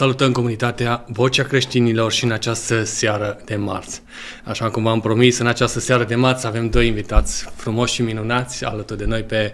Salutăm comunitatea Vocea Creștinilor și în această seară de marți. Așa cum v-am promis, în această seară de marți avem doi invitați frumoși și minunați alături de noi pe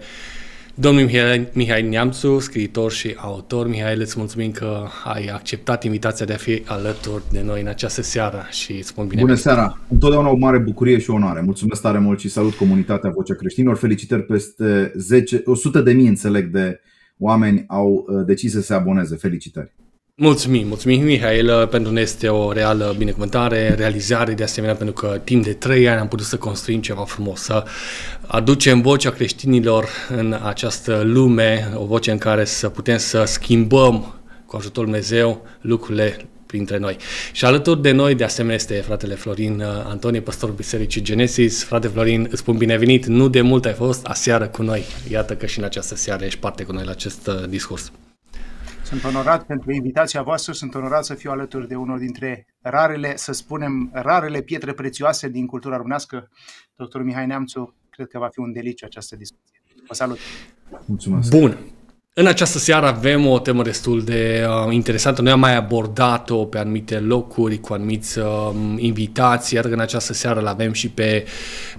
domnul Mihai, Mihai Neamțu, scriitor și autor. Mihai, îți mulțumim că ai acceptat invitația de a fi alături de noi în această seară și îți spun bine. Bună seara! Întotdeauna o mare bucurie și onoare. Mulțumesc tare mult și salut comunitatea Vocea Creștinilor. Felicitări peste 10, 100 de mii, înțeleg, de oameni au uh, decis să se aboneze. Felicitări! Mulțumim, mulțumim Mihail, pentru noi este o reală binecuvântare, realizare de asemenea pentru că timp de trei ani am putut să construim ceva frumos, să aducem vocea creștinilor în această lume, o voce în care să putem să schimbăm cu ajutorul Dumnezeu lucrurile printre noi. Și alături de noi, de asemenea, este fratele Florin uh, Antonie, pastorul Bisericii Genesis. Frate Florin, îți spun binevenit, nu de mult ai fost aseară cu noi. Iată că și în această seară ești parte cu noi la acest uh, discurs. Sunt onorat pentru invitația voastră, sunt onorat să fiu alături de unul dintre rarele, să spunem, rarele pietre prețioase din cultura românească. Doctorul Mihai Neamțu, cred că va fi un deliciu această discuție. Vă salut! Mulțumesc! Bun! În această seară avem o temă destul de uh, interesantă. Noi am mai abordat-o pe anumite locuri cu anumiți uh, invitați, iar în această seară îl avem și pe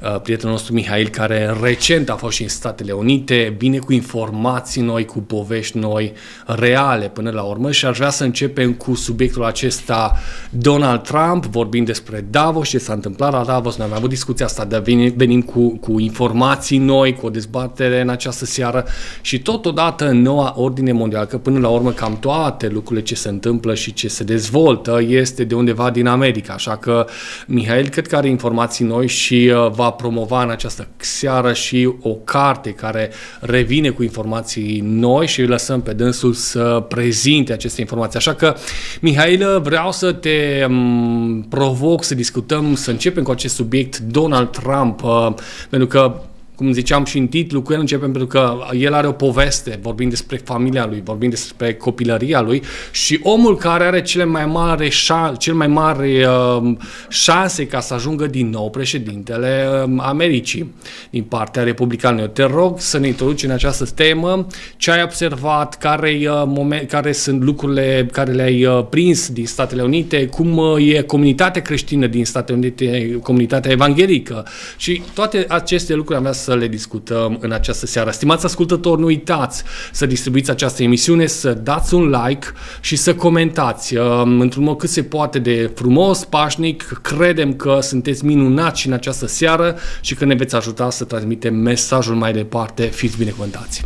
uh, prietenul nostru Mihail, care recent a fost și în Statele Unite, vine cu informații noi, cu povești noi, reale până la urmă și aș vrea să începem cu subiectul acesta Donald Trump, vorbind despre Davos, ce s-a întâmplat la Davos. Noi am avut discuția asta, dar venim, venim cu, cu informații noi, cu o dezbatere în această seară și totodată în noua ordine mondială, că până la urmă cam toate lucrurile ce se întâmplă și ce se dezvoltă este de undeva din America. Așa că Mihail cred că are informații noi și uh, va promova în această seară și o carte care revine cu informații noi și îl lăsăm pe dânsul să prezinte aceste informații. Așa că, Mihail, vreau să te um, provoc să discutăm, să începem cu acest subiect Donald Trump, uh, pentru că cum ziceam și în titlu, cu el începem pentru că el are o poveste, vorbim despre familia lui, vorbim despre copilăria lui și omul care are cele mai mari, cel mai mari uh, șanse ca să ajungă din nou președintele uh, Americii din partea republicană. te rog să ne introduci în această temă, ce ai observat, care, uh, moment, care sunt lucrurile care le-ai uh, prins din Statele Unite, cum uh, e comunitatea creștină din Statele Unite, comunitatea evanghelică? Și toate aceste lucruri am vrea să le discutăm în această seară. Stimați ascultători, nu uitați să distribuiți această emisiune, să dați un like și să comentați um, într-un mod cât se poate de frumos, pașnic. Credem că sunteți minunați și în această seară și că ne veți ajuta să transmitem mesajul mai departe. Fiți binecuvântați!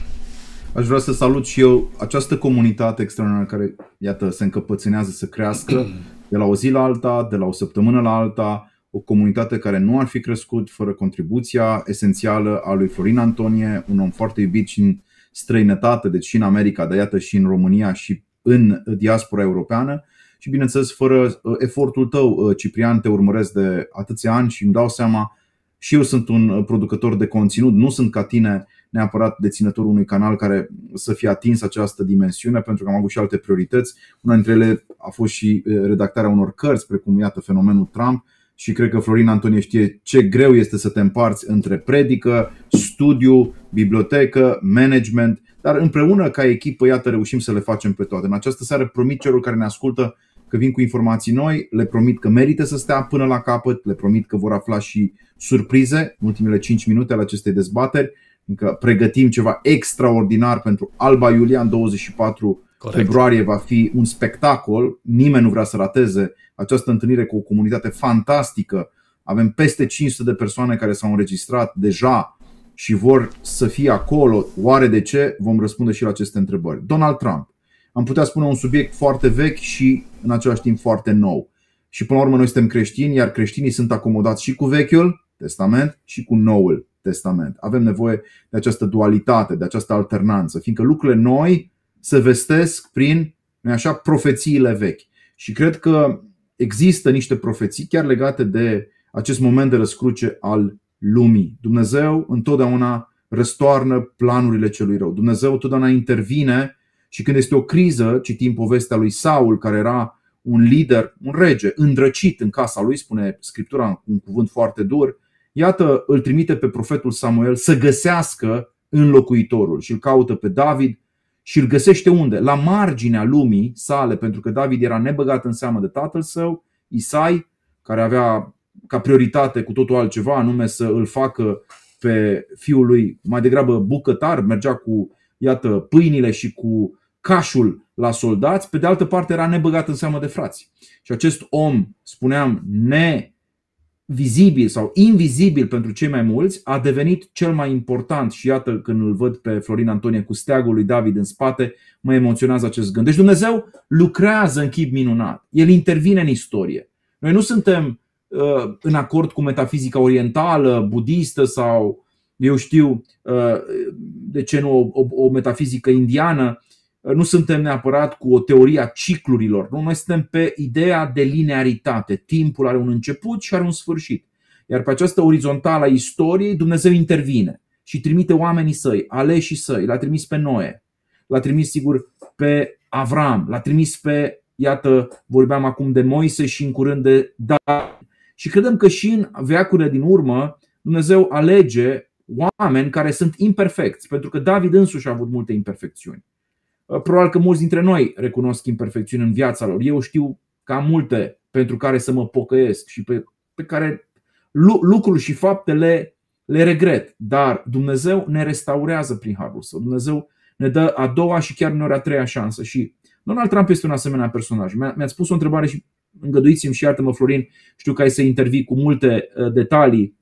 Aș vrea să salut și eu această comunitate extraordinară care, iată, se încăpățânează să crească de la o zi la alta, de la o săptămână la alta, o comunitate care nu ar fi crescut fără contribuția esențială a lui Florin Antonie, un om foarte iubit și în străinătate, deci și în America, dar iată și în România și în diaspora europeană. Și bineînțeles, fără uh, efortul tău, uh, Ciprian, te urmăresc de atâția ani și îmi dau seama și eu sunt un uh, producător de conținut, nu sunt ca tine neapărat deținătorul unui canal care să fie atins această dimensiune, pentru că am avut și alte priorități. Una dintre ele a fost și redactarea unor cărți, precum iată fenomenul Trump, și cred că Florin Antonie știe ce greu este să te împarți între predică, studiu, bibliotecă, management, dar împreună ca echipă, iată, reușim să le facem pe toate. În această seară promit celor care ne ascultă că vin cu informații noi, le promit că merită să stea până la capăt, le promit că vor afla și surprize în ultimele 5 minute ale acestei dezbateri, încă pregătim ceva extraordinar pentru Alba Iulian 24 Corect. februarie va fi un spectacol, nimeni nu vrea să rateze această întâlnire cu o comunitate fantastică. Avem peste 500 de persoane care s-au înregistrat deja și vor să fie acolo. Oare de ce? Vom răspunde și la aceste întrebări. Donald Trump. Am putea spune un subiect foarte vechi și în același timp foarte nou. Și până la urmă noi suntem creștini, iar creștinii sunt acomodați și cu Vechiul Testament și cu Noul Testament. Avem nevoie de această dualitate, de această alternanță, fiindcă lucrurile noi se vestesc prin, așa, profețiile vechi. Și cred că există niște profeții chiar legate de acest moment de răscruce al lumii. Dumnezeu întotdeauna răstoarnă planurile celui rău. Dumnezeu întotdeauna intervine și când este o criză, citim povestea lui Saul, care era un lider, un rege, îndrăcit în casa lui, spune Scriptura un cuvânt foarte dur, iată, îl trimite pe profetul Samuel să găsească înlocuitorul și îl caută pe David și îl găsește unde? La marginea lumii sale, pentru că David era nebăgat în seamă de tatăl său, Isai, care avea ca prioritate cu totul altceva, anume să îl facă pe fiul lui mai degrabă bucătar, mergea cu, iată, pâinile și cu cașul la soldați, pe de altă parte era nebăgat în seamă de frați. Și acest om, spuneam, nevizibil sau invizibil pentru cei mai mulți, a devenit cel mai important și iată când îl văd pe Florin Antonie cu steagul lui David în spate, mă emoționează acest gând. Deci Dumnezeu lucrează în chip minunat. El intervine în istorie. Noi nu suntem uh, în acord cu metafizica orientală, budistă sau, eu știu, uh, de ce nu, o, o, o metafizică indiană, nu suntem neapărat cu o teorie a ciclurilor, nu? noi suntem pe ideea de linearitate. Timpul are un început și are un sfârșit. Iar pe această orizontală a istoriei Dumnezeu intervine și trimite oamenii săi, aleșii săi, l-a trimis pe Noe, l-a trimis sigur pe Avram, l-a trimis pe, iată, vorbeam acum de Moise și în curând de David. Și credem că și în veacurile din urmă Dumnezeu alege oameni care sunt imperfecți, pentru că David însuși a avut multe imperfecțiuni. Uh, probabil că mulți dintre noi recunosc imperfecțiuni în viața lor. Eu știu că am multe pentru care să mă pocăiesc și pe, pe care lucruri și faptele le regret. Dar Dumnezeu ne restaurează prin harul său. Dumnezeu ne dă a doua și chiar uneori a treia șansă. Și Donald Trump este un asemenea personaj. Mi-ați spus o întrebare și îngăduiți-mi și iartă-mă, Florin, știu că ai să intervii cu multe uh, detalii,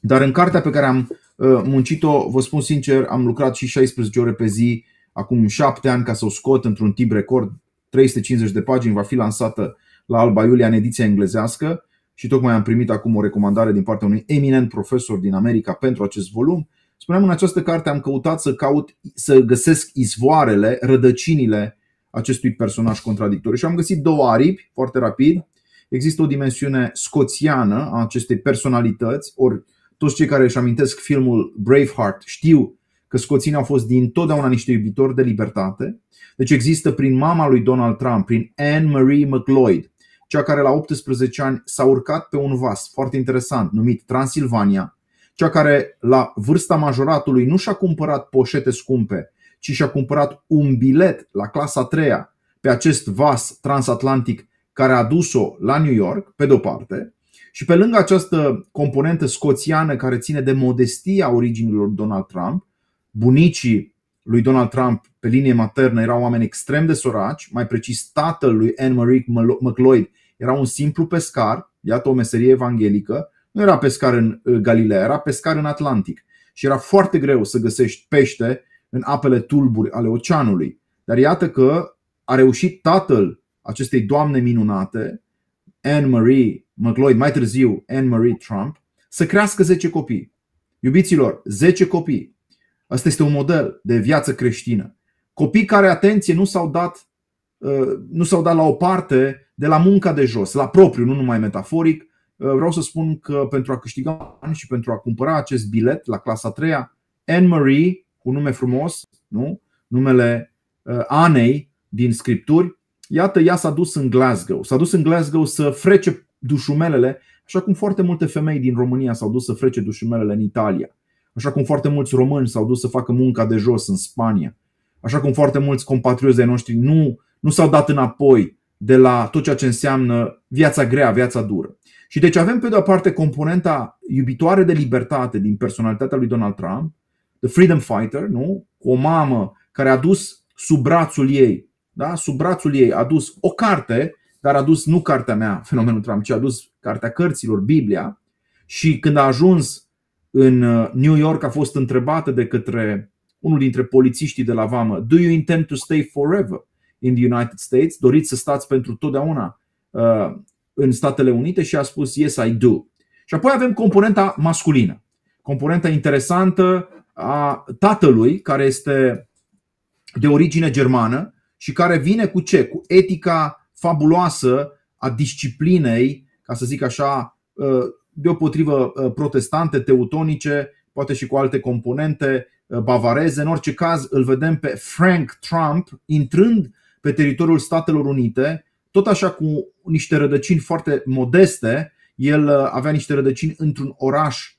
dar în cartea pe care am uh, muncit-o, vă spun sincer, am lucrat și 16 ore pe zi acum șapte ani ca să o scot într-un tip record, 350 de pagini, va fi lansată la Alba Iulia în ediția englezească și tocmai am primit acum o recomandare din partea unui eminent profesor din America pentru acest volum. Spuneam în această carte am căutat să caut să găsesc izvoarele, rădăcinile acestui personaj contradictoriu și am găsit două aripi foarte rapid. Există o dimensiune scoțiană a acestei personalități, ori toți cei care își amintesc filmul Braveheart știu că scoțenii au fost din totdeauna niște iubitori de libertate. Deci există prin mama lui Donald Trump, prin Anne Marie McLeod, cea care la 18 ani s-a urcat pe un vas foarte interesant numit Transilvania, cea care la vârsta majoratului nu și-a cumpărat poșete scumpe, ci și-a cumpărat un bilet la clasa 3 pe acest vas transatlantic care a dus-o la New York, pe de-o parte, și pe lângă această componentă scoțiană care ține de modestia originilor Donald Trump, bunicii lui Donald Trump pe linie maternă erau oameni extrem de soraci, mai precis tatăl lui Anne-Marie McLeod era un simplu pescar, iată o meserie evanghelică, nu era pescar în uh, Galileea, era pescar în Atlantic și era foarte greu să găsești pește în apele tulburi ale oceanului. Dar iată că a reușit tatăl acestei doamne minunate, Anne-Marie McLeod, mai târziu Anne-Marie Trump, să crească 10 copii. Iubiților, 10 copii. Asta este un model de viață creștină. Copii care, atenție, nu s-au dat, uh, nu s-au dat la o parte de la munca de jos, la propriu, nu numai metaforic. Uh, vreau să spun că pentru a câștiga bani și pentru a cumpăra acest bilet la clasa 3 Anne-Marie, cu nume frumos, nu? numele uh, Anei din scripturi, iată, ea s-a dus în Glasgow. S-a dus în Glasgow să frece dușumelele, așa cum foarte multe femei din România s-au dus să frece dușumelele în Italia. Așa cum foarte mulți români s-au dus să facă munca de jos în Spania. Așa cum foarte mulți compatrioți ai noștri nu, nu s-au dat înapoi de la tot ceea ce înseamnă viața grea, viața dură. Și deci avem pe de o parte componenta iubitoare de libertate din personalitatea lui Donald Trump, The Freedom Fighter, nu? Cu o mamă care a dus sub brațul ei, da? sub brațul ei a dus o carte, dar a dus nu cartea mea, fenomenul Trump, ci a dus cartea cărților, Biblia. Și când a ajuns în uh, New York a fost întrebată de către unul dintre polițiștii de la vamă Do you intend to stay forever in the United States? Doriți să stați pentru totdeauna uh, în Statele Unite? Și a spus Yes, I do. Și apoi avem componenta masculină. Componenta interesantă a tatălui, care este de origine germană și care vine cu ce? Cu etica fabuloasă a disciplinei, ca să zic așa, uh, deopotrivă uh, protestante, teutonice, poate și cu alte componente uh, bavareze. În orice caz, îl vedem pe Frank Trump intrând pe teritoriul Statelor Unite, tot așa cu niște rădăcini foarte modeste. El uh, avea niște rădăcini într-un oraș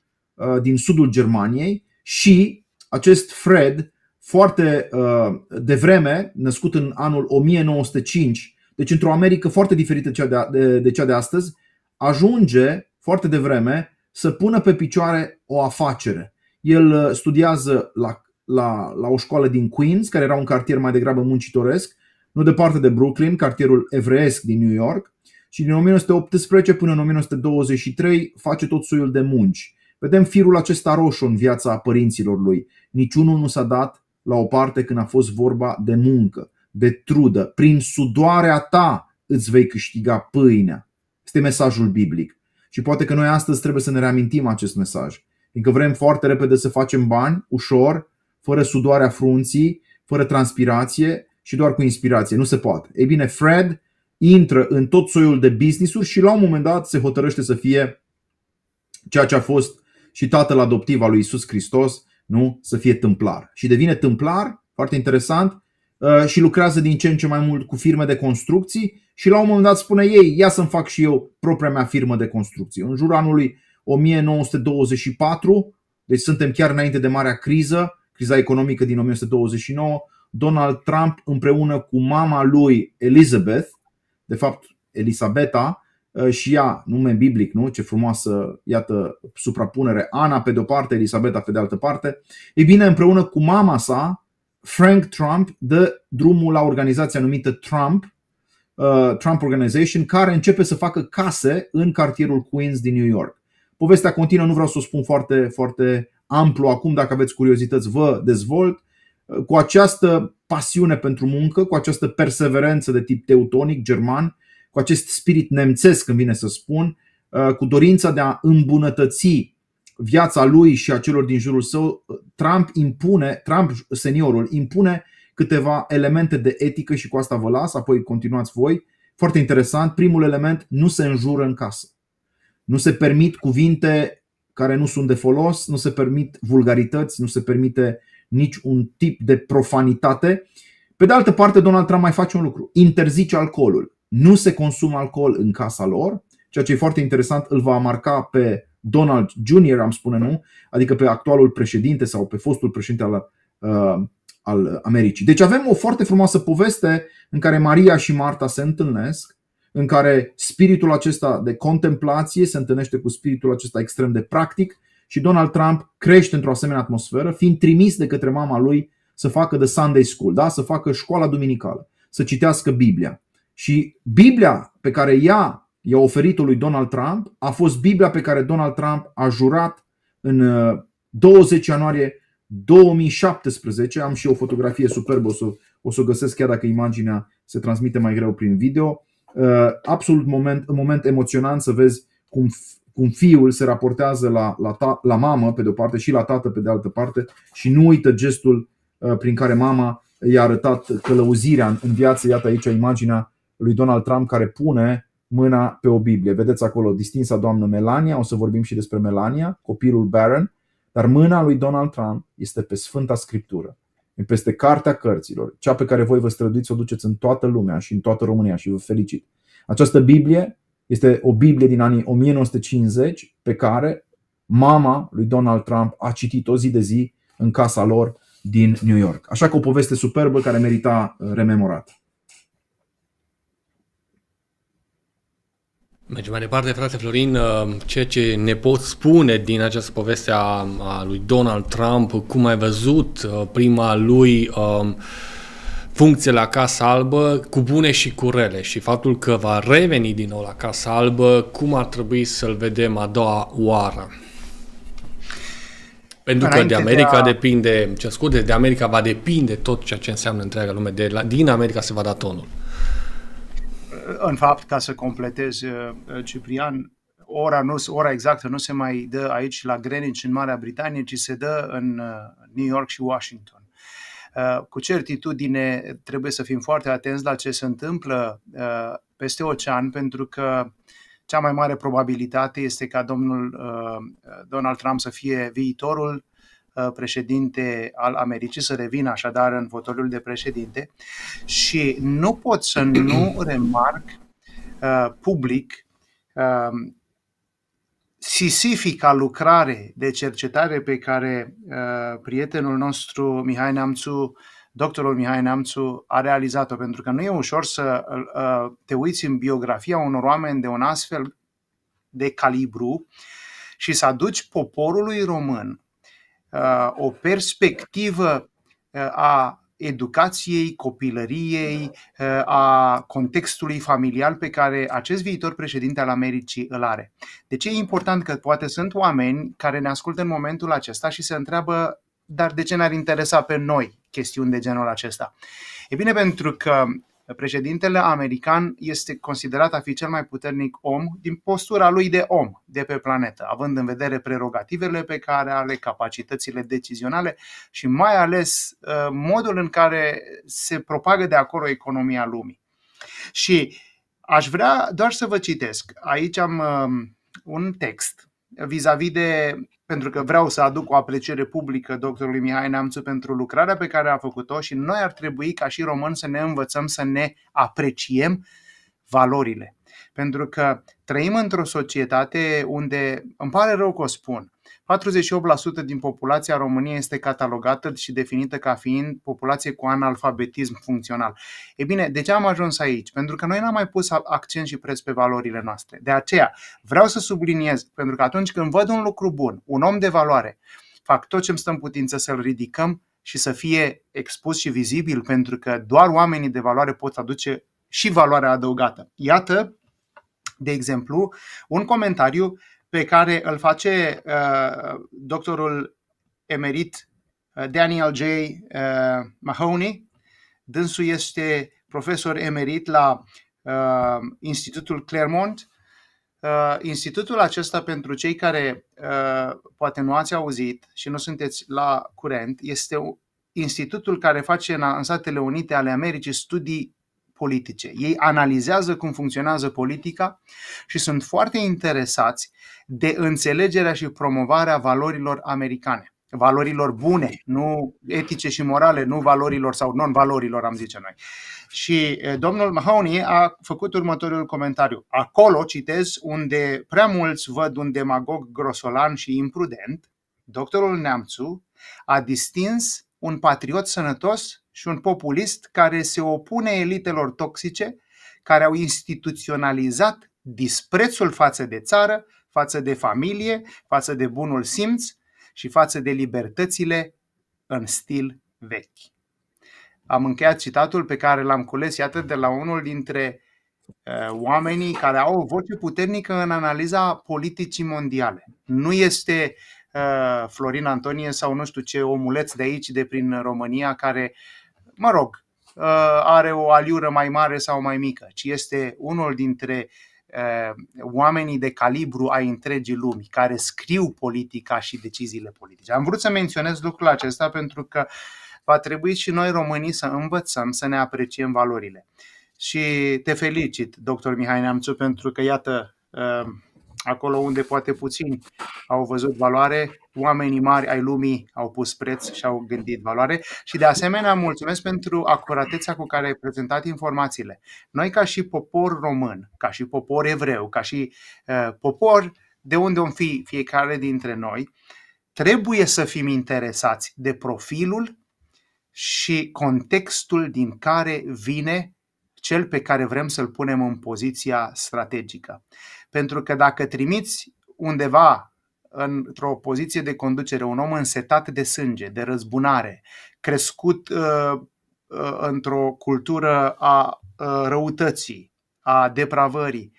din sudul Germaniei și acest Fred, foarte uh, devreme, născut în anul 1905, deci într-o Americă foarte diferită de cea de, de, de cea de astăzi, ajunge foarte devreme să pună pe picioare o afacere. El uh, studiază la, la, la o școală din Queens, care era un cartier mai degrabă muncitoresc, nu departe de Brooklyn, cartierul evreiesc din New York, și din 1918 până în 1923 face tot soiul de munci. Vedem firul acesta roșu în viața părinților lui. Niciunul nu s-a dat la o parte când a fost vorba de muncă, de trudă. Prin sudoarea ta îți vei câștiga pâinea. Este mesajul biblic. Și poate că noi astăzi trebuie să ne reamintim acest mesaj. Fiindcă vrem foarte repede să facem bani, ușor, fără sudoarea frunții, fără transpirație și doar cu inspirație. Nu se poate. Ei bine, Fred intră în tot soiul de business-uri și la un moment dat se hotărăște să fie ceea ce a fost și tatăl adoptiv al lui Isus Hristos, nu? să fie tâmplar. Și devine tâmplar, foarte interesant, uh, și lucrează din ce în ce mai mult cu firme de construcții și la un moment dat spune ei, ia să-mi fac și eu propria mea firmă de construcții. În jurul anului 1924, deci suntem chiar înainte de marea criză, criza economică din 1929, Donald Trump împreună cu mama lui Elizabeth, de fapt Elisabeta, uh, și ea, nume biblic, nu? Ce frumoasă, iată, suprapunere. Ana pe de o parte, Elisabeta pe de altă parte. Ei bine, împreună cu mama sa, Frank Trump dă drumul la organizația numită Trump, uh, Trump Organization, care începe să facă case în cartierul Queens din New York. Povestea continuă, nu vreau să o spun foarte, foarte amplu acum, dacă aveți curiozități vă dezvolt. Uh, cu această pasiune pentru muncă, cu această perseverență de tip teutonic, german, cu acest spirit nemțesc, când vine să spun, uh, cu dorința de a îmbunătăți viața lui și a celor din jurul său, Trump impune, Trump seniorul impune câteva elemente de etică și cu asta vă las, apoi continuați voi. Foarte interesant, primul element, nu se înjură în casă. Nu se permit cuvinte care nu sunt de folos, nu se permit vulgarități, nu se permite nici un tip de profanitate. Pe de altă parte, Donald Trump mai face un lucru, interzice alcoolul. Nu se consumă alcool în casa lor, ceea ce e foarte interesant, îl va marca pe Donald Jr., am spune nu, adică pe actualul președinte sau pe fostul președinte al, uh, al Americii. Deci avem o foarte frumoasă poveste în care Maria și Marta se întâlnesc, în care spiritul acesta de contemplație se întâlnește cu spiritul acesta extrem de practic și Donald Trump crește într-o asemenea atmosferă, fiind trimis de către mama lui să facă de Sunday School, da? să facă școala duminicală, să citească Biblia. Și Biblia pe care ea i-a oferit-o lui Donald Trump a fost Biblia pe care Donald Trump a jurat în 20 uh, ianuarie 2017. Am și o fotografie superbă, o să, o să o găsesc chiar dacă imaginea se transmite mai greu prin video. Uh, absolut moment, moment emoționant să vezi cum cum fiul se raportează la, la, ta, la mamă pe de o parte și la tată pe de altă parte și nu uită gestul uh, prin care mama i-a arătat călăuzirea în viață. Iată aici imaginea lui Donald Trump care pune mâna pe o Biblie. Vedeți acolo distinsa doamnă Melania, o să vorbim și despre Melania, copilul Baron, dar mâna lui Donald Trump este pe Sfânta Scriptură, e peste Cartea Cărților, cea pe care voi vă străduiți să o duceți în toată lumea și în toată România și vă felicit. Această Biblie este o Biblie din anii 1950 pe care mama lui Donald Trump a citit-o zi de zi în casa lor din New York. Așa că o poveste superbă care merita uh, rememorată. Mergem mai departe, frate Florin, uh, ceea ce ne poți spune din această poveste a, a lui Donald Trump, cum ai văzut uh, prima lui um, funcție la Casa Albă cu bune și cu rele și faptul că va reveni din nou la Casa Albă, cum ar trebui să-l vedem a doua oară? Pentru că de America de a... depinde, ce scuze, de America va depinde tot ceea ce înseamnă întreaga lume. De la, din America se va da tonul. În fapt, ca să completez, uh, Ciprian, ora, nu, ora exactă nu se mai dă aici la Greenwich în Marea Britanie, ci se dă în uh, New York și Washington. Uh, cu certitudine trebuie să fim foarte atenți la ce se întâmplă uh, peste ocean, pentru că cea mai mare probabilitate este ca domnul uh, Donald Trump să fie viitorul președinte al Americii, să revină așadar în fotoliul de președinte și nu pot să nu remarc public sisifica lucrare de cercetare pe care uh, prietenul nostru Mihai Neamțu, doctorul Mihai Neamțu, a realizat-o, pentru că nu e ușor să uh, te uiți în biografia unor oameni de un astfel de calibru și să aduci poporului român uh, o perspectivă uh, a educației, copilăriei, uh, a contextului familial pe care acest viitor președinte al Americii îl are. De ce e important? Că poate sunt oameni care ne ascultă în momentul acesta și se întreabă dar de ce ne-ar interesa pe noi chestiuni de genul acesta? E bine, pentru că Președintele american este considerat a fi cel mai puternic om din postura lui de om de pe planetă, având în vedere prerogativele pe care are, capacitățile decizionale și mai ales uh, modul în care se propagă de acolo economia lumii. Și aș vrea doar să vă citesc. Aici am uh, un text vis-a-vis de pentru că vreau să aduc o apreciere publică doctorului Mihai Neamțu pentru lucrarea pe care a făcut-o și noi ar trebui ca și români să ne învățăm să ne apreciem valorile. Pentru că trăim într-o societate unde, îmi pare rău că o spun, 48% din populația României este catalogată și definită ca fiind populație cu analfabetism funcțional. E bine, de ce am ajuns aici? Pentru că noi n-am mai pus accent și preț pe valorile noastre. De aceea, vreau să subliniez, pentru că atunci când văd un lucru bun, un om de valoare, fac tot ce îmi stă în putință să-l ridicăm și să fie expus și vizibil, pentru că doar oamenii de valoare pot aduce și valoarea adăugată. Iată, de exemplu, un comentariu pe care îl face uh, doctorul emerit uh, Daniel J. Uh, Mahoney. Dânsul este profesor emerit la uh, Institutul Claremont. Uh, institutul acesta, pentru cei care uh, poate nu ați auzit și nu sunteți la curent, este institutul care face în, în Statele Unite ale Americii studii politice. Ei analizează cum funcționează politica și sunt foarte interesați de înțelegerea și promovarea valorilor americane. Valorilor bune, nu etice și morale, nu valorilor sau non-valorilor, am zice noi. Și domnul Mahoney a făcut următorul comentariu. Acolo, citez, unde prea mulți văd un demagog grosolan și imprudent, doctorul Neamțu a distins un patriot sănătos și un populist care se opune elitelor toxice care au instituționalizat disprețul față de țară, față de familie, față de bunul simț și față de libertățile în stil vechi. Am încheiat citatul pe care l-am cules, iată, de la unul dintre uh, oamenii care au o voce puternică în analiza politicii mondiale. Nu este uh, Florin Antonie sau nu știu ce omuleț de aici, de prin România, care, mă rog, uh, are o aliură mai mare sau mai mică, ci este unul dintre Uh, oamenii de calibru ai întregii lumi, care scriu politica și deciziile politice. Am vrut să menționez lucrul acesta pentru că va trebui și noi românii să învățăm să ne apreciem valorile. Și te felicit, doctor Mihai Neamțu, pentru că, iată, uh, acolo unde poate puțini au văzut valoare, oamenii mari ai lumii au pus preț și au gândit valoare și de asemenea mulțumesc pentru acuratețea cu care ai prezentat informațiile. Noi ca și popor român, ca și popor evreu, ca și uh, popor de unde om fi fiecare dintre noi, trebuie să fim interesați de profilul și contextul din care vine cel pe care vrem să-l punem în poziția strategică. Pentru că dacă trimiți undeva într-o poziție de conducere un om însetat de sânge, de răzbunare, crescut uh, uh, într-o cultură a uh, răutății, a depravării,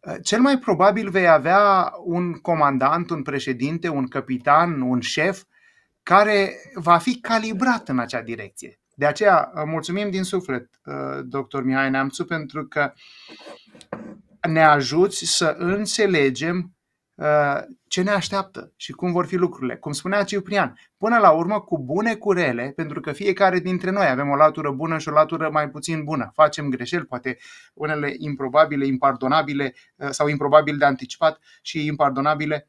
uh, cel mai probabil vei avea un comandant, un președinte, un capitan, un șef care va fi calibrat în acea direcție. De aceea, uh, mulțumim din suflet, uh, doctor Mihai Neamțu, pentru că ne ajuți să înțelegem uh, ce ne așteaptă și cum vor fi lucrurile. Cum spunea Ciprian, până la urmă cu bune, cu rele, pentru că fiecare dintre noi avem o latură bună și o latură mai puțin bună. Facem greșeli, poate unele improbabile, impardonabile sau improbabil de anticipat și impardonabile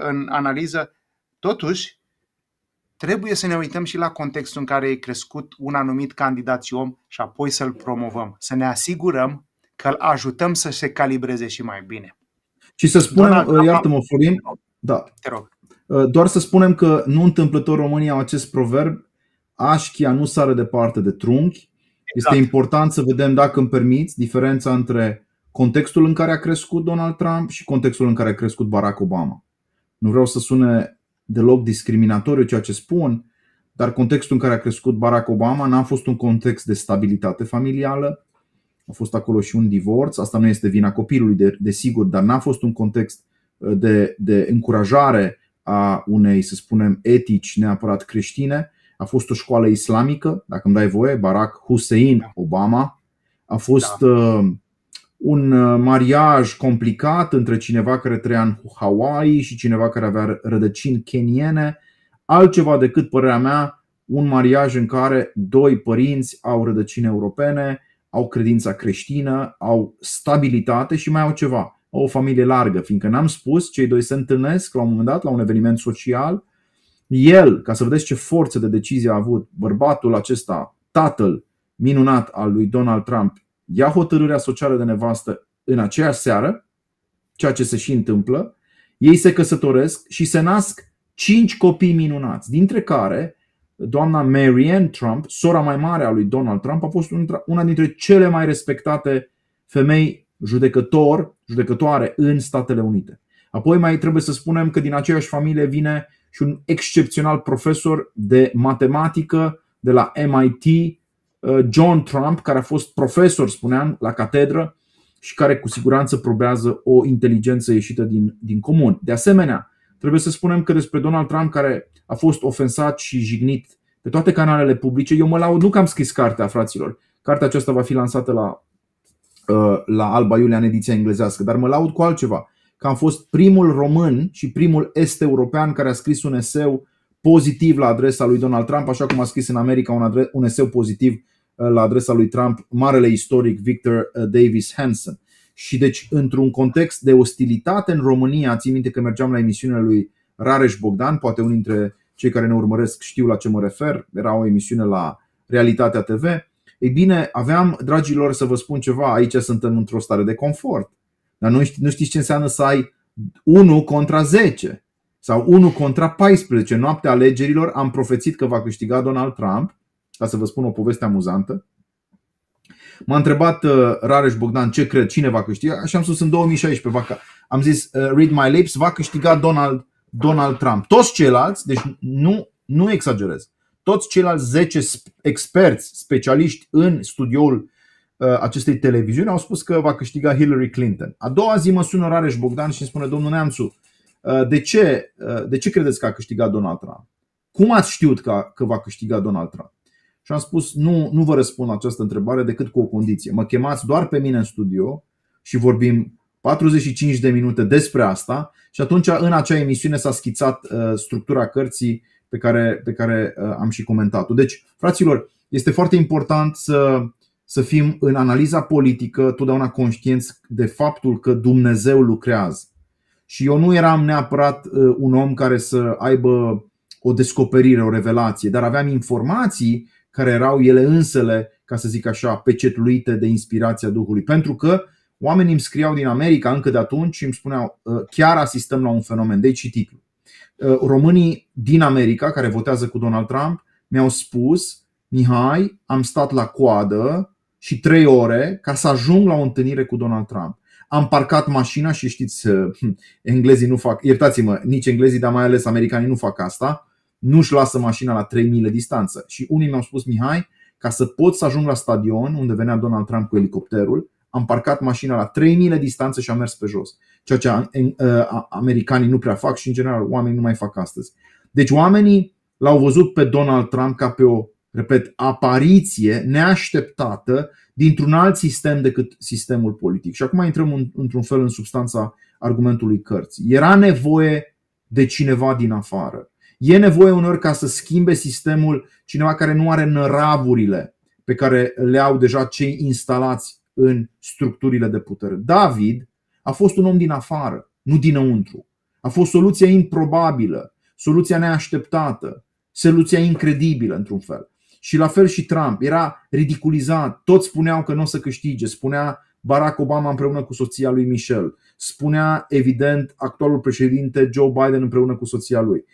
în analiză. Totuși, trebuie să ne uităm și la contextul în care e crescut un anumit candidat și om și apoi să-l promovăm. Să ne asigurăm că îl ajutăm să se calibreze și mai bine. Și să spunem, iartă-mă, Florin, da. Te rog. Doar să spunem că nu întâmplător România au acest proverb, așchia nu sare departe de trunchi. Exact. Este important să vedem, dacă îmi permiți, diferența între contextul în care a crescut Donald Trump și contextul în care a crescut Barack Obama. Nu vreau să sune deloc discriminatoriu ceea ce spun, dar contextul în care a crescut Barack Obama n-a fost un context de stabilitate familială, a fost acolo și un divorț, asta nu este vina copilului, de, desigur, dar n-a fost un context uh, de, de încurajare a unei, să spunem, etici neapărat creștine. A fost o școală islamică, dacă îmi dai voie, Barack Hussein Obama. A fost da. uh, un uh, mariaj complicat între cineva care trăia în Hawaii și cineva care avea rădăcini keniene. Altceva decât, părerea mea, un mariaj în care doi părinți au rădăcini europene, au credința creștină, au stabilitate și mai au ceva, au o familie largă, fiindcă n-am spus, cei doi se întâlnesc la un moment dat la un eveniment social. El, ca să vedeți ce forță de decizie a avut, bărbatul acesta, tatăl minunat al lui Donald Trump, ia hotărârea socială de nevastă în aceeași seară, ceea ce se și întâmplă, ei se căsătoresc și se nasc cinci copii minunați, dintre care doamna Marianne Trump, sora mai mare a lui Donald Trump, a fost una dintre cele mai respectate femei judecător, judecătoare în Statele Unite. Apoi mai trebuie să spunem că din aceeași familie vine și un excepțional profesor de matematică de la MIT, uh, John Trump, care a fost profesor, spuneam, la catedră și care cu siguranță probează o inteligență ieșită din, din comun. De asemenea, Trebuie să spunem că despre Donald Trump, care a fost ofensat și jignit pe toate canalele publice, eu mă laud, nu că am scris cartea, fraților. Cartea aceasta va fi lansată la, uh, la Alba Iulia în ediția englezească, dar mă laud cu altceva. Că am fost primul român și primul est-european care a scris un eseu pozitiv la adresa lui Donald Trump, așa cum a scris în America un, adre- un eseu pozitiv uh, la adresa lui Trump, marele istoric Victor uh, Davis Hanson. Și deci, într-un context de ostilitate în România, țin minte că mergeam la emisiunea lui Rareș Bogdan, poate unii dintre cei care ne urmăresc știu la ce mă refer, era o emisiune la Realitatea TV. Ei bine, aveam, dragilor, să vă spun ceva, aici suntem într-o stare de confort. Dar nu, ști, nu știți ce înseamnă să ai 1 contra 10 sau 1 contra 14. Noaptea alegerilor am profețit că va câștiga Donald Trump, ca să vă spun o poveste amuzantă. M-a întrebat uh, Rareș Bogdan ce cred, cine va câștiga și am spus în 2016, va, am zis uh, Read My Lips, va câștiga Donald, Donald Trump. Toți ceilalți, deci nu, nu exagerez, toți ceilalți 10 experți, specialiști în studioul uh, acestei televiziuni au spus că va câștiga Hillary Clinton. A doua zi mă sună Rareș Bogdan și îmi spune, domnul Neamțu, uh, de ce, uh, de ce credeți că a câștigat Donald Trump? Cum ați știut că, că va câștiga Donald Trump? Și am spus, nu, nu vă răspund la această întrebare decât cu o condiție. Mă chemați doar pe mine în studio și vorbim 45 de minute despre asta și atunci în acea emisiune s-a schițat uh, structura cărții pe care, pe care uh, am și comentat-o. Deci, fraților, este foarte important să, să fim în analiza politică totdeauna conștienți de faptul că Dumnezeu lucrează. Și eu nu eram neapărat uh, un om care să aibă o descoperire, o revelație, dar aveam informații care erau ele însele, ca să zic așa, pecetluite de inspirația Duhului. Pentru că oamenii îmi scriau din America încă de atunci și îmi spuneau ă, chiar asistăm la un fenomen. Deci titlu. Ă, românii din America care votează cu Donald Trump mi-au spus Mihai, am stat la coadă și trei ore ca să ajung la o întâlnire cu Donald Trump. Am parcat mașina și știți, ă, englezii nu fac, iertați-mă, nici englezii, dar mai ales americanii nu fac asta nu-și lasă mașina la 3 mile distanță. Și unii mi-au spus, Mihai, ca să pot să ajung la stadion unde venea Donald Trump cu elicopterul, am parcat mașina la 3 mile distanță și am mers pe jos. Ceea ce americanii nu prea fac și în general oamenii nu mai fac astăzi. Deci oamenii l-au văzut pe Donald Trump ca pe o, repet, apariție neașteptată dintr-un alt sistem decât sistemul politic. Și acum intrăm într-un fel în substanța argumentului cărții. Era nevoie de cineva din afară. E nevoie uneori ca să schimbe sistemul cineva care nu are năraburile pe care le au deja cei instalați în structurile de putere. David a fost un om din afară, nu dinăuntru. A fost soluția improbabilă, soluția neașteptată, soluția incredibilă într-un fel. Și la fel și Trump era ridiculizat, toți spuneau că nu o să câștige, spunea Barack Obama împreună cu soția lui Michelle. spunea evident actualul președinte Joe Biden împreună cu soția lui.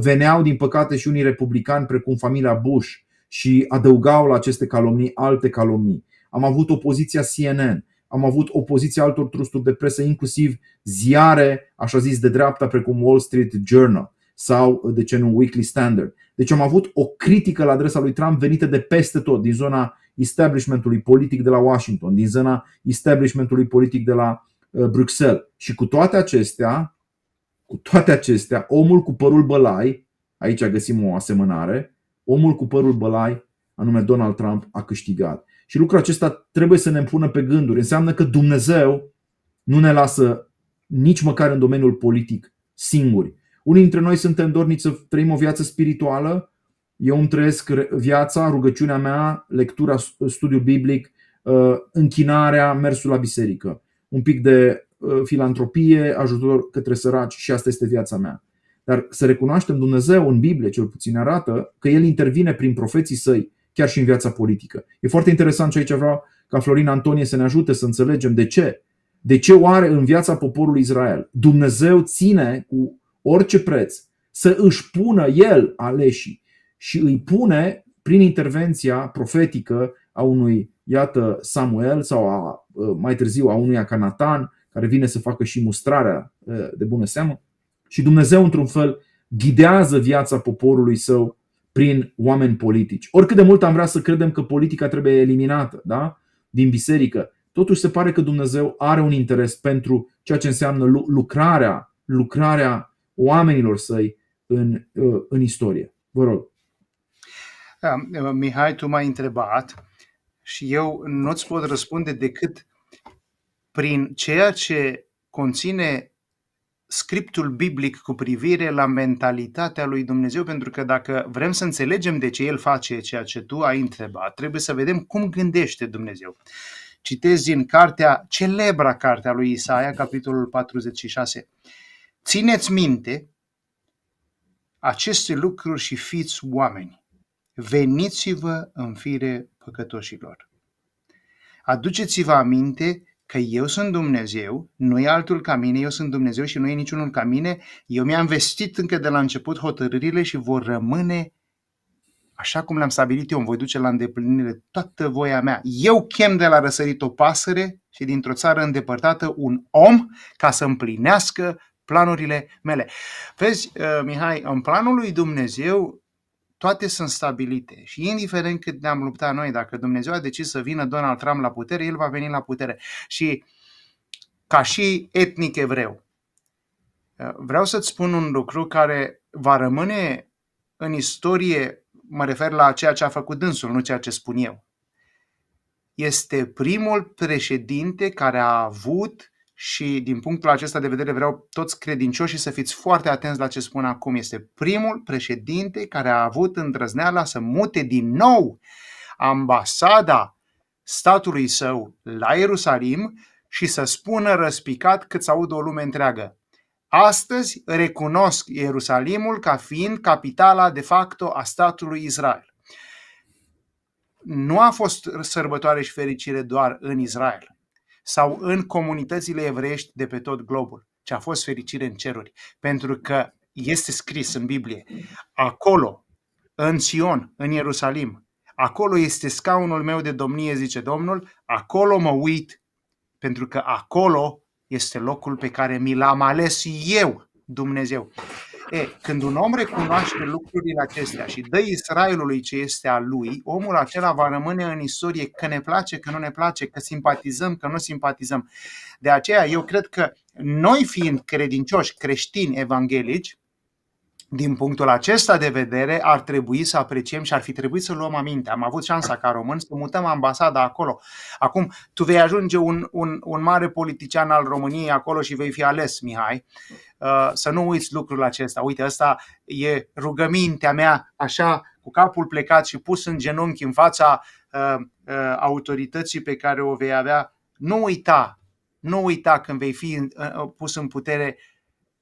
Veneau, din păcate, și unii republicani, precum familia Bush, și adăugau la aceste calomnii alte calomnii. Am avut opoziția CNN, am avut opoziția altor trusturi de presă, inclusiv ziare, așa zis, de dreapta, precum Wall Street Journal sau, de ce nu, Weekly Standard. Deci am avut o critică la adresa lui Trump venită de peste tot, din zona establishmentului politic de la Washington, din zona establishmentului politic de la uh, Bruxelles. Și cu toate acestea, cu toate acestea, omul cu părul bălai, aici găsim o asemănare, omul cu părul bălai, anume Donald Trump, a câștigat. Și lucrul acesta trebuie să ne pună pe gânduri. Înseamnă că Dumnezeu nu ne lasă nici măcar în domeniul politic singuri. Unii dintre noi suntem dorniți să trăim o viață spirituală. Eu îmi trăiesc viața, rugăciunea mea, lectura, studiul biblic, uh, închinarea, mersul la biserică. Un pic de uh, filantropie, ajutor către săraci și asta este viața mea. Dar să recunoaștem Dumnezeu în Biblie, cel puțin arată că El intervine prin profeții săi, chiar și în viața politică. E foarte interesant și aici vreau ca Florin Antonie să ne ajute să înțelegem de ce. De ce oare în viața poporului Israel Dumnezeu ține cu orice preț să își pună El aleșii și îi pune prin intervenția profetică a unui, iată, Samuel sau a, mai târziu a unui Acanatan, care vine să facă și mustrarea de bună seamă. Și Dumnezeu, într-un fel, ghidează viața poporului său prin oameni politici. Oricât de mult am vrea să credem că politica trebuie eliminată da? din biserică, totuși se pare că Dumnezeu are un interes pentru ceea ce înseamnă lucrarea, lucrarea oamenilor săi în, uh, în istorie. Vă rog. Da, Mihai, tu m-ai întrebat și eu nu-ți pot răspunde decât prin ceea ce conține scriptul biblic cu privire la mentalitatea lui Dumnezeu, pentru că dacă vrem să înțelegem de ce El face ceea ce tu ai întrebat, trebuie să vedem cum gândește Dumnezeu. Citez din cartea, celebra cartea lui Isaia, capitolul 46. Țineți minte aceste lucruri și fiți oameni. Veniți-vă în fire păcătoșilor. Aduceți-vă aminte că eu sunt Dumnezeu, nu e altul ca mine, eu sunt Dumnezeu și nu e niciunul ca mine, eu mi-am vestit încă de la început hotărârile și vor rămâne așa cum le-am stabilit eu, îmi voi duce la îndeplinire toată voia mea. Eu chem de la răsărit o pasăre și dintr-o țară îndepărtată un om ca să împlinească planurile mele. Vezi, uh, Mihai, în planul lui Dumnezeu toate sunt stabilite și indiferent cât ne-am luptat noi, dacă Dumnezeu a decis să vină Donald Trump la putere, el va veni la putere. Și ca și etnic evreu, vreau să-ți spun un lucru care va rămâne în istorie, mă refer la ceea ce a făcut dânsul, nu ceea ce spun eu. Este primul președinte care a avut și din punctul acesta de vedere vreau toți credincioșii să fiți foarte atenți la ce spun acum. Este primul președinte care a avut îndrăzneala să mute din nou ambasada statului său la Ierusalim și să spună răspicat cât să audă o lume întreagă. Astăzi recunosc Ierusalimul ca fiind capitala de facto a statului Israel. Nu a fost sărbătoare și fericire doar în Israel sau în comunitățile evreiești de pe tot globul, ci a fost fericire în ceruri. Pentru că este scris în Biblie, acolo, în Sion, în Ierusalim, acolo este scaunul meu de domnie, zice Domnul, acolo mă uit, pentru că acolo este locul pe care mi l-am ales eu, Dumnezeu. E, când un om recunoaște lucrurile acestea și dă Israelului ce este al lui, omul acela va rămâne în istorie că ne place, că nu ne place, că simpatizăm, că nu simpatizăm. De aceea eu cred că noi fiind credincioși, creștini, evanghelici, din punctul acesta de vedere, ar trebui să apreciem și ar fi trebuit să luăm aminte. Am avut șansa ca român să mutăm ambasada acolo. Acum, tu vei ajunge un, un, un mare politician al României acolo și vei fi ales, Mihai. Uh, să nu uiți lucrul acesta. Uite, asta e rugămintea mea, așa, cu capul plecat și pus în genunchi în fața uh, uh, autorității pe care o vei avea. Nu uita, nu uita când vei fi uh, pus în putere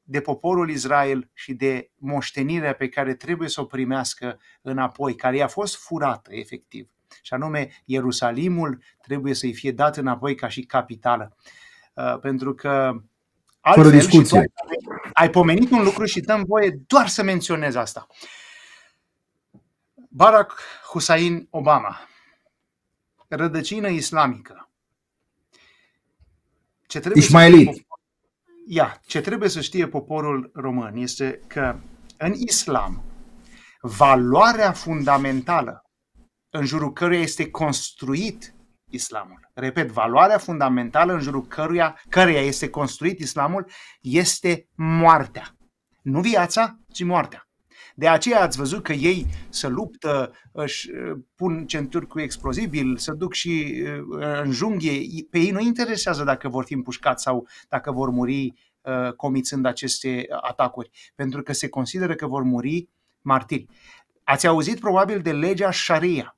de poporul Israel și de moștenirea pe care trebuie să o primească înapoi, care i-a fost furată efectiv. Și anume, Ierusalimul trebuie să-i fie dat înapoi ca și capitală. Uh, pentru că Altfel, Fără discuție. ai pomenit un lucru și dăm voie doar să menționez asta. Barack Hussein Obama, rădăcină islamică. Ce trebuie Ismailit. Să ia, ce trebuie să știe poporul român este că în islam valoarea fundamentală în jurul căruia este construit islamul. Repet, valoarea fundamentală în jurul căruia, căruia este construit islamul este moartea. Nu viața, ci moartea. De aceea ați văzut că ei să luptă, își uh, pun centuri cu explozibil, să duc și uh, în junghie. Pe ei nu interesează dacă vor fi împușcați sau dacă vor muri uh, comițând aceste atacuri, pentru că se consideră că vor muri martiri. Ați auzit probabil de legea Sharia.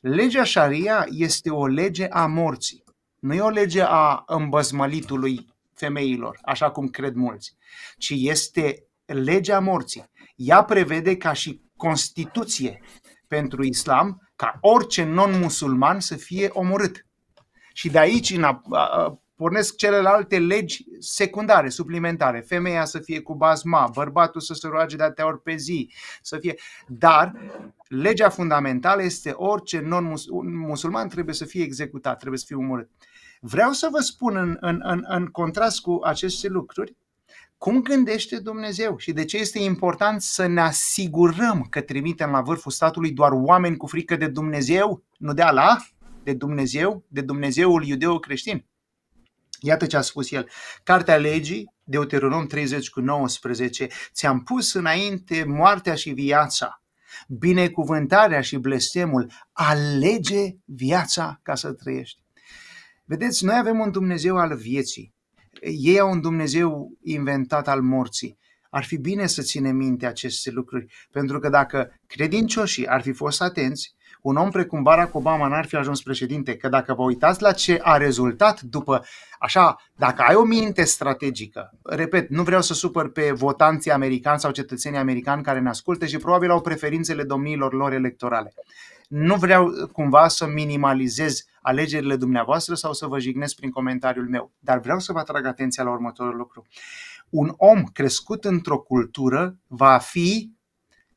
Legea Sharia este o lege a morții. Nu e o lege a îmbăzmălitului femeilor, așa cum cred mulți, ci este legea morții. Ea prevede ca și Constituție pentru islam ca orice non-musulman să fie omorât. Și de aici în a, a, pornesc celelalte legi secundare, suplimentare. Femeia să fie cu bazma, bărbatul să se roage de atâtea ori pe zi, să fie... Dar legea fundamentală este orice non-musulman trebuie să fie executat, trebuie să fie omorât. Vreau să vă spun în, în, în, în contrast cu aceste lucruri cum gândește Dumnezeu și de ce este important să ne asigurăm că trimitem la vârful statului doar oameni cu frică de Dumnezeu, nu de Allah, de Dumnezeu, de Dumnezeul iudeo-creștin. Iată ce a spus el. Cartea legii, Deuteronom 30 cu 19, ți-am pus înainte moartea și viața, binecuvântarea și blestemul, alege viața ca să trăiești. Vedeți, noi avem un Dumnezeu al vieții ei au un Dumnezeu inventat al morții. Ar fi bine să ținem minte aceste lucruri, pentru că dacă credincioșii ar fi fost atenți, un om precum Barack Obama n-ar fi ajuns președinte, că dacă vă uitați la ce a rezultat după, așa, dacă ai o minte strategică, repet, nu vreau să supăr pe votanții americani sau cetățenii americani care ne ascultă și probabil au preferințele domniilor lor electorale. Nu vreau cumva să minimalizez alegerile dumneavoastră sau să vă jignesc prin comentariul meu, dar vreau să vă atrag atenția la următorul lucru. Un om crescut într-o cultură va fi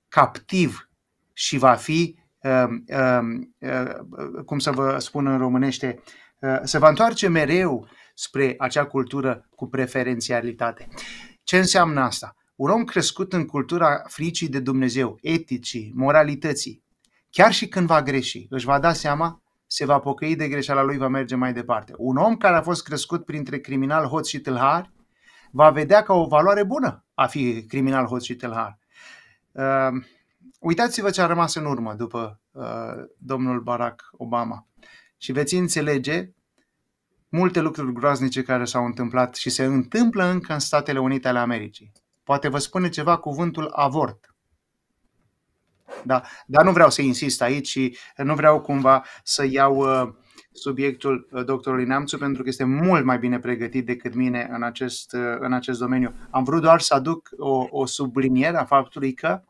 captiv și va fi, uh, uh, uh, cum să vă spun în românește, uh, se va întoarce mereu spre acea cultură cu preferențialitate. Ce înseamnă asta? Un om crescut în cultura fricii de Dumnezeu, eticii, moralității, chiar și când va greși, își va da seama, se va pocăi de greșeala lui, va merge mai departe. Un om care a fost crescut printre criminal hoți și tâlhari va vedea ca o valoare bună a fi criminal hoți și tâlhar. Uh, uitați-vă ce a rămas în urmă după uh, domnul Barack Obama și veți înțelege multe lucruri groaznice care s-au întâmplat și se întâmplă încă în Statele Unite ale Americii. Poate vă spune ceva cuvântul avort. Da? Dar nu vreau să insist aici și nu vreau cumva să iau uh, subiectul uh, doctorului Neamțu pentru că este mult mai bine pregătit decât mine în acest, uh, în acest domeniu. Am vrut doar să aduc o, o subliniere a faptului că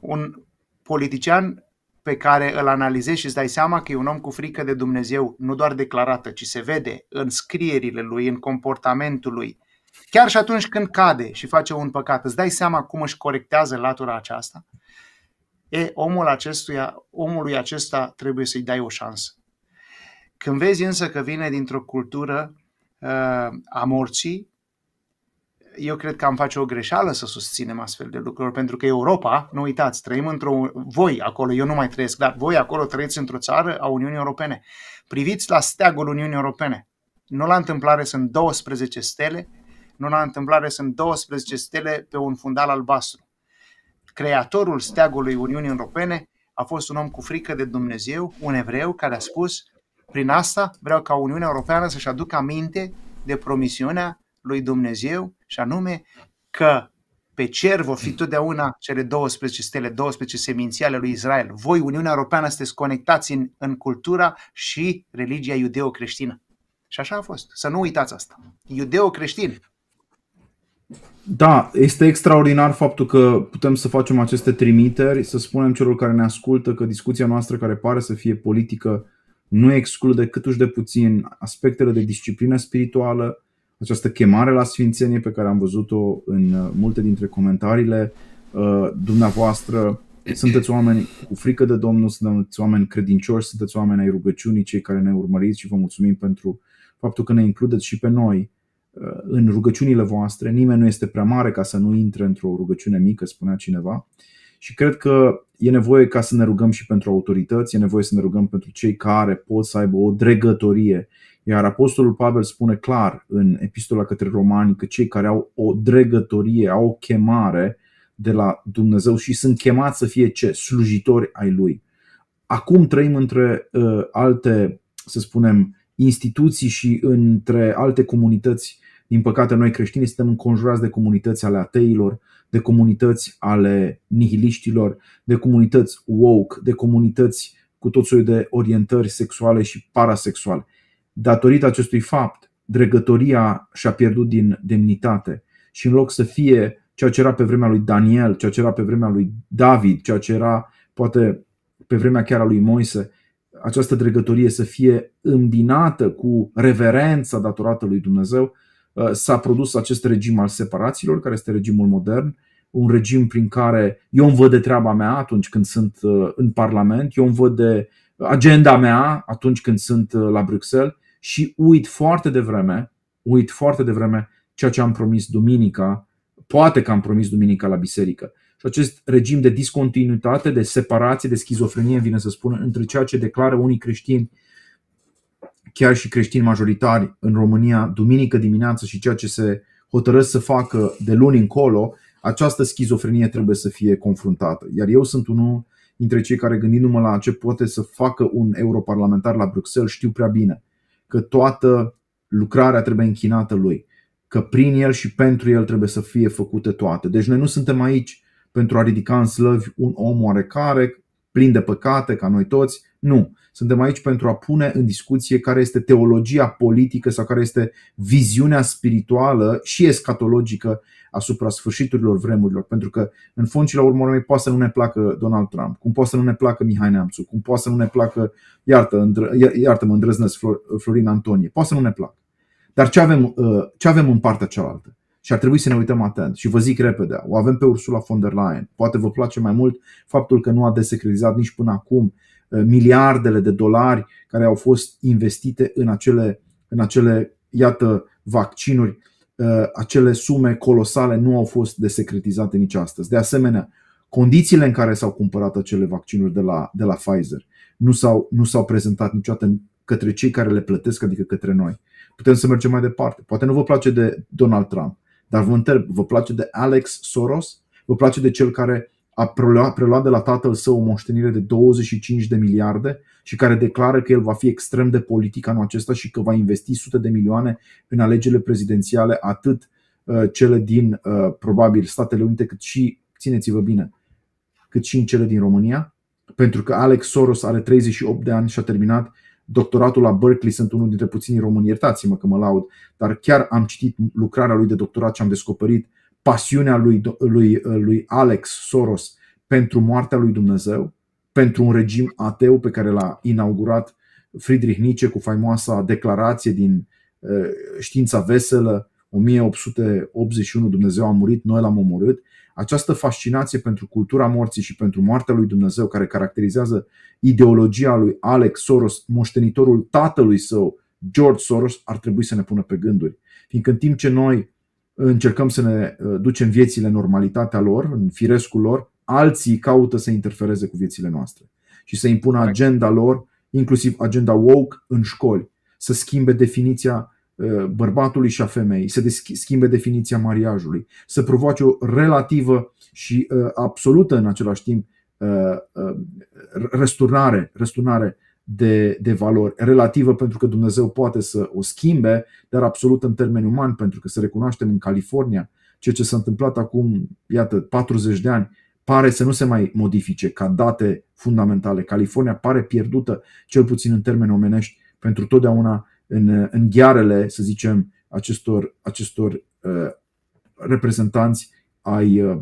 un politician pe care îl analizezi și îți dai seama că e un om cu frică de Dumnezeu, nu doar declarată, ci se vede în scrierile lui, în comportamentul lui. Chiar și atunci când cade și face un păcat, îți dai seama cum își corectează latura aceasta. E, omul acestuia, omului acesta trebuie să-i dai o șansă. Când vezi însă că vine dintr-o cultură uh, a morții, eu cred că am face o greșeală să susținem astfel de lucruri, pentru că Europa, nu uitați, trăim într-o... Voi acolo, eu nu mai trăiesc, dar voi acolo trăiți într-o țară a Uniunii Europene. Priviți la steagul Uniunii Europene. Nu la întâmplare sunt 12 stele, nu la întâmplare sunt 12 stele pe un fundal albastru creatorul steagului Uniunii Europene a fost un om cu frică de Dumnezeu, un evreu care a spus prin asta vreau ca Uniunea Europeană să-și aducă aminte de promisiunea lui Dumnezeu și anume că pe cer vor fi totdeauna cele 12 stele, 12 seminții ale lui Israel. Voi, Uniunea Europeană, sunteți conectați în, în cultura și religia iudeo-creștină. Și așa a fost. Să nu uitați asta. Iudeo-creștin. Da, este extraordinar faptul că putem să facem aceste trimiteri, să spunem celor care ne ascultă că discuția noastră care pare să fie politică nu exclude câtuși de puțin aspectele de disciplină spirituală, această chemare la sfințenie pe care am văzut-o în uh, multe dintre comentariile uh, dumneavoastră. Sunteți oameni cu frică de Domnul, sunteți oameni credincioși, sunteți oameni ai rugăciunii, cei care ne urmăriți și vă mulțumim pentru faptul că ne includeți și pe noi uh, în rugăciunile voastre. Nimeni nu este prea mare ca să nu intre într-o rugăciune mică, spunea cineva. Și cred că e nevoie ca să ne rugăm și pentru autorități, e nevoie să ne rugăm pentru cei care pot să aibă o dregătorie. Iar Apostolul Pavel spune clar în epistola către romani că cei care au o dregătorie, au o chemare de la Dumnezeu și sunt chemați să fie ce? Slujitori ai Lui. Acum trăim între uh, alte, să spunem, instituții și între alte comunități. Din păcate, noi creștini suntem înconjurați de comunități ale ateilor, de comunități ale nihiliștilor, de comunități woke, de comunități cu tot soiul de orientări sexuale și parasexuale. Datorită acestui fapt, dregătoria și-a pierdut din demnitate și în loc să fie ceea ce era pe vremea lui Daniel, ceea ce era pe vremea lui David, ceea ce era poate pe vremea chiar a lui Moise, această dregătorie să fie îmbinată cu reverența datorată lui Dumnezeu, uh, s-a produs acest regim al separațiilor, care este regimul modern, un regim prin care eu îmi văd de treaba mea atunci când sunt uh, în Parlament, eu îmi văd de agenda mea atunci când sunt uh, la Bruxelles și uit foarte devreme, uit foarte devreme ceea ce am promis duminica, poate că am promis duminica la biserică. Și acest regim de discontinuitate, de separație, de schizofrenie, vine să spun, între ceea ce declară unii creștini, chiar și creștini majoritari în România, duminică dimineață și ceea ce se hotărăsc să facă de luni încolo, această schizofrenie trebuie să fie confruntată. Iar eu sunt unul dintre cei care, gândindu-mă la ce poate să facă un europarlamentar la Bruxelles, știu prea bine că toată lucrarea trebuie închinată lui, că prin el și pentru el trebuie să fie făcute toate. Deci noi nu suntem aici pentru a ridica în slăvi un om oarecare, plin de păcate, ca noi toți. Nu. Suntem aici pentru a pune în discuție care este teologia politică sau care este viziunea spirituală și escatologică asupra sfârșiturilor vremurilor. Pentru că, în fond și la urmă, urmei, poate să nu ne placă Donald Trump, cum poate să nu ne placă Mihai Neamțu, cum poate să nu ne placă, iartă, iartă-mă, îndrăznesc Florin Antonie, poate să nu ne placă. Dar ce avem, uh, ce avem în partea cealaltă? Și ar trebui să ne uităm atent. Și vă zic repede, o avem pe Ursula von der Leyen. Poate vă place mai mult faptul că nu a desecretizat nici până acum uh, miliardele de dolari care au fost investite în acele, în acele iată, vaccinuri. Uh, acele sume colosale nu au fost desecretizate nici astăzi. De asemenea, condițiile în care s-au cumpărat acele vaccinuri de la, de la Pfizer nu s-au, nu s-au prezentat niciodată către cei care le plătesc, adică către noi. Putem să mergem mai departe. Poate nu vă place de Donald Trump, dar vă întreb, vă place de Alex Soros? Vă place de cel care a preluat, preluat de la tatăl său o moștenire de 25 de miliarde și care declară că el va fi extrem de politic anul acesta și că va investi sute de milioane în alegerile prezidențiale, atât uh, cele din uh, probabil Statele Unite, cât și, țineți-vă bine, cât și în cele din România, pentru că Alex Soros are 38 de ani și a terminat doctoratul la Berkeley, sunt unul dintre puținii români, iertați-mă că mă laud, dar chiar am citit lucrarea lui de doctorat și am descoperit pasiunea lui, lui, lui Alex Soros pentru moartea lui Dumnezeu, pentru un regim ateu pe care l-a inaugurat Friedrich Nietzsche cu faimoasa declarație din uh, Știința Veselă, 1881 Dumnezeu a murit, noi l-am omorât. Această fascinație pentru cultura morții și pentru moartea lui Dumnezeu care caracterizează ideologia lui Alex Soros, moștenitorul tatălui său, George Soros, ar trebui să ne pună pe gânduri. Fiindcă în timp ce noi încercăm să ne uh, ducem viețile în normalitatea lor, în firescul lor, alții caută să interfereze cu viețile noastre și să impună agenda lor, inclusiv agenda woke, în școli, să schimbe definiția uh, bărbatului și a femeii, să schimbe definiția mariajului, să provoace o relativă și uh, absolută în același timp răsturnare, răsturnare de, de valori relativă pentru că Dumnezeu poate să o schimbe, dar absolut în termeni umani, pentru că să recunoaștem în California ceea ce s-a întâmplat acum, iată, 40 de ani, pare să nu se mai modifice ca date fundamentale. California pare pierdută, cel puțin în termeni omenești, pentru totdeauna în, în ghearele, să zicem, acestor, acestor uh, reprezentanți ai, uh,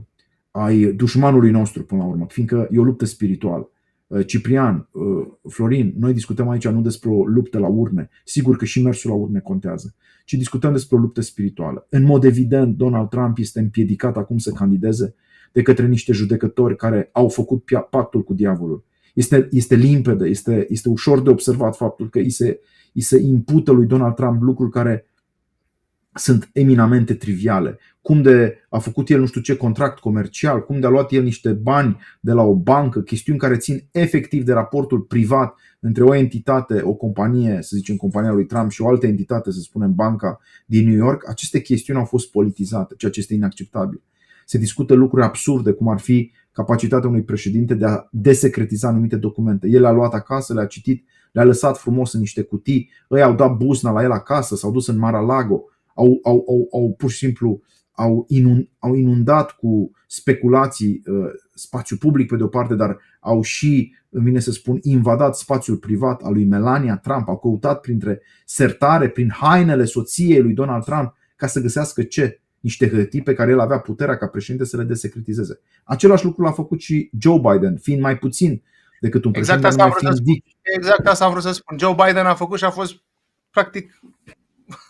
ai dușmanului nostru, până la urmă, fiindcă e o luptă spirituală. Uh, Ciprian, uh, Florin, noi discutăm aici nu despre o luptă la urne, sigur că și mersul la urne contează, ci discutăm despre o luptă spirituală. În mod evident, Donald Trump este împiedicat acum să candideze de către niște judecători care au făcut pactul cu diavolul. Este, este limpede, este, este ușor de observat faptul că îi se, îi se impută lui Donald Trump lucruri care sunt eminamente triviale. Cum de a făcut el nu știu ce contract comercial, cum de a luat el niște bani de la o bancă, chestiuni care țin efectiv de raportul privat între o entitate, o companie, să zicem compania lui Trump și o altă entitate, să spunem banca din New York, aceste chestiuni au fost politizate, ceea ce este inacceptabil. Se discută lucruri absurde, cum ar fi capacitatea unui președinte de a desecretiza anumite documente. El a luat acasă, le-a citit, le-a lăsat frumos în niște cutii, ei au dat buzna la el acasă, s-au dus în Mar-a-Lago, au, au, au, au pur și simplu au, inund, au inundat cu speculații uh, spațiul public pe de o parte, dar au și, îmi vine să spun, invadat spațiul privat al lui Melania Trump, au căutat printre sertare, prin hainele soției lui Donald Trump, ca să găsească ce? Niște hârtii pe care el avea puterea ca președinte să le desecretizeze. Același lucru l-a făcut și Joe Biden, fiind mai puțin decât un exact președinte. Asta mai fiind exact asta am vrut să spun. Joe Biden a făcut și a fost practic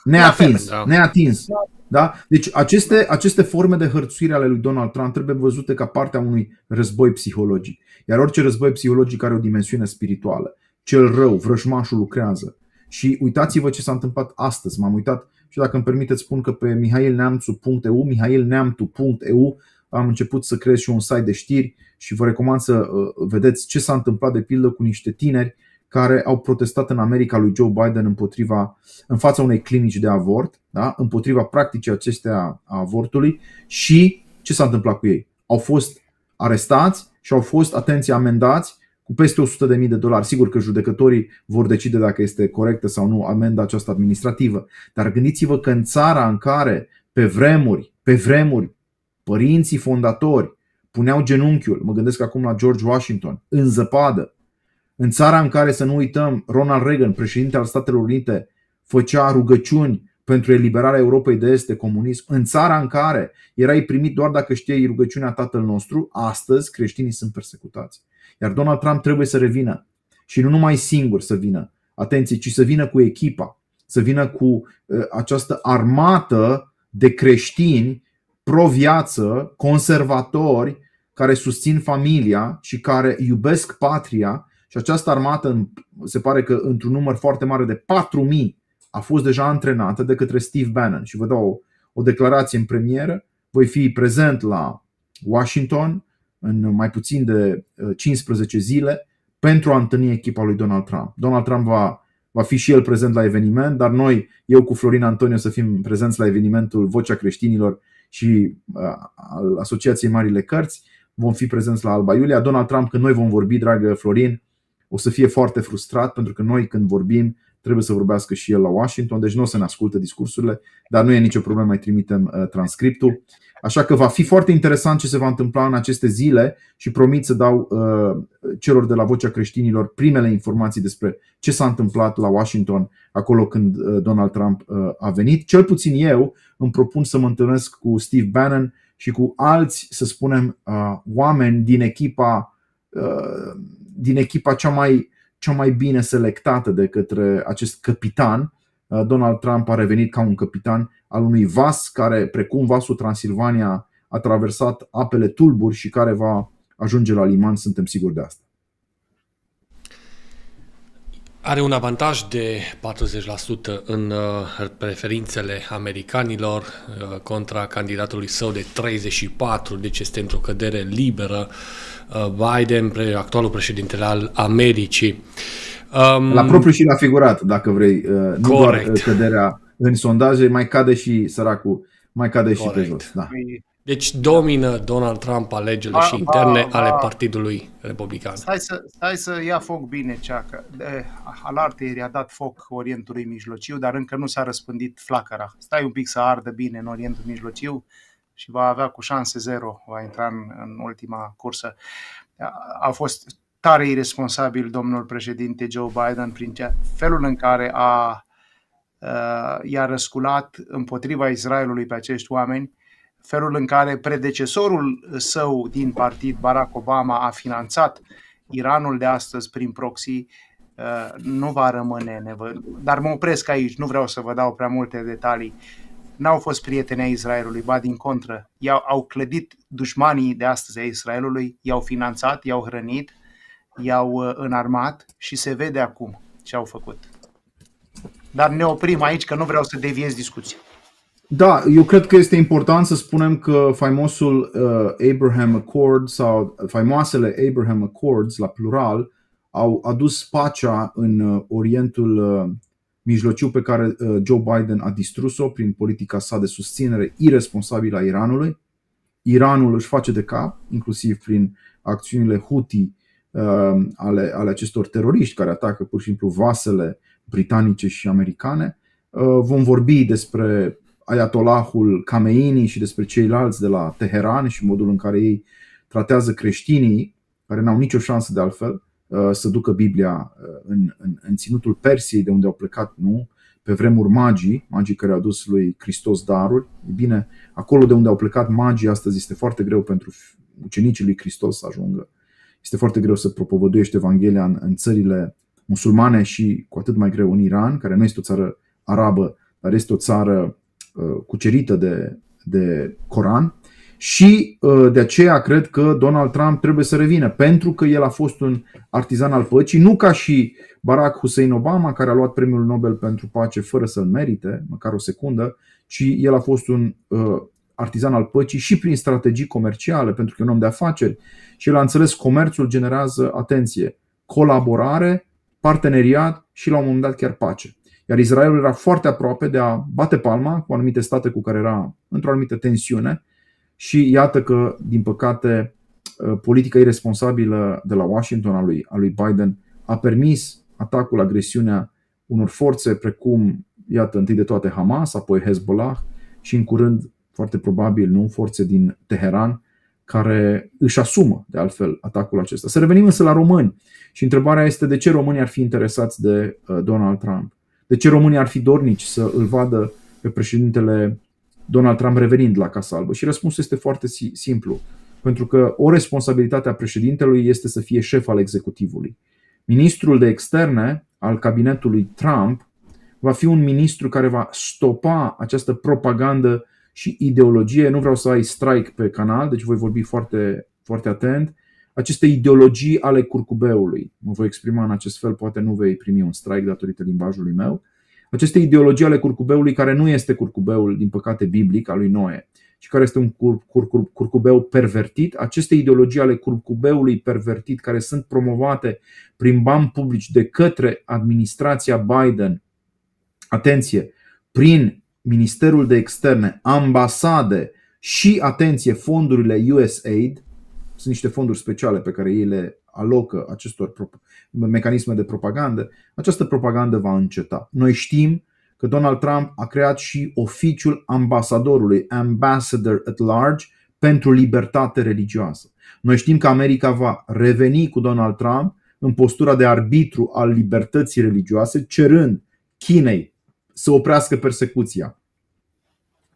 neatins. Da. neatins. Da? Deci aceste, aceste forme de hărțuire ale lui Donald Trump trebuie văzute ca partea unui război psihologic. Iar orice război psihologic are o dimensiune spirituală. Cel rău, vrăjmașul lucrează. Și uitați-vă ce s-a întâmplat astăzi. M-am uitat și dacă îmi permiteți spun că pe mihailneamțu.eu, mihailneamtu.eu am început să creez și un site de știri și vă recomand să uh, vedeți ce s-a întâmplat de pildă cu niște tineri care au protestat în America lui Joe Biden împotriva, în fața unei clinici de avort, da? împotriva practicii acestea a avortului și ce s-a întâmplat cu ei? Au fost arestați și au fost, atenție, amendați cu peste 100.000 de dolari. Sigur că judecătorii vor decide dacă este corectă sau nu amenda aceasta administrativă, dar gândiți-vă că în țara în care pe vremuri, pe vremuri, părinții fondatori puneau genunchiul, mă gândesc acum la George Washington, în zăpadă, în țara în care, să nu uităm, Ronald Reagan, președinte al Statelor Unite, făcea rugăciuni pentru eliberarea Europei de Est de comunism, în țara în care erai primit doar dacă știai rugăciunea Tatăl nostru, astăzi creștinii sunt persecutați. Iar Donald Trump trebuie să revină și nu numai singur să vină, atenție, ci să vină cu echipa, să vină cu uh, această armată de creștini pro-viață, conservatori, care susțin familia și care iubesc patria și această armată, se pare că într-un număr foarte mare de 4.000 a fost deja antrenată de către Steve Bannon. Și vă dau o, o declarație în premieră. Voi fi prezent la Washington în mai puțin de 15 uh, zile pentru a întâlni echipa lui Donald Trump. Donald Trump va, va fi și el prezent la eveniment, dar noi, eu cu Florin Antonio, să fim prezenți la evenimentul Vocea Creștinilor și uh, al Asociației Marile Cărți. Vom fi prezenți la Alba Iulia. Donald Trump, când noi vom vorbi, dragă Florin, o să fie foarte frustrat pentru că noi când vorbim trebuie să vorbească și el la Washington, deci nu o să ne asculte discursurile, dar nu e nicio problemă, mai trimitem uh, transcriptul. Așa că va fi foarte interesant ce se va întâmpla în aceste zile și promit să dau uh, celor de la Vocea Creștinilor primele informații despre ce s-a întâmplat la Washington acolo când uh, Donald Trump uh, a venit. Cel puțin eu îmi propun să mă întâlnesc cu Steve Bannon și cu alți, să spunem, uh, oameni din echipa uh, din echipa cea mai, cea mai bine selectată de către acest capitan. Uh, Donald Trump a revenit ca un capitan al unui vas care, precum vasul Transilvania, a traversat apele tulburi și care va ajunge la liman, suntem siguri de asta. Are un avantaj de 40% în uh, preferințele americanilor uh, contra candidatului său de 34%, deci este într-o cădere liberă uh, Biden, actualul președinte al Americii. Um, la propriu și la figurat, dacă vrei, nu corect. doar căderea în sondaje, mai cade și săracul, mai cade corect. și pe jos. Da. Păi, deci domină Donald Trump alegerile și interne a, a, ale Partidului Republican. Stai să, stai să ia foc bine, ceacă. Alarte i-a dat foc Orientului Mijlociu, dar încă nu s-a răspândit flacăra. Stai un pic să ardă bine în Orientul Mijlociu și va avea cu șanse zero, va intra în, în ultima cursă. A fost tare irresponsabil domnul președinte Joe Biden prin felul în care a, a i-a răsculat împotriva Israelului pe acești oameni felul în care predecesorul său din partid, Barack Obama, a finanțat Iranul de astăzi prin proxy nu va rămâne nevă... Dar mă opresc aici, nu vreau să vă dau prea multe detalii. N-au fost prieteni ai Israelului, ba din contră. I-au, au clădit dușmanii de astăzi a Israelului, i-au finanțat, i-au hrănit, i-au înarmat și se vede acum ce au făcut. Dar ne oprim aici că nu vreau să deviez discuția. Da, eu cred că este important să spunem că faimosul uh, Abraham Accord sau faimoasele Abraham Accords la plural au adus pacea în uh, Orientul uh, Mijlociu pe care uh, Joe Biden a distrus-o prin politica sa de susținere irresponsabilă a Iranului. Iranul își face de cap, inclusiv prin acțiunile Houthi uh, ale, ale acestor teroriști care atacă pur și simplu vasele britanice și americane. Uh, vom vorbi despre Ayatollahul Khamenei și despre ceilalți de la Teheran și modul în care ei tratează creștinii, care n-au nicio șansă de altfel, uh, să ducă Biblia uh, în, în, în ținutul Persiei, de unde au plecat, nu? Pe vremuri magii, magii care au adus lui Hristos daruri. E bine, acolo de unde au plecat magii, astăzi este foarte greu pentru ucenicii lui Hristos să ajungă. Este foarte greu să propovăduiești Evanghelia în, în țările musulmane și cu atât mai greu în Iran, care nu este o țară arabă, dar este o țară uh, cucerită de, de Coran. Și uh, de aceea cred că Donald Trump trebuie să revină, pentru că el a fost un artizan al păcii, nu ca și Barack Hussein Obama, care a luat premiul Nobel pentru pace fără să-l merite, măcar o secundă, ci el a fost un uh, artizan al păcii și prin strategii comerciale, pentru că e un om de afaceri și el a înțeles comerțul generează, atenție, colaborare parteneriat și la un moment dat chiar pace. Iar Israelul era foarte aproape de a bate palma cu anumite state cu care era într-o anumită tensiune și iată că, din păcate, uh, politica irresponsabilă de la Washington a lui, a lui Biden a permis atacul, agresiunea unor forțe precum, iată, întâi de toate Hamas, apoi Hezbollah și în curând, foarte probabil, nu, forțe din Teheran, care își asumă, de altfel, atacul acesta. Să revenim însă la români. Și întrebarea este de ce românii ar fi interesați de uh, Donald Trump? De ce românii ar fi dornici să îl vadă pe președintele Donald Trump revenind la Casa Albă? Și răspunsul este foarte simplu. Pentru că o responsabilitate a președintelui este să fie șef al executivului. Ministrul de externe al cabinetului Trump va fi un ministru care va stopa această propagandă și ideologie. Nu vreau să ai strike pe canal, deci voi vorbi foarte, foarte atent. Aceste ideologii ale curcubeului, mă voi exprima în acest fel, poate nu vei primi un strike datorită limbajului meu. Aceste ideologii ale curcubeului, care nu este curcubeul, din păcate, biblic al lui Noe, și care este un cur, cur, cur, curcubeu pervertit, aceste ideologii ale curcubeului pervertit, care sunt promovate prin bani publici de către administrația Biden, atenție, prin Ministerul de Externe, ambasade și, atenție, fondurile USAID, sunt niște fonduri speciale pe care ei le alocă acestor mecanisme de propagandă, această propagandă va înceta. Noi știm că Donald Trump a creat și oficiul ambasadorului, Ambassador at Large, pentru libertate religioasă. Noi știm că America va reveni cu Donald Trump în postura de arbitru al libertății religioase, cerând Chinei să oprească persecuția,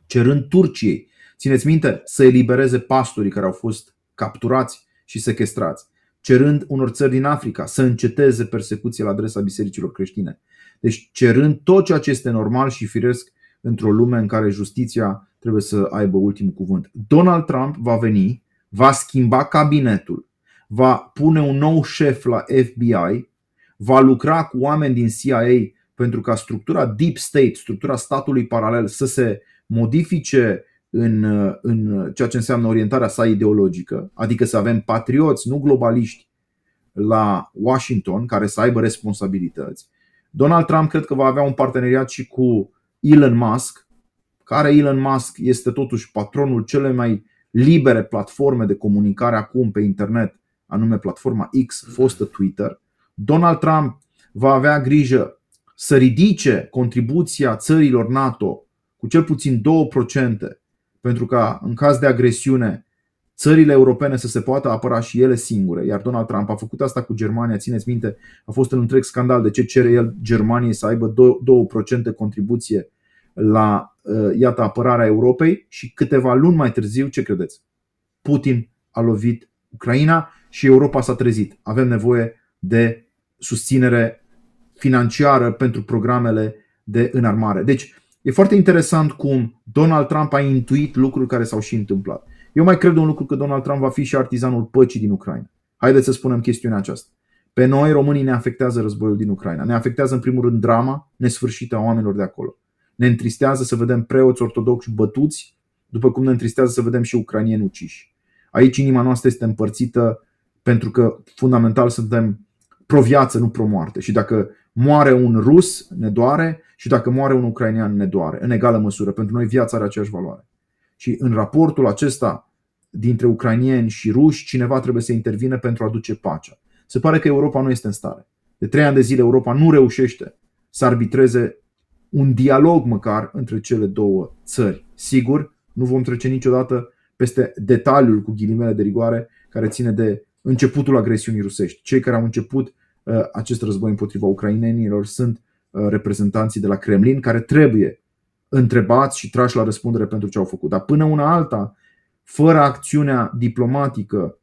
cerând Turciei, țineți minte, să elibereze pastorii care au fost capturați și sequestrați, cerând unor țări din Africa să înceteze persecuția la adresa bisericilor creștine. Deci cerând tot ceea ce este normal și firesc într-o lume în care justiția trebuie să aibă ultimul cuvânt. Donald Trump va veni, va schimba cabinetul, va pune un nou șef la FBI, va lucra cu oameni din CIA pentru ca structura deep state, structura statului paralel să se modifice în, în ceea ce înseamnă orientarea sa ideologică, adică să avem patrioți, nu globaliști, la Washington care să aibă responsabilități. Donald Trump cred că va avea un parteneriat și cu Elon Musk, care Elon Musk este totuși patronul cele mai libere platforme de comunicare acum pe internet, anume platforma X, fostă Twitter. Donald Trump va avea grijă să ridice contribuția țărilor NATO cu cel puțin 2% pentru ca în caz de agresiune țările europene să se poată apăra și ele singure, iar Donald Trump a făcut asta cu Germania, țineți minte, a fost un întreg scandal de ce cere el Germaniei să aibă 2% contribuție la, uh, iată, apărarea Europei și câteva luni mai târziu, ce credeți? Putin a lovit Ucraina și Europa s-a trezit. Avem nevoie de susținere financiară pentru programele de înarmare. Deci, e foarte interesant cum Donald Trump a intuit lucruri care s-au și întâmplat. Eu mai cred un lucru că Donald Trump va fi și artizanul păcii din Ucraina. Haideți să spunem chestiunea aceasta. Pe noi, românii, ne afectează războiul din Ucraina. Ne afectează, în primul rând, drama nesfârșită a oamenilor de acolo. Ne întristează să vedem preoți ortodoxi bătuți, după cum ne întristează să vedem și ucranieni uciși. Aici inima noastră este împărțită pentru că, fundamental, suntem pro-viață, nu pro-moarte. Și dacă moare un rus, ne doare, și dacă moare un ucrainean, ne doare, în egală măsură. Pentru noi viața are aceeași valoare. Și în raportul acesta dintre ucrainieni și ruși, cineva trebuie să intervină pentru a aduce pacea. Se pare că Europa nu este în stare. De trei ani de zile Europa nu reușește să arbitreze un dialog măcar între cele două țări. Sigur, nu vom trece niciodată peste detaliul cu ghilimele de rigoare care ține de începutul agresiunii rusești. Cei care au început uh, acest război împotriva ucrainenilor sunt uh, reprezentanții de la Kremlin care trebuie întrebați și trași la răspundere pentru ce au făcut. Dar până una alta, fără acțiunea diplomatică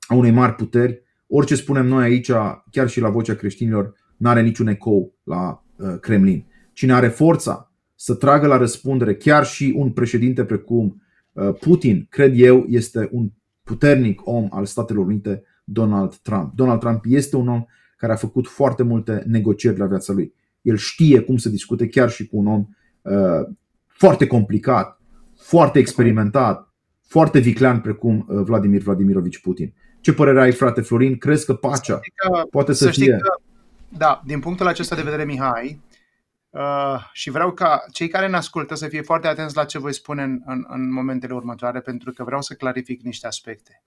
a unei mari puteri, orice spunem noi aici, chiar și la vocea creștinilor, nu are niciun ecou la uh, Kremlin. Cine are forța să tragă la răspundere chiar și un președinte precum uh, Putin, cred eu, este un puternic om al Statelor Unite, Donald Trump. Donald Trump este un om care a făcut foarte multe negocieri la viața lui. El știe cum să discute chiar și cu un om uh, foarte complicat, foarte experimentat, foarte viclean precum uh, Vladimir Vladimirovici Putin. Ce părere ai, frate Florin? Crezi că pacea că, poate să, să fie? Că, da, din punctul acesta de vedere, Mihai, uh, și vreau ca cei care ne ascultă să fie foarte atenți la ce voi spune în, în, în momentele următoare, pentru că vreau să clarific niște aspecte.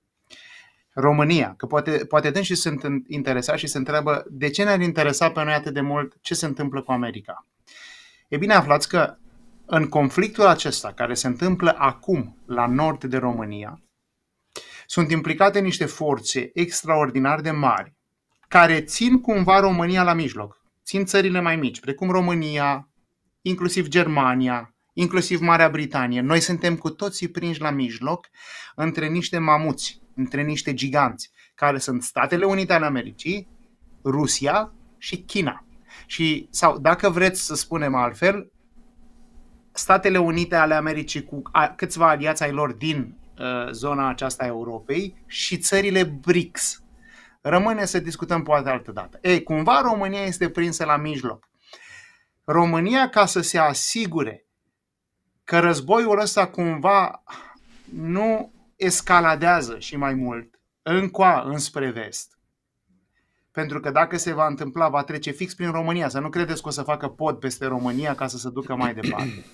România, că poate, poate dâns și sunt interesați și se întreabă de ce ne-ar interesa pe noi atât de mult ce se întâmplă cu America. E bine, aflați că în conflictul acesta care se întâmplă acum la nord de România, sunt implicate niște forțe extraordinar de mari care țin cumva România la mijloc. Țin țările mai mici, precum România, inclusiv Germania, inclusiv Marea Britanie. Noi suntem cu toții prinși la mijloc între niște mamuți, între niște giganți, care sunt Statele Unite ale Americii, Rusia și China. Și, sau dacă vreți să spunem altfel, Statele Unite ale Americii cu câțiva aliați ai lor din uh, zona aceasta a Europei și țările BRICS. Rămâne să discutăm poate altă dată. Ei, cumva România este prinsă la mijloc. România, ca să se asigure că războiul ăsta cumva nu escaladează și mai mult încoa înspre vest. Pentru că dacă se va întâmpla, va trece fix prin România. Să nu credeți că o să facă pod peste România ca să se ducă mai departe.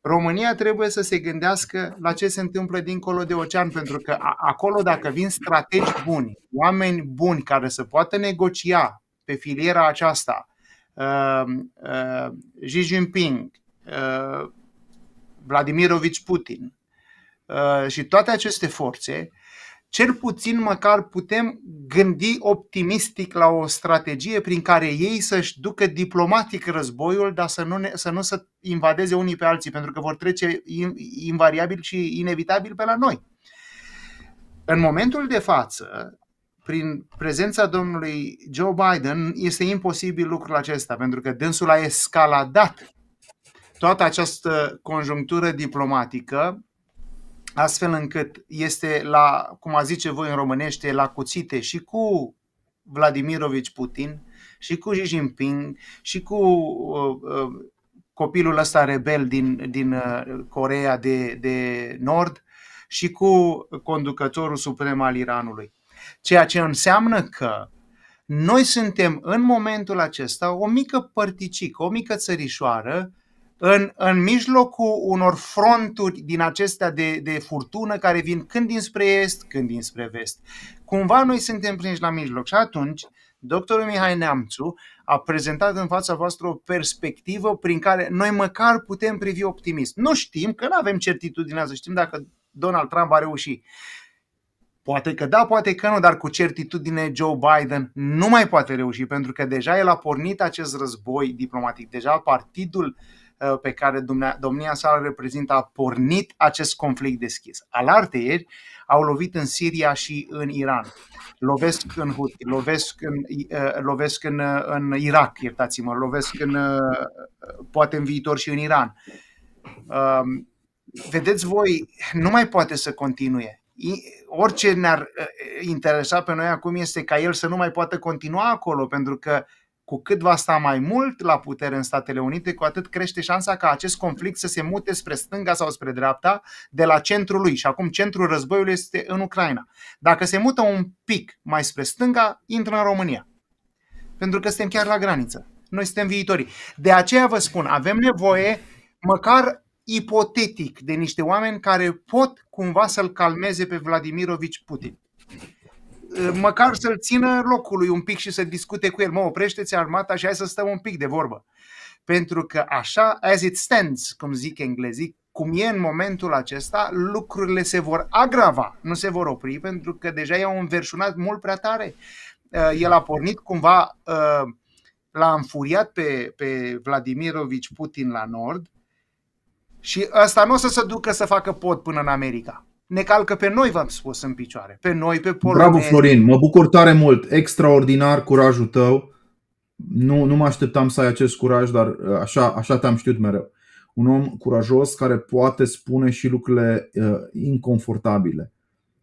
România trebuie să se gândească la ce se întâmplă dincolo de ocean, pentru că acolo, dacă vin strategi buni, oameni buni care să poată negocia pe filiera aceasta, uh, uh, Xi Jinping, uh, Vladimirovici Putin uh, și toate aceste forțe, cel puțin măcar putem gândi optimistic la o strategie prin care ei să-și ducă diplomatic războiul, dar să nu, ne, să nu să invadeze unii pe alții, pentru că vor trece invariabil și inevitabil pe la noi. În momentul de față, prin prezența domnului Joe Biden, este imposibil lucrul acesta, pentru că dânsul a escaladat toată această conjunctură diplomatică astfel încât este la, cum a zice voi în românește, la cuțite și cu Vladimirovici Putin, și cu Xi Jinping, și cu uh, uh, copilul ăsta rebel din, din uh, Corea de, de Nord, și cu conducătorul suprem al Iranului. Ceea ce înseamnă că noi suntem în momentul acesta o mică părticică, o mică țărișoară în, în mijlocul unor fronturi din acestea de, de furtună care vin când dinspre est, când dinspre vest. Cumva noi suntem prinși la mijloc și atunci doctorul Mihai Neamțu a prezentat în fața voastră o perspectivă prin care noi măcar putem privi optimist. Nu știm, că nu avem certitudinea să știm dacă Donald Trump va reuși. Poate că da, poate că nu, dar cu certitudine Joe Biden nu mai poate reuși, pentru că deja el a pornit acest război diplomatic. Deja partidul uh, uh, pe care domnia sa îl reprezintă a pornit acest conflict deschis. Alarteieri au lovit în Siria și în Iran. Lovesc în Houthi, lovesc în, uh, lovesc în, în Irak, iertați-mă, lovesc în, poate în viitor și în Iran. Um, vedeți voi, nu mai poate să continue orice ne-ar uh, interesa pe noi acum este ca el să nu mai poată continua acolo, pentru că cu cât va sta mai mult la putere în Statele Unite, cu atât crește șansa ca acest conflict să se mute spre stânga sau spre dreapta de la centrul lui. Și acum centrul războiului este în Ucraina. Dacă se mută un pic mai spre stânga, intră în România. Pentru că suntem chiar la graniță. Noi suntem viitorii. De aceea vă spun, avem nevoie măcar ipotetic de niște oameni care pot cumva să-l calmeze pe Vladimirovici Putin. Măcar să-l țină locului un pic și să discute cu el. Mă, oprește-ți armata și hai să stăm un pic de vorbă. Pentru că așa, as it stands, cum zic englezii, cum e în momentul acesta, lucrurile se vor agrava, nu se vor opri, pentru că deja i-au înverșunat mult prea tare. El a pornit cumva, l-a înfuriat pe, pe Vladimirovici Putin la nord, și ăsta nu o să se ducă să facă pod până în America. Ne calcă pe noi, v-am spus, în picioare. Pe noi, pe polonezi. Bravo, Florin. Mă bucur tare mult. Extraordinar curajul tău. Nu, nu mă așteptam să ai acest curaj, dar uh, așa, așa te-am știut mereu. Un om curajos care poate spune și lucrurile uh, inconfortabile.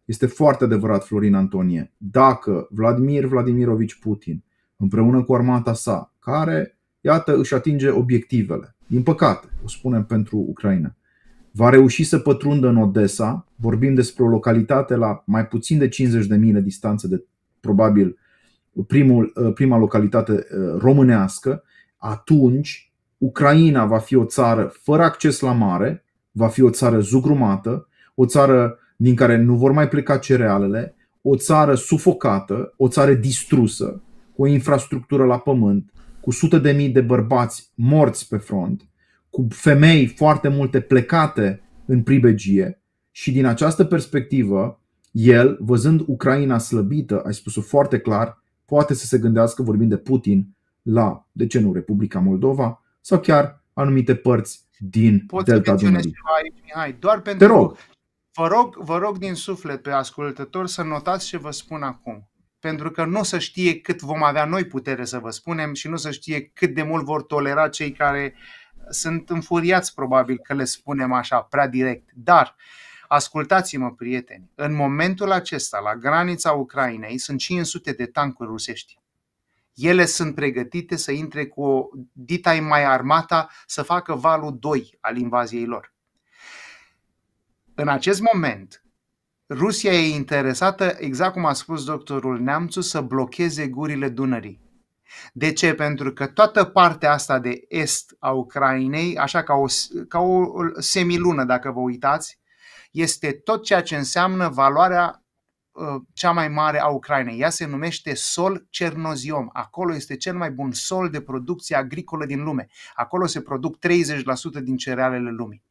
Este foarte adevărat, Florin Antonie. Dacă Vladimir Vladimirovici Putin, împreună cu armata sa, care, iată, își atinge obiectivele, din păcate, o spunem pentru Ucraina, va reuși să pătrundă în Odessa, vorbim despre o localitate la mai puțin de 50 de mile distanță de probabil primul, uh, prima localitate uh, românească, atunci Ucraina va fi o țară fără acces la mare, va fi o țară zugrumată, o țară din care nu vor mai pleca cerealele, o țară sufocată, o țară distrusă, cu o infrastructură la pământ, cu sute de mii de bărbați morți pe front, cu femei foarte multe plecate în pribegie și din această perspectivă, el, văzând Ucraina slăbită, ai spus-o foarte clar, poate să se gândească, vorbind de Putin, la, de ce nu, Republica Moldova sau chiar anumite părți din Pot Delta Dunării. Mihai, doar pentru... Te rog. Vă rog, vă rog din suflet pe ascultători să notați ce vă spun acum pentru că nu să știe cât vom avea noi putere să vă spunem și nu să știe cât de mult vor tolera cei care sunt înfuriați probabil că le spunem așa prea direct. Dar ascultați-mă prieteni, în momentul acesta la granița Ucrainei sunt 500 de tancuri rusești. Ele sunt pregătite să intre cu o dita mai armata să facă valul 2 al invaziei lor. În acest moment, Rusia e interesată, exact cum a spus doctorul Neamțu, să blocheze gurile Dunării. De ce? Pentru că toată partea asta de est a Ucrainei, așa ca o, ca o semilună, dacă vă uitați, este tot ceea ce înseamnă valoarea uh, cea mai mare a Ucrainei. Ea se numește sol cernoziom. Acolo este cel mai bun sol de producție agricolă din lume. Acolo se produc 30% din cerealele lumii.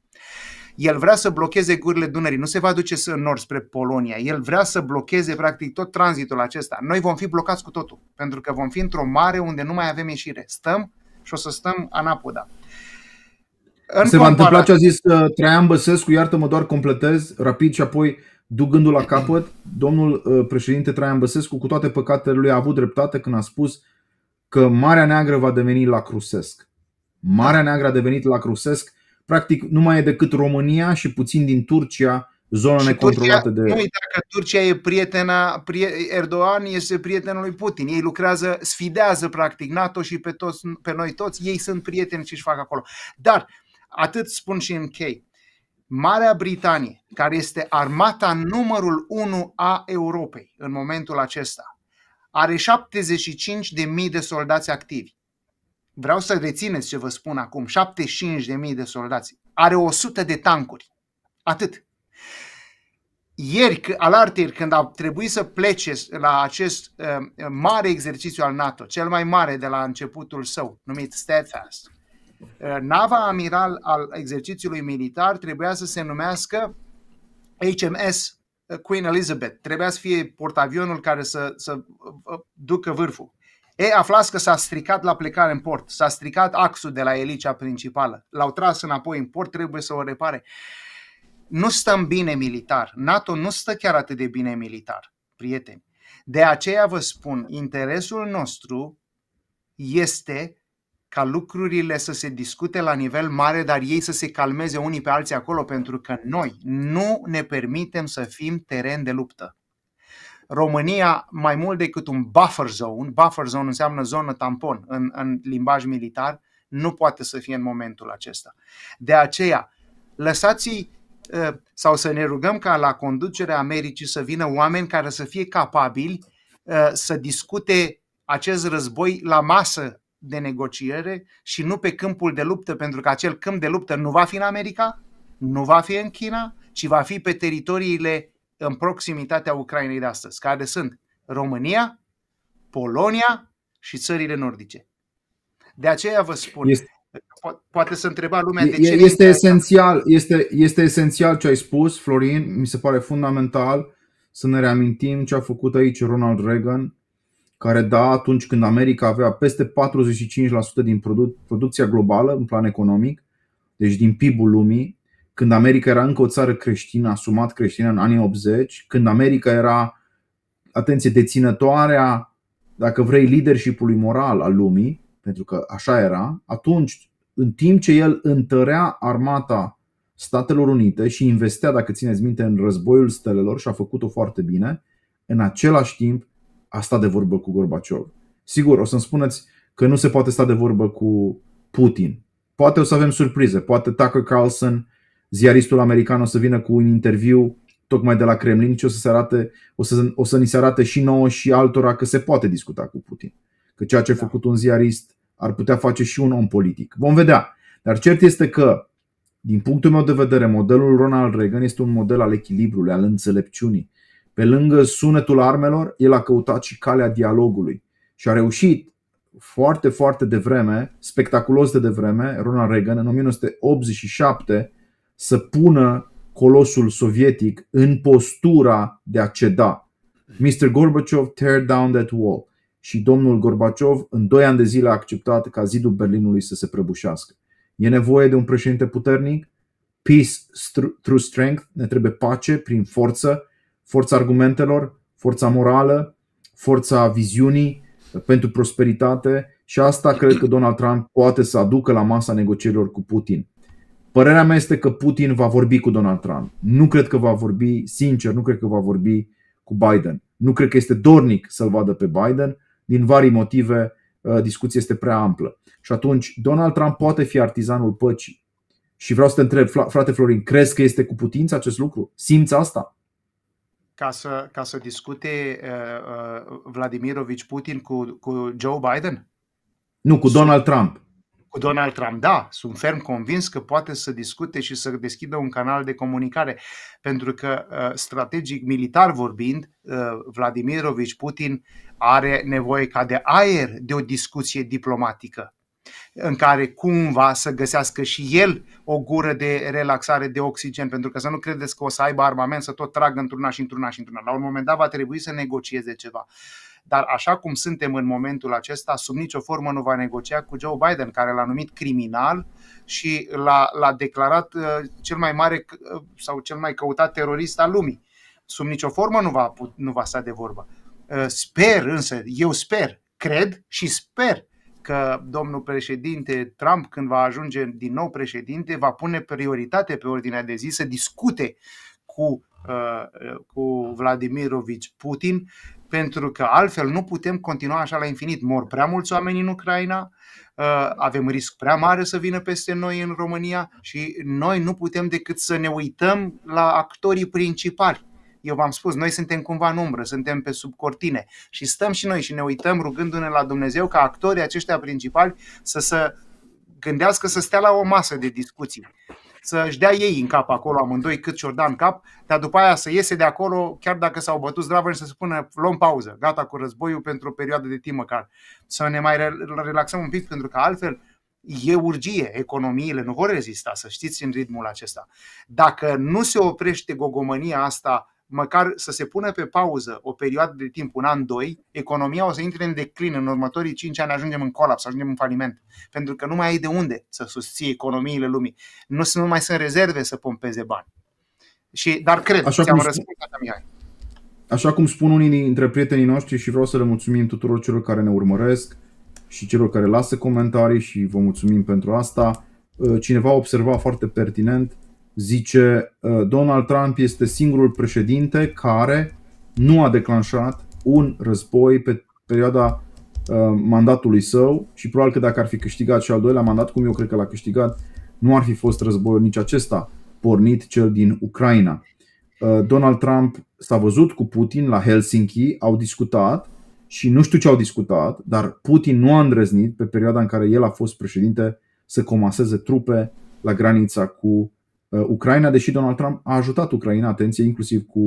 El vrea să blocheze gurile Dunării, nu se va duce în nord spre Polonia. El vrea să blocheze practic tot tranzitul acesta. Noi vom fi blocați cu totul, pentru că vom fi într-o mare unde nu mai avem ieșire. Stăm și o să stăm anapoda. În se va întâmpla ce a zis uh, Traian Băsescu, iartă-mă doar completez rapid și apoi duc gândul la capăt. Domnul uh, președinte Traian Băsescu, cu toate păcatele lui, a avut dreptate când a spus că Marea Neagră va deveni la Crusesc. Marea Neagră a devenit la Crusesc practic nu mai e decât România și puțin din Turcia, zona și necontrolată Turcia, de. Nu uita că Turcia e prietena, Erdogan este prietenul lui Putin. Ei lucrează, sfidează practic NATO și pe, toți, pe noi toți. Ei sunt prieteni și își fac acolo. Dar, atât spun și închei. Marea Britanie, care este armata numărul 1 a Europei în momentul acesta, are 75.000 de soldați activi. Vreau să rețineți ce vă spun acum. 75.000 de soldați. Are 100 de tancuri. Atât. Ieri, alartieri, când au trebuit să plece la acest uh, mare exercițiu al NATO, cel mai mare de la începutul său, numit Steadfast, uh, nava amiral al exercițiului militar trebuia să se numească HMS Queen Elizabeth. Trebuia să fie portavionul care să, să uh, ducă vârful. E, aflați că s-a stricat la plecare în port, s-a stricat axul de la elicea principală, l-au tras înapoi în port, trebuie să o repare. Nu stăm bine militar. NATO nu stă chiar atât de bine militar, prieteni. De aceea vă spun, interesul nostru este ca lucrurile să se discute la nivel mare, dar ei să se calmeze unii pe alții acolo, pentru că noi nu ne permitem să fim teren de luptă. România, mai mult decât un buffer zone, buffer zone înseamnă zonă tampon în, în limbaj militar, nu poate să fie în momentul acesta. De aceea, lăsați ă, sau să ne rugăm ca la conducerea Americii să vină oameni care să fie capabili ă, să discute acest război la masă de negociere și nu pe câmpul de luptă, pentru că acel câmp de luptă nu va fi în America, nu va fi în China, ci va fi pe teritoriile în proximitatea Ucrainei de astăzi, care sunt România, Polonia și țările nordice. De aceea vă spun, este, poate să întreba lumea de ce... Este esențial, este, este esențial ce ai spus, Florin, mi se pare fundamental să ne reamintim ce a făcut aici Ronald Reagan, care da, atunci când America avea peste 45% din produ- producția globală în plan economic, deci din PIB-ul lumii, când America era încă o țară creștină, asumat creștină în anii 80, când America era, atenție, deținătoarea, dacă vrei, leadership-ului moral al lumii, pentru că așa era, atunci, în timp ce el întărea armata Statelor Unite și investea, dacă țineți minte, în războiul stelelor și a făcut-o foarte bine, în același timp a stat de vorbă cu Gorbaciov. Sigur, o să-mi spuneți că nu se poate sta de vorbă cu Putin. Poate o să avem surprize, poate Tucker Carlson ziaristul american o să vină cu un interviu tocmai de la Kremlin și o să, se arate, o, să, o să ni se arate și nouă și altora că se poate discuta cu Putin. Că ceea ce a făcut un ziarist ar putea face și un om politic. Vom vedea. Dar cert este că, din punctul meu de vedere, modelul Ronald Reagan este un model al echilibrului, al înțelepciunii. Pe lângă sunetul armelor, el a căutat și calea dialogului și a reușit foarte, foarte devreme, spectaculos de devreme, Ronald Reagan în 1987 să pună colosul sovietic în postura de a ceda. Mr. Gorbachev, tear down that wall. Și domnul Gorbachev în doi ani de zile a acceptat ca zidul Berlinului să se prăbușească. E nevoie de un președinte puternic? Peace through strength. Ne trebuie pace prin forță, forța argumentelor, forța morală, forța viziunii pentru prosperitate și asta cred că Donald Trump poate să aducă la masa negocierilor cu Putin. Părerea mea este că Putin va vorbi cu Donald Trump. Nu cred că va vorbi, sincer, nu cred că va vorbi cu Biden. Nu cred că este dornic să-l vadă pe Biden. Din vari motive, uh, discuția este prea amplă. Și atunci, Donald Trump poate fi artizanul păcii. Și vreau să te întreb, frate Florin, crezi că este cu putință acest lucru? Simți asta? Ca să, ca să discute uh, uh, Vladimirovici Putin cu, cu Joe Biden? Nu, cu Donald Trump cu Donald Trump. Da, sunt ferm convins că poate să discute și să deschidă un canal de comunicare, pentru că uh, strategic militar vorbind, uh, Vladimirovici Putin are nevoie ca de aer de o discuție diplomatică în care cumva să găsească și el o gură de relaxare de oxigen, pentru că să nu credeți că o să aibă armament să tot tragă într-una și într-una și într-una. La un moment dat va trebui să negocieze ceva. Dar așa cum suntem în momentul acesta, sub nicio formă nu va negocia cu Joe Biden, care l-a numit criminal și l-a, l-a declarat uh, cel mai mare uh, sau cel mai căutat terorist al lumii. Sub nicio formă nu va, nu va sta de vorbă. Uh, sper însă, eu sper, cred și sper că domnul președinte Trump, când va ajunge din nou președinte, va pune prioritate pe ordinea de zi să discute cu, uh, cu Vladimirovici Putin pentru că altfel nu putem continua așa la infinit. Mor prea mulți oameni în Ucraina, uh, avem risc prea mare să vină peste noi în România și noi nu putem decât să ne uităm la actorii principali. Eu v-am spus, noi suntem cumva în umbră, suntem pe sub cortine și stăm și noi și ne uităm rugându-ne la Dumnezeu ca actorii aceștia principali să se gândească să stea la o masă de discuții să-și dea ei în cap acolo amândoi cât și-or da în cap, dar după aia să iese de acolo, chiar dacă s-au bătut zdravă și să spună luăm pauză, gata cu războiul pentru o perioadă de timp măcar. Să ne mai relaxăm un pic, pentru că altfel e urgie, economiile nu vor rezista, să știți, în ritmul acesta. Dacă nu se oprește gogomănia asta măcar să se pună pe pauză o perioadă de timp, un an, doi, economia o să intre în declin. În următorii cinci ani ajungem în colaps, ajungem în faliment. Pentru că nu mai ai de unde să susții economiile lumii. Nu, nu mai sunt rezerve să pompeze bani. Și, dar cred, Așa ți-am răspuns, Mihai. Așa cum spun unii dintre prietenii noștri și vreau să le mulțumim tuturor celor care ne urmăresc și celor care lasă comentarii și vă mulțumim pentru asta. Uh, cineva a observat foarte pertinent, zice uh, Donald Trump este singurul președinte care nu a declanșat un război pe perioada uh, mandatului său și probabil că dacă ar fi câștigat și al doilea mandat, cum eu cred că l-a câștigat, nu ar fi fost războiul nici acesta pornit cel din Ucraina. Donald Trump s-a văzut cu Putin la Helsinki, au discutat și nu știu ce au discutat, dar Putin nu a îndrăznit pe perioada în care el a fost președinte să comaseze trupe la granița cu uh, Ucraina, deși Donald Trump a ajutat Ucraina, atenție, inclusiv cu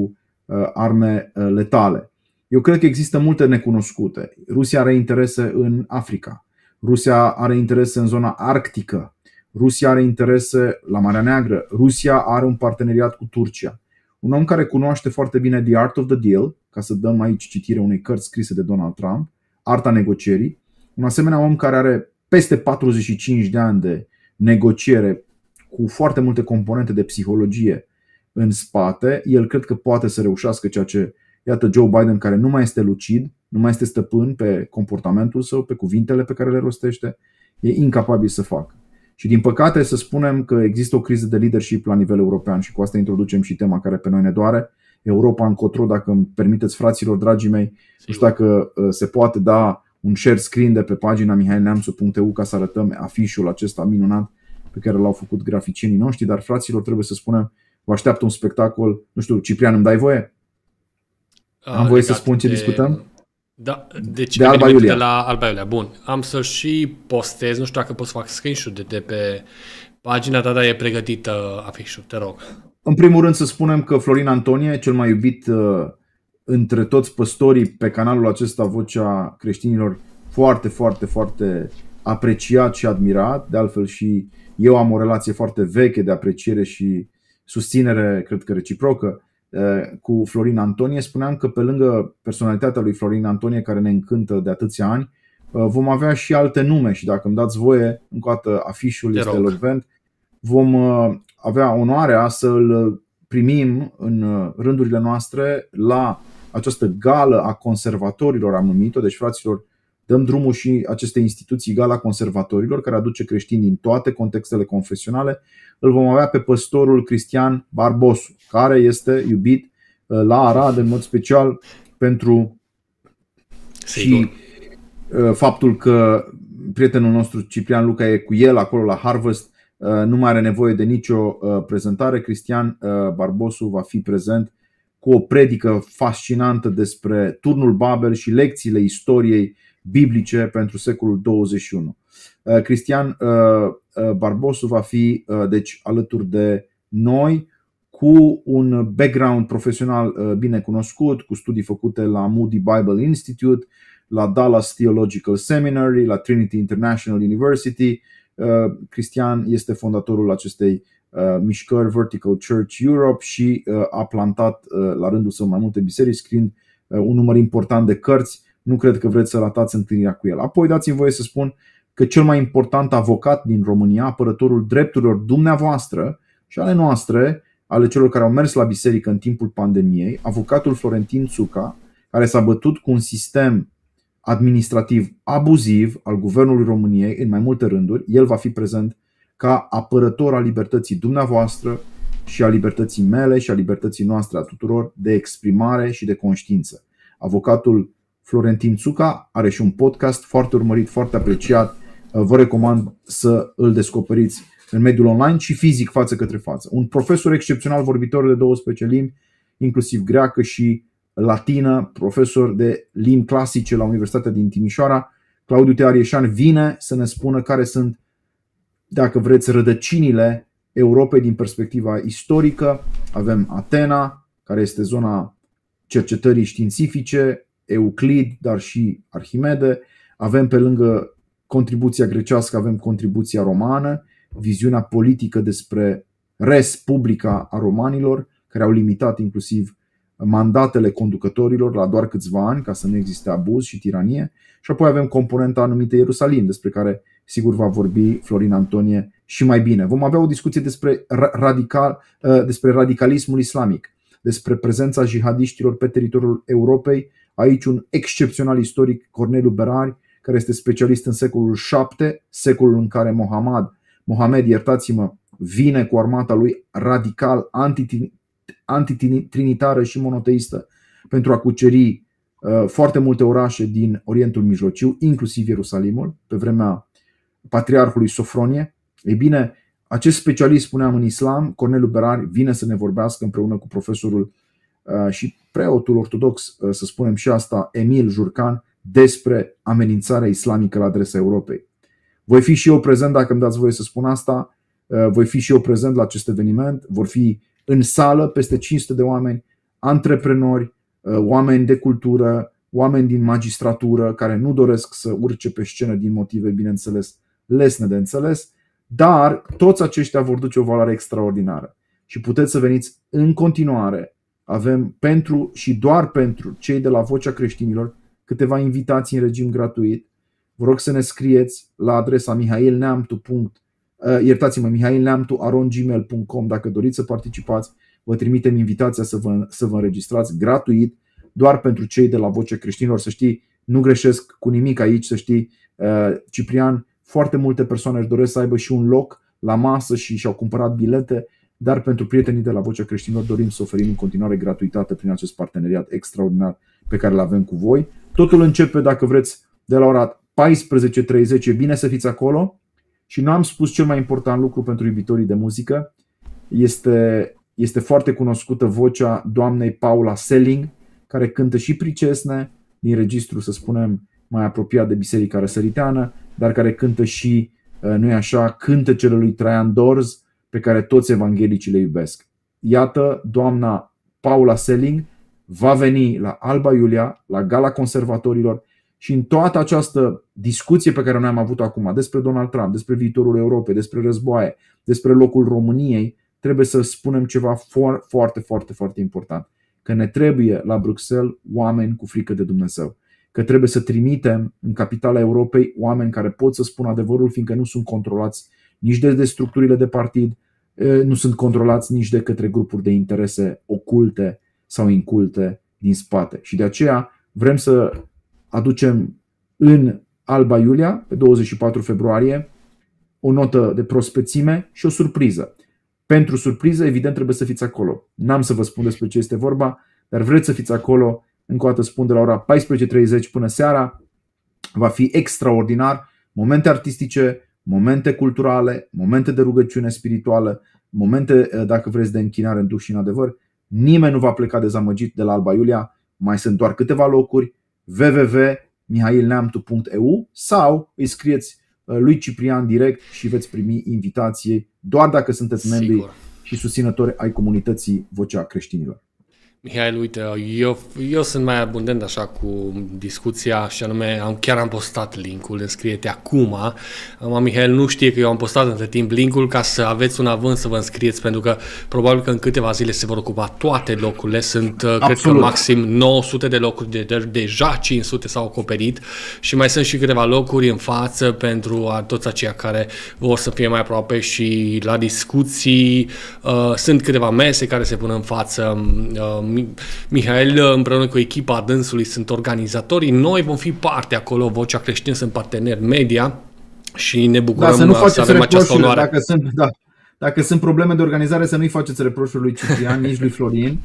uh, arme uh, letale. Eu cred că există multe necunoscute. Rusia are interese în Africa, Rusia are interese în zona arctică, Rusia are interese la Marea Neagră, Rusia are un parteneriat cu Turcia. Un om care cunoaște foarte bine The Art of the Deal, ca să dăm aici citire unei cărți scrise de Donald Trump, Arta negocierii, un asemenea om care are peste 45 de ani de negociere cu foarte multe componente de psihologie în spate, el cred că poate să reușească ceea ce, iată, Joe Biden, care nu mai este lucid, nu mai este stăpân pe comportamentul său, pe cuvintele pe care le rostește, e incapabil să facă. Și din păcate să spunem că există o criză de leadership la nivel european și cu asta introducem și tema care pe noi ne doare. Europa încotro, dacă îmi permiteți fraților, dragii mei, nu știu dacă uh, se poate da un share screen de pe pagina mihailneamțu.eu ca să arătăm afișul acesta minunat pe care l-au făcut graficienii noștri, dar fraților trebuie să spunem, vă așteaptă un spectacol, nu știu, Ciprian, îmi dai voie? Am voie să spun ce discutăm? Da, deci de Alba Iulia. De la Alba Iulia. Bun. Am să și postez, nu știu dacă pot să fac screenshot de, de pe pagina ta, dar e pregătită afișul, te rog. În primul rând să spunem că Florin Antonie, cel mai iubit uh, între toți păstorii pe canalul acesta Vocea Creștinilor, foarte, foarte, foarte apreciat și admirat. De altfel și eu am o relație foarte veche de apreciere și susținere, cred că reciprocă Eh, cu Florin Antonie, spuneam că pe lângă personalitatea lui Florin Antonie, care ne încântă de atâția ani, eh, vom avea și alte nume și dacă îmi dați voie, încă o dată afișul Te este rog. elocvent, vom eh, avea onoarea să îl primim în rândurile noastre la această gală a conservatorilor, am numit-o, deci fraților, dăm drumul și aceste instituții Gala Conservatorilor, care aduce creștini din toate contextele confesionale. Îl vom avea pe păstorul Cristian Barbosu, care este iubit uh, la Arad în mod special pentru Sigur. și uh, faptul că prietenul nostru Ciprian Luca e cu el acolo la Harvest, uh, nu mai are nevoie de nicio prezentare. Cristian Barbosu va fi prezent cu o predică fascinantă despre turnul Babel și lecțiile istoriei biblice pentru secolul 21. Uh, Cristian uh, uh, Barbosu va fi deci alături de noi cu un background profesional bine cunoscut, cu studii făcute la Moody Bible Institute, la Dallas Theological Seminary, la Trinity International University. Cristian este fondatorul acestei mișcări Vertical Church Europe și a plantat la rândul său mai multe biserici, scriind un număr important de cărți nu cred că vreți să ratați întâlnirea cu el. Apoi dați-mi voie să spun că cel mai important avocat din România, apărătorul drepturilor dumneavoastră și ale noastre, ale celor care au mers la biserică în timpul pandemiei, avocatul Florentin Țuca, care s-a bătut cu un sistem administrativ abuziv al Guvernului României în mai multe rânduri, el va fi prezent ca apărător al libertății dumneavoastră și a libertății mele și a libertății noastre a tuturor de exprimare și de conștiință. Avocatul Florentin Țuca are și un podcast foarte urmărit, foarte apreciat. Uh, vă recomand să îl descoperiți în mediul online și fizic față către față. Un profesor excepțional, vorbitor de 12 limbi, inclusiv greacă și latină, profesor de limbi clasice la Universitatea din Timișoara. Claudiu Tearieșan vine să ne spună care sunt, dacă vreți, rădăcinile Europei din perspectiva istorică. Avem Atena, care este zona cercetării științifice, Euclid, dar și Arhimede. Avem pe lângă contribuția grecească, avem contribuția romană, viziunea politică despre res publica a romanilor, care au limitat inclusiv mandatele conducătorilor la doar câțiva ani, ca să nu existe abuz și tiranie. Și apoi avem componenta numită Ierusalim, despre care sigur va vorbi Florin Antonie și mai bine. Vom avea o discuție despre, radical, uh, despre radicalismul islamic, despre prezența jihadiștilor pe teritoriul Europei. Aici un excepțional istoric, Corneliu Berari, care este specialist în secolul VII, secolul în care Mohamed, Mohamed iertați-mă, vine cu armata lui radical, antitrinitară și monoteistă pentru a cuceri uh, foarte multe orașe din Orientul Mijlociu, inclusiv Ierusalimul, pe vremea patriarhului Sofronie. Ei bine, acest specialist, spuneam, în islam, Corneliu Berari, vine să ne vorbească împreună cu profesorul uh, și preotul ortodox, uh, să spunem și asta, Emil Jurcan, despre amenințarea islamică la adresa Europei. Voi fi și eu prezent, dacă îmi dați voie să spun asta, voi fi și eu prezent la acest eveniment, vor fi în sală peste 500 de oameni, antreprenori, uh, oameni de cultură, oameni din magistratură care nu doresc să urce pe scenă din motive, bineînțeles, lesne de înțeles, dar toți aceștia vor duce o valoare extraordinară. Și puteți să veniți în continuare. Avem pentru și doar pentru cei de la Vocea Creștinilor câteva invitații în regim gratuit. Vă rog să ne scrieți la adresa mihailneamtu.com Uh, iertați-mă, mihailneamtu.gmail.com dacă doriți să participați, vă trimitem invitația să vă, să vă înregistrați gratuit, doar pentru cei de la Voce Creștinilor, să știi, nu greșesc cu nimic aici, să știi, uh, Ciprian, foarte multe persoane își doresc să aibă și un loc la masă și și-au cumpărat bilete, dar pentru prietenii de la Vocea Creștinilor dorim să oferim în continuare gratuitate prin acest parteneriat extraordinar pe care îl avem cu voi. Totul începe, dacă vreți, de la ora 14.30, e bine să fiți acolo, și nu am spus cel mai important lucru pentru iubitorii de muzică. Este, este foarte cunoscută vocea doamnei Paula Selling, care cântă și pricesne din registru, să spunem, mai apropiat de Biserica Răsăriteană, dar care cântă și, uh, nu așa, cântecele lui Traian Dorz, pe care toți evanghelicii le iubesc. Iată, doamna Paula Selling va veni la Alba Iulia, la Gala Conservatorilor și în toată această discuție pe care noi am avut acum despre Donald Trump, despre viitorul Europei, despre războaie, despre locul României, trebuie să spunem ceva foarte, foarte, foarte, foarte important. Că ne trebuie la Bruxelles oameni cu frică de Dumnezeu. Că trebuie să trimitem în capitala Europei oameni care pot să spună adevărul, fiindcă nu sunt controlați nici de, de structurile de partid, nu sunt controlați nici de către grupuri de interese oculte sau inculte din spate. Și de aceea vrem să aducem în Alba Iulia, pe 24 februarie, o notă de prospețime și o surpriză. Pentru surpriză, evident, trebuie să fiți acolo. N-am să vă spun despre ce este vorba, dar vreți să fiți acolo, încă o dată spun, de la ora 14.30 până seara. Va fi extraordinar. Momente artistice, momente culturale, momente de rugăciune spirituală, momente, eh, dacă vreți, de închinare în duh și în adevăr. Nimeni nu va pleca dezamăgit de la Alba Iulia. Mai sunt doar câteva locuri www.mihailneamtu.eu sau îi scrieți uh, lui Ciprian direct și veți primi invitație doar dacă sunteți membri și susținători ai comunității Vocea Creștinilor. Mihai, uite, eu, eu sunt mai abundent așa cu discuția și anume am, chiar am postat linkul, înscrie-te acum. Mă, Mihai nu știe că eu am postat între timp linkul ca să aveți un avânt să vă înscrieți, pentru că probabil că în câteva zile se vor ocupa toate locurile. Sunt, Absolut. Uh, cred că, maxim 900 de locuri, de, de, deja 500 s-au acoperit și mai sunt și câteva locuri în față pentru a, toți aceia care vor să fie mai aproape și la discuții. Uh, sunt câteva mese care se pun în față. Uh, Mihail împreună cu echipa dânsului sunt organizatorii, noi vom fi parte acolo, Vocea Creștină sunt parteneri media și ne bucurăm da, să, nu să avem această onoare. Dacă sunt, da, dacă sunt probleme de organizare, să nu-i faceți reproșuri lui Ciprian, nici lui Florin.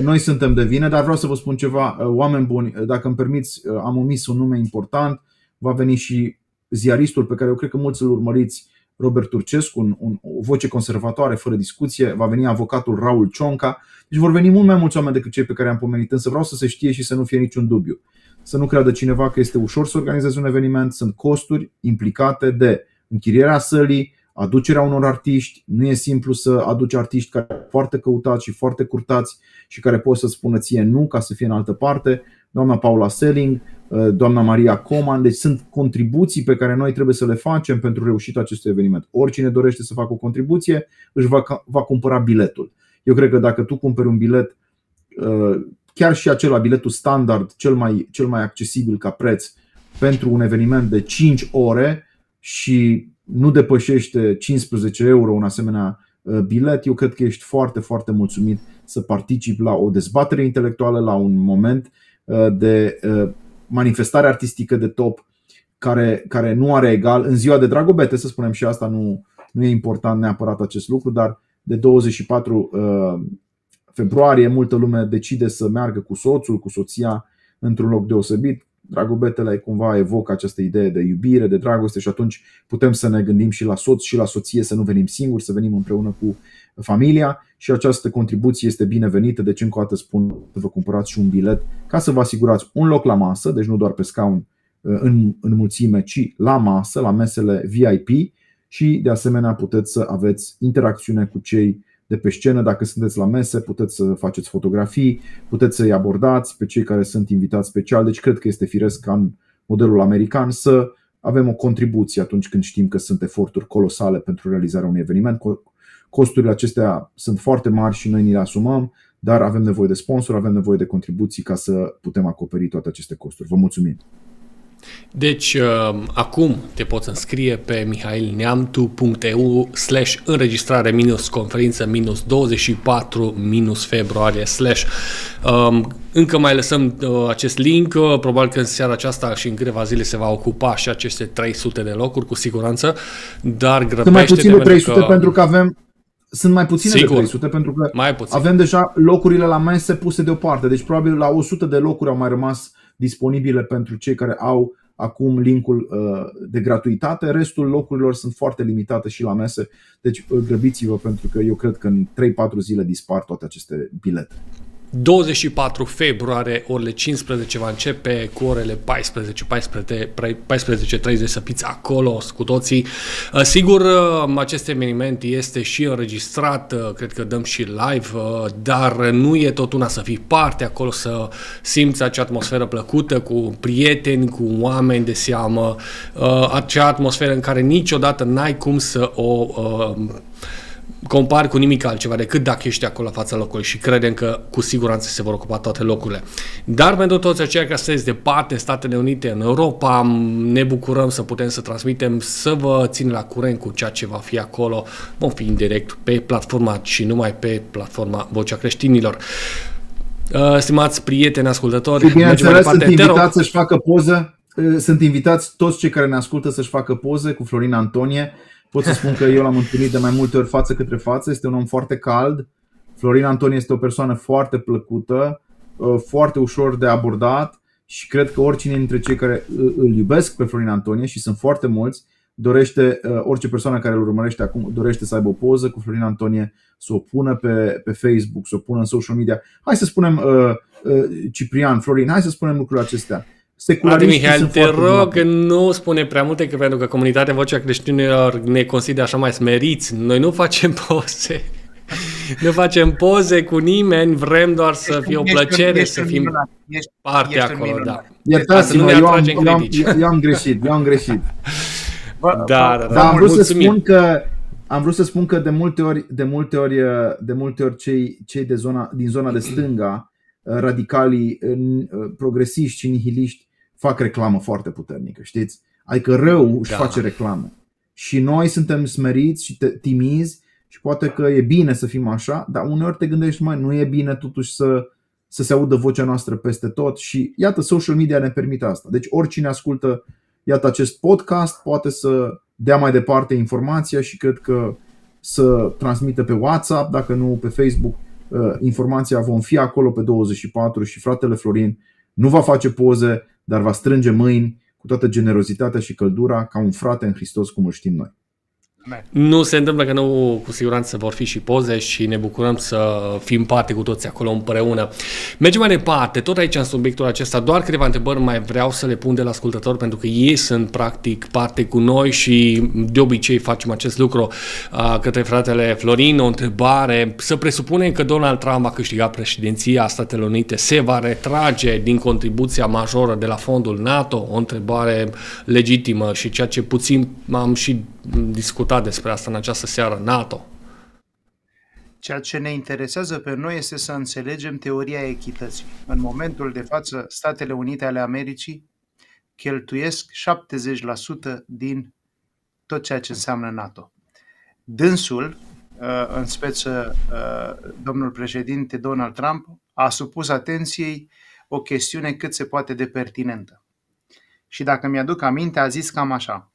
Noi suntem de vină, dar vreau să vă spun ceva, oameni buni, dacă îmi permiți, am omis un nume important, va veni și ziaristul pe care eu cred că mulți îl urmăriți, Robert Turcescu, un, un, o voce conservatoare, fără discuție, va veni avocatul Raul Cionca, deci vor veni mult mai mulți oameni decât cei pe care am pomenit, însă vreau să se știe și să nu fie niciun dubiu. Să nu creadă cineva că este ușor să organizezi un eveniment, sunt costuri implicate de închirierea sălii, aducerea unor artiști, nu e simplu să aduci artiști care sunt foarte căutați și foarte curtați și care pot să spună ție nu ca să fie în altă parte. Doamna Paula Selling, Uh, doamna Maria Coman, deci sunt contribuții pe care noi trebuie să le facem pentru reușita acestui eveniment. Oricine dorește să facă o contribuție își va, va cumpăra biletul. Eu cred că dacă tu cumperi un bilet chiar și acela biletul standard, cel mai, cel mai accesibil ca preț pentru un eveniment de 5 ore și nu depășește 15 euro un asemenea bilet, eu cred că ești foarte, foarte mulțumit să participi la o dezbatere intelectuală, la un moment de manifestare artistică de top care, care nu are egal în ziua de Dragobete, să spunem și asta, nu, nu e important neapărat acest lucru, dar de 24 uh, februarie multă lume decide să meargă cu soțul, cu soția într-un loc deosebit. Dragobetele cumva evocă această idee de iubire, de dragoste și atunci putem să ne gândim și la soț și la soție să nu venim singuri, să venim împreună cu familia. Și această contribuție este binevenită, deci încă o dată spun să vă cumpărați și un bilet ca să vă asigurați un loc la masă, deci nu doar pe scaun uh, în, în mulțime, ci la masă, la mesele VIP și de asemenea puteți să aveți interacțiune cu cei de pe scenă, dacă sunteți la mese, puteți să faceți fotografii, puteți să-i abordați pe cei care sunt invitați special, deci cred că este firesc ca în modelul american să avem o contribuție atunci când știm că sunt eforturi colosale pentru realizarea unui eveniment. Costurile acestea sunt foarte mari și noi ni le asumăm, dar avem nevoie de sponsor, avem nevoie de contribuții ca să putem acoperi toate aceste costuri. Vă mulțumim! Deci, uh, acum te poți înscrie pe mihailneamtu.eu slash înregistrare minus conferință minus 24 minus februarie slash. Um, încă mai lăsăm uh, acest link, uh, probabil că în seara aceasta și în câteva zile se va ocupa și aceste 300 de locuri cu siguranță, dar grăbește Sunt mai puțin de 300 că... pentru că avem sunt mai puține Sigur, de 300 pentru că mai puțin. avem deja locurile la mese puse deoparte. Deci probabil la 100 de locuri au mai rămas disponibile pentru cei care au acum linkul uh, de gratuitate. Restul locurilor sunt foarte limitate și la mese, deci uh, grăbiți-vă pentru că eu cred că în 3-4 zile dispar toate aceste bilete. 24 februarie, orele 15 va începe cu orele 14, 14, 14.30 să fiți acolo cu toții. Uh, sigur, acest eveniment este și înregistrat, cred că dăm și live, dar nu e tot una să fii parte acolo, să simți acea atmosferă plăcută cu prieteni, cu oameni de seamă, uh, acea atmosferă în care niciodată n-ai cum să o uh, compari cu nimic altceva decât dacă ești acolo la fața locului și credem că cu siguranță se vor ocupa toate locurile. Dar pentru toți aceia care sunteți departe, în Statele Unite, în Europa, ne bucurăm să putem să transmitem, să vă țin la curent cu ceea ce va fi acolo. Vom fi în direct pe platforma și numai pe platforma Vocea Creștinilor. Uh, stimați prieteni, ascultători, și bineînțeles sunt invitați să-și facă poză, uh, sunt invitați toți cei care ne ascultă să-și facă poze cu Florina Antonie Pot să spun că eu l-am întâlnit de mai multe ori față către față, este un om foarte cald. Florin Antonie este o persoană foarte plăcută, uh, foarte ușor de abordat și cred că oricine dintre cei care îl iubesc pe Florin Antonie și sunt foarte mulți, dorește, uh, orice persoană care îl urmărește acum, dorește să aibă o poză cu Florin Antonie, să o pună pe, pe Facebook, să o pună în social media. Hai să spunem, uh, uh, Ciprian, Florin, hai să spunem lucrurile acestea seculariștii Mihail, te rog, că nu spune prea multe, că pentru că comunitatea Vocea Creștinilor ne consideră așa mai smeriți. Noi nu facem poze. nu facem poze cu nimeni, vrem doar să ești, fie o plăcere, ești, să fim ești, parte ești acolo. Da. Iertați-mă, eu, am, eu, am, eu am greșit, eu am greșit. Da, da, da. Dar am vrut Mulțumim. să spun că am vrut să spun că de multe ori, de multe ori, de multe ori cei, cei de zona, din zona de stânga, radicalii, progresiști și nihiliști fac reclamă foarte puternică, știți? Adică rău își da. face reclamă. Și noi suntem smeriți și timizi și poate că e bine să fim așa, dar uneori te gândești, mai nu e bine totuși să, să se audă vocea noastră peste tot și iată, social media ne permite asta. Deci oricine ascultă, iată, acest podcast poate să dea mai departe informația și cred că să transmită pe WhatsApp, dacă nu pe Facebook, uh, informația vom fi acolo pe 24 și fratele Florin nu va face poze, dar va strânge mâini cu toată generozitatea și căldura ca un frate în Hristos cum îl știm noi. Nu se întâmplă că nu, cu siguranță vor fi și poze și ne bucurăm să fim parte cu toți acolo împreună. Mergem mai departe, tot aici în subiectul acesta, doar câteva întrebări mai vreau să le pun de la ascultători pentru că ei sunt practic parte cu noi și de obicei facem acest lucru uh, către fratele Florin, o întrebare. Să presupunem că Donald Trump a câștigat președinția Statelor Unite, se va retrage din contribuția majoră de la fondul NATO? O întrebare legitimă și ceea ce puțin am și discutat despre asta în această seară, NATO. Ceea ce ne interesează pe noi este să înțelegem teoria echității. În momentul de față, Statele Unite ale Americii cheltuiesc 70% din tot ceea ce înseamnă NATO. Dânsul, uh, în speță uh, domnul președinte Donald Trump, a supus atenției o chestiune cât se poate de pertinentă. Și dacă mi-aduc aminte, a zis cam așa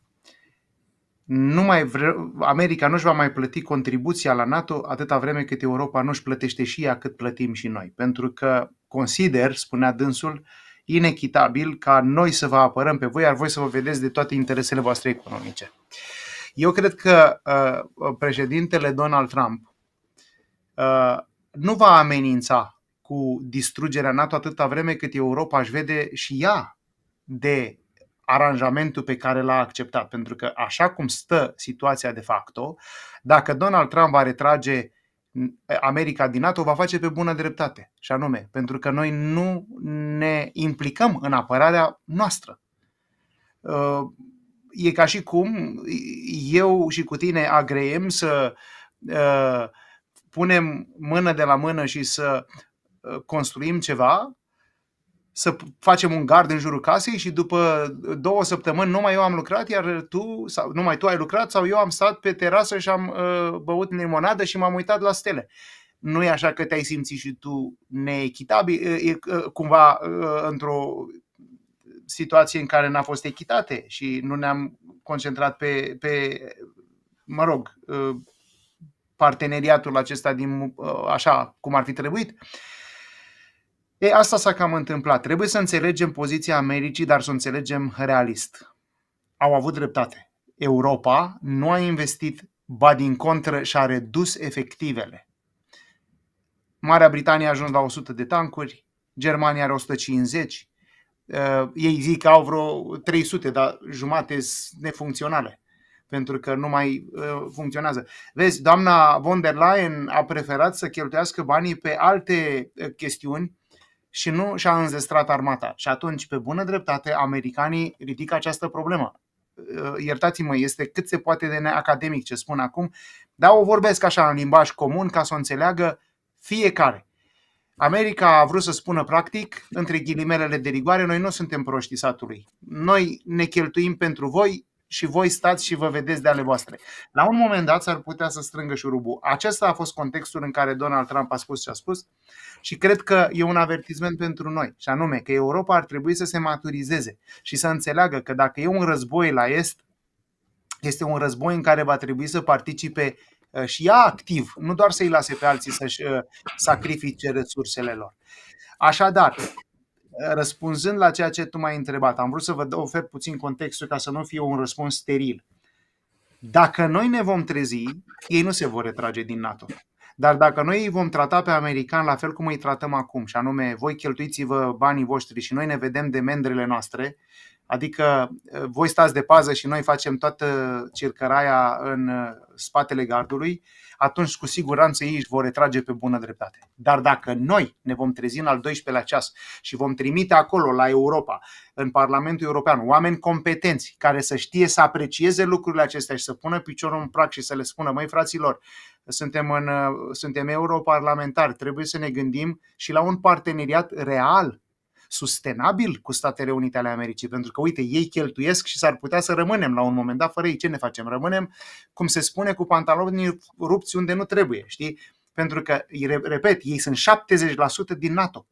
nu mai vre... America nu își va mai plăti contribuția la NATO atâta vreme cât Europa nu își plătește și ea cât plătim și noi. Pentru că consider, spunea dânsul, inechitabil ca noi să vă apărăm pe voi, iar voi să vă vedeți de toate interesele voastre economice. Eu cred că uh, președintele Donald Trump uh, nu va amenința cu distrugerea NATO atâta vreme cât Europa își vede și ea de aranjamentul pe care l-a acceptat. Pentru că așa cum stă situația de facto, dacă Donald Trump va retrage America din NATO, va face pe bună dreptate. Și anume, pentru că noi nu ne implicăm în apărarea noastră. Uh, e ca și cum eu și cu tine agreem să uh, punem mână de la mână și să uh, construim ceva să facem un gard în jurul casei și după două săptămâni numai eu am lucrat, iar tu, sau numai tu ai lucrat, sau eu am stat pe terasă și am uh, băut limonadă și m-am uitat la stele. Nu e așa că te-ai simțit și tu neechitabil, uh, e uh, cumva uh, într-o situație în care n-a fost echitate și nu ne-am concentrat pe, pe mă rog, uh, parteneriatul acesta din uh, așa cum ar fi trebuit. Uh, E, asta s-a cam întâmplat. Trebuie să înțelegem poziția Americii, dar să o înțelegem realist. Au avut dreptate. Europa nu a investit, ba din contră și-a redus efectivele. Marea Britanie a ajuns la 100 de tancuri, Germania are 150, uh, ei zic că au vreo 300, dar jumate sunt nefuncționale pentru că nu mai uh, funcționează. Vezi, doamna von der Leyen a preferat să cheltuiască banii pe alte uh, chestiuni și nu și-a înzestrat armata. Și atunci, pe bună dreptate, americanii ridică această problemă. Uh, iertați-mă, este cât se poate de neacademic ce spun acum, dar o vorbesc așa în limbaj comun ca să o înțeleagă fiecare. America a vrut să spună practic, între ghilimelele de rigoare, noi nu suntem proștii satului. Noi ne cheltuim pentru voi și voi stați și vă vedeți de ale voastre. La un moment dat s-ar putea să strângă șurubul. Acesta a fost contextul în care Donald Trump a spus ce a spus și cred că e un avertisment pentru noi, și anume că Europa ar trebui să se maturizeze și să înțeleagă că dacă e un război la Est, este un război în care va trebui să participe uh, și ea activ, nu doar să-i lase pe alții să-și uh, sacrifice resursele lor. Așadar, răspunzând la ceea ce tu m-ai întrebat, am vrut să vă ofer puțin contextul ca să nu fie un răspuns steril. Dacă noi ne vom trezi, ei nu se vor retrage din NATO. Dar dacă noi îi vom trata pe americani la fel cum îi tratăm acum, și anume voi cheltuiți-vă banii voștri și noi ne vedem de mendrele noastre, adică voi stați de pază și noi facem toată circăraia în spatele gardului, atunci cu siguranță ei își vor retrage pe bună dreptate. Dar dacă noi ne vom trezi în al 12-lea ceas și vom trimite acolo, la Europa, în Parlamentul European, oameni competenți care să știe să aprecieze lucrurile acestea și să pună piciorul în prac și să le spună, măi fraților, suntem, în, suntem europarlamentari, trebuie să ne gândim și la un parteneriat real sustenabil cu Statele Unite ale Americii, pentru că, uite, ei cheltuiesc și s-ar putea să rămânem la un moment dat fără ei. Ce ne facem? Rămânem, cum se spune, cu pantaloni rupți unde nu trebuie, știi? Pentru că, repet, ei sunt 70% din NATO.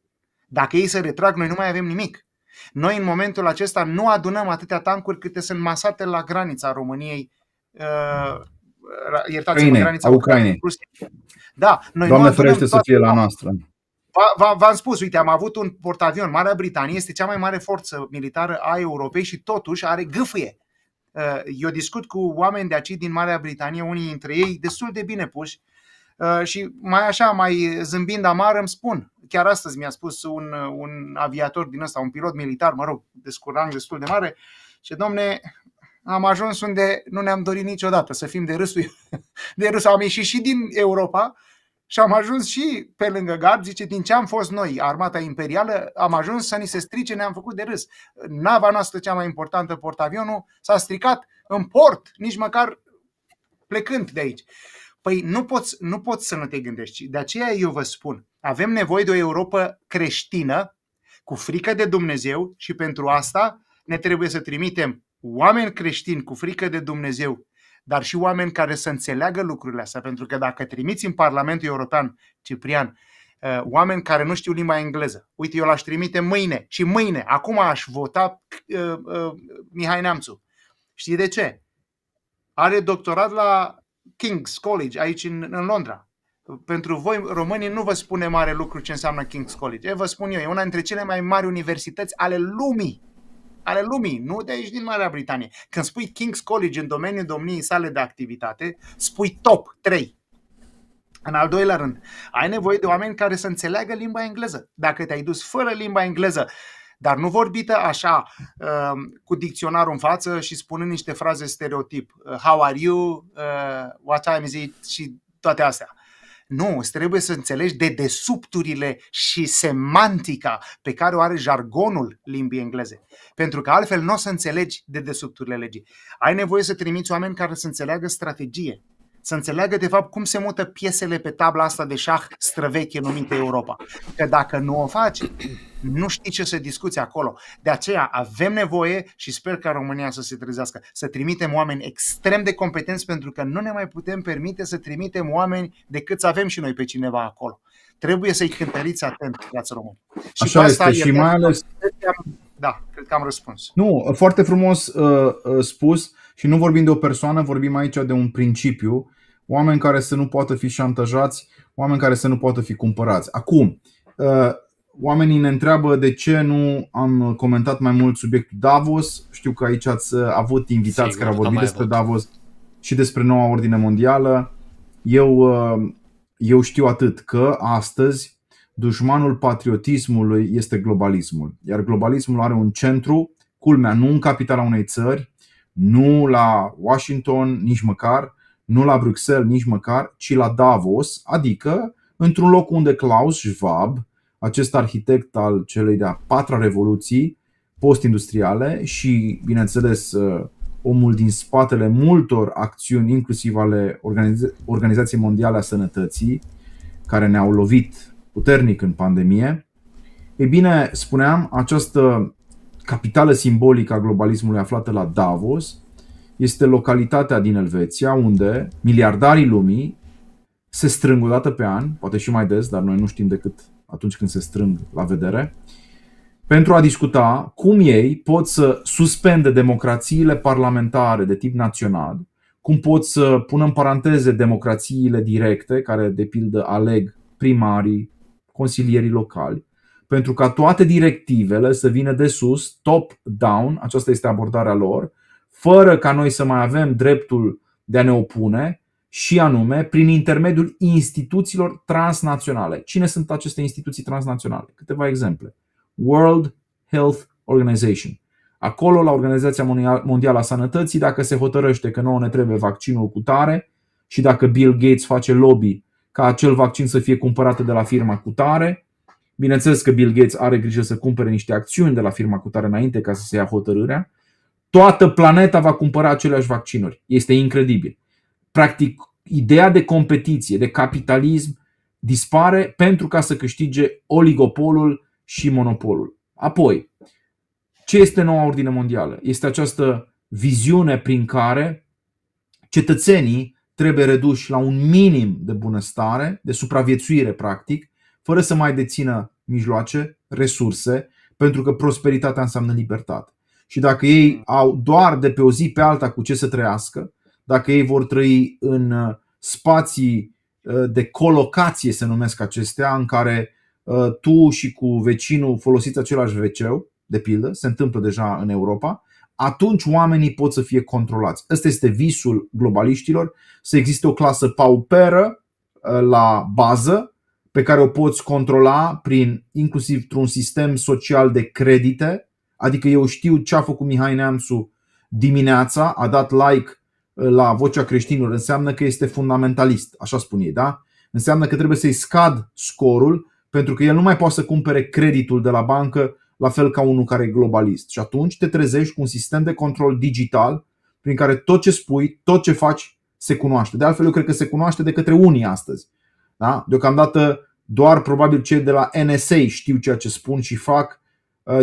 Dacă ei se retrag, noi nu mai avem nimic. Noi, în momentul acesta, nu adunăm atâtea tancuri câte sunt masate la granița României, uh, iertați-mă, granița Ucrainei. Da, noi Doamne nu ferește să fie la noastră. V-am spus, uite, am avut un portavion. Marea Britanie este cea mai mare forță militară a Europei și totuși are gâfâie. Uh, eu discut cu oameni de aici din Marea Britanie, unii dintre ei destul de bine puși uh, și mai așa, mai zâmbind amar îmi spun. Chiar astăzi mi-a spus un, un aviator din ăsta, un pilot militar, mă rog, de scurang destul de mare, și domne, am ajuns unde nu ne-am dorit niciodată să fim de râsul. De râsul am ieșit și din Europa și am ajuns și pe lângă gard, zice, din ce am fost noi, armata imperială, am ajuns să ni se strice, ne-am făcut de râs. Nava noastră cea mai importantă, portavionul, s-a stricat în port, nici măcar plecând de aici. Păi nu poți, nu poți să nu te gândești. De aceea eu vă spun, avem nevoie de o Europa creștină, cu frică de Dumnezeu și pentru asta ne trebuie să trimitem oameni creștini cu frică de Dumnezeu, dar și oameni care să înțeleagă lucrurile astea, pentru că dacă trimiți în Parlamentul European, Ciprian, uh, oameni care nu știu limba engleză, uite, eu l-aș trimite mâine și mâine, acum aș vota uh, uh, Mihai Neamțu. Știi de ce? Are doctorat la King's College, aici în, în Londra. Pentru voi, românii, nu vă spune mare lucru ce înseamnă King's College. E, vă spun eu, e una dintre cele mai mari universități ale lumii. Ale lumii, nu de aici din Marea Britanie. Când spui King's College în domeniul domniei sale de activitate, spui top 3. În al doilea rând, ai nevoie de oameni care să înțeleagă limba engleză. Dacă te-ai dus fără limba engleză, dar nu vorbită așa, um, cu dicționarul în față și spunând niște fraze stereotip. Uh, how are you? Uh, what time is it? Și toate astea. Nu, îți trebuie să înțelegi de desubturile și semantica pe care o are jargonul limbii engleze. Pentru că altfel nu o să înțelegi de desubturile legii. Ai nevoie să trimiți oameni care să înțeleagă strategie, să înțeleagă de fapt cum se mută piesele pe tabla asta de șah străveche numită Europa. Că dacă nu o faci, nu știi ce să discuți acolo. De aceea avem nevoie și sper ca România să se trezească, să trimitem oameni extrem de competenți pentru că nu ne mai putem permite să trimitem oameni decât să avem și noi pe cineva acolo. Trebuie să-i cântăriți atent, viață român. Și Așa asta este și mai ales... Da, cred că am răspuns. Nu, foarte frumos uh, uh, spus și nu vorbim de o persoană, vorbim aici de un principiu. Oameni care să nu poată fi șantajați, oameni care să nu poată fi cumpărați. Acum, uh, oamenii ne întreabă de ce nu am comentat mai mult subiectul Davos. Știu că aici ați avut invitați Sigur, care au vorbit despre avut. Davos și despre noua ordine mondială. Eu, uh, eu știu atât că astăzi dușmanul patriotismului este globalismul. Iar globalismul are un centru, culmea, nu în capitala unei țări, nu la Washington, nici măcar, nu la Bruxelles, nici măcar, ci la Davos, adică într-un loc unde Klaus Schwab, acest arhitect al celei de-a patra revoluții post-industriale și, bineînțeles, uh, omul din spatele multor acțiuni, inclusiv ale Organizației Mondiale a Sănătății, care ne-au lovit puternic în pandemie. Ei bine, spuneam, această capitală simbolică a globalismului aflată la Davos este localitatea din Elveția unde miliardarii lumii se strâng o dată pe an, poate și mai des, dar noi nu știm decât atunci când se strâng la vedere, pentru a discuta cum ei pot să suspende democrațiile parlamentare de tip național, cum pot să pună în paranteze democrațiile directe, care de pildă aleg primarii, consilierii locali, pentru ca toate directivele să vină de sus, top-down, aceasta este abordarea lor, fără ca noi să mai avem dreptul de a ne opune, și anume prin intermediul instituțiilor transnaționale. Cine sunt aceste instituții transnaționale? Câteva exemple. World Health Organization. Acolo, la Organizația Mondială a Sănătății, dacă se hotărăște că nouă ne trebuie vaccinul cu tare și dacă Bill Gates face lobby ca acel vaccin să fie cumpărat de la firma cu tare, bineînțeles că Bill Gates are grijă să cumpere niște acțiuni de la firma cu tare înainte ca să se ia hotărârea, toată planeta va cumpăra aceleași vaccinuri. Este incredibil practic, ideea de competiție, de capitalism dispare pentru ca să câștige oligopolul și monopolul. Apoi, ce este noua ordine mondială? Este această viziune prin care cetățenii trebuie reduși la un minim de bunăstare, de supraviețuire practic, fără să mai dețină mijloace, resurse, pentru că prosperitatea înseamnă libertate. Și dacă ei au doar de pe o zi pe alta cu ce să trăiască, dacă ei vor trăi în uh, spații uh, de colocație, se numesc acestea, în care uh, tu și cu vecinul folosiți același wc de pildă, se întâmplă deja în Europa, atunci oamenii pot să fie controlați. Ăsta este visul globaliștilor, să existe o clasă pauperă la bază pe care o poți controla prin inclusiv un sistem social de credite, adică eu știu ce a făcut Mihai Neamțu dimineața, a dat like la vocea creștinilor înseamnă că este fundamentalist, așa spun ei, da? Înseamnă că trebuie să-i scad scorul pentru că el nu mai poate să cumpere creditul de la bancă la fel ca unul care e globalist. Și atunci te trezești cu un sistem de control digital prin care tot ce spui, tot ce faci se cunoaște. De altfel, eu cred că se cunoaște de către unii astăzi. Da? Deocamdată doar probabil cei de la NSA știu ceea ce spun și fac, uh,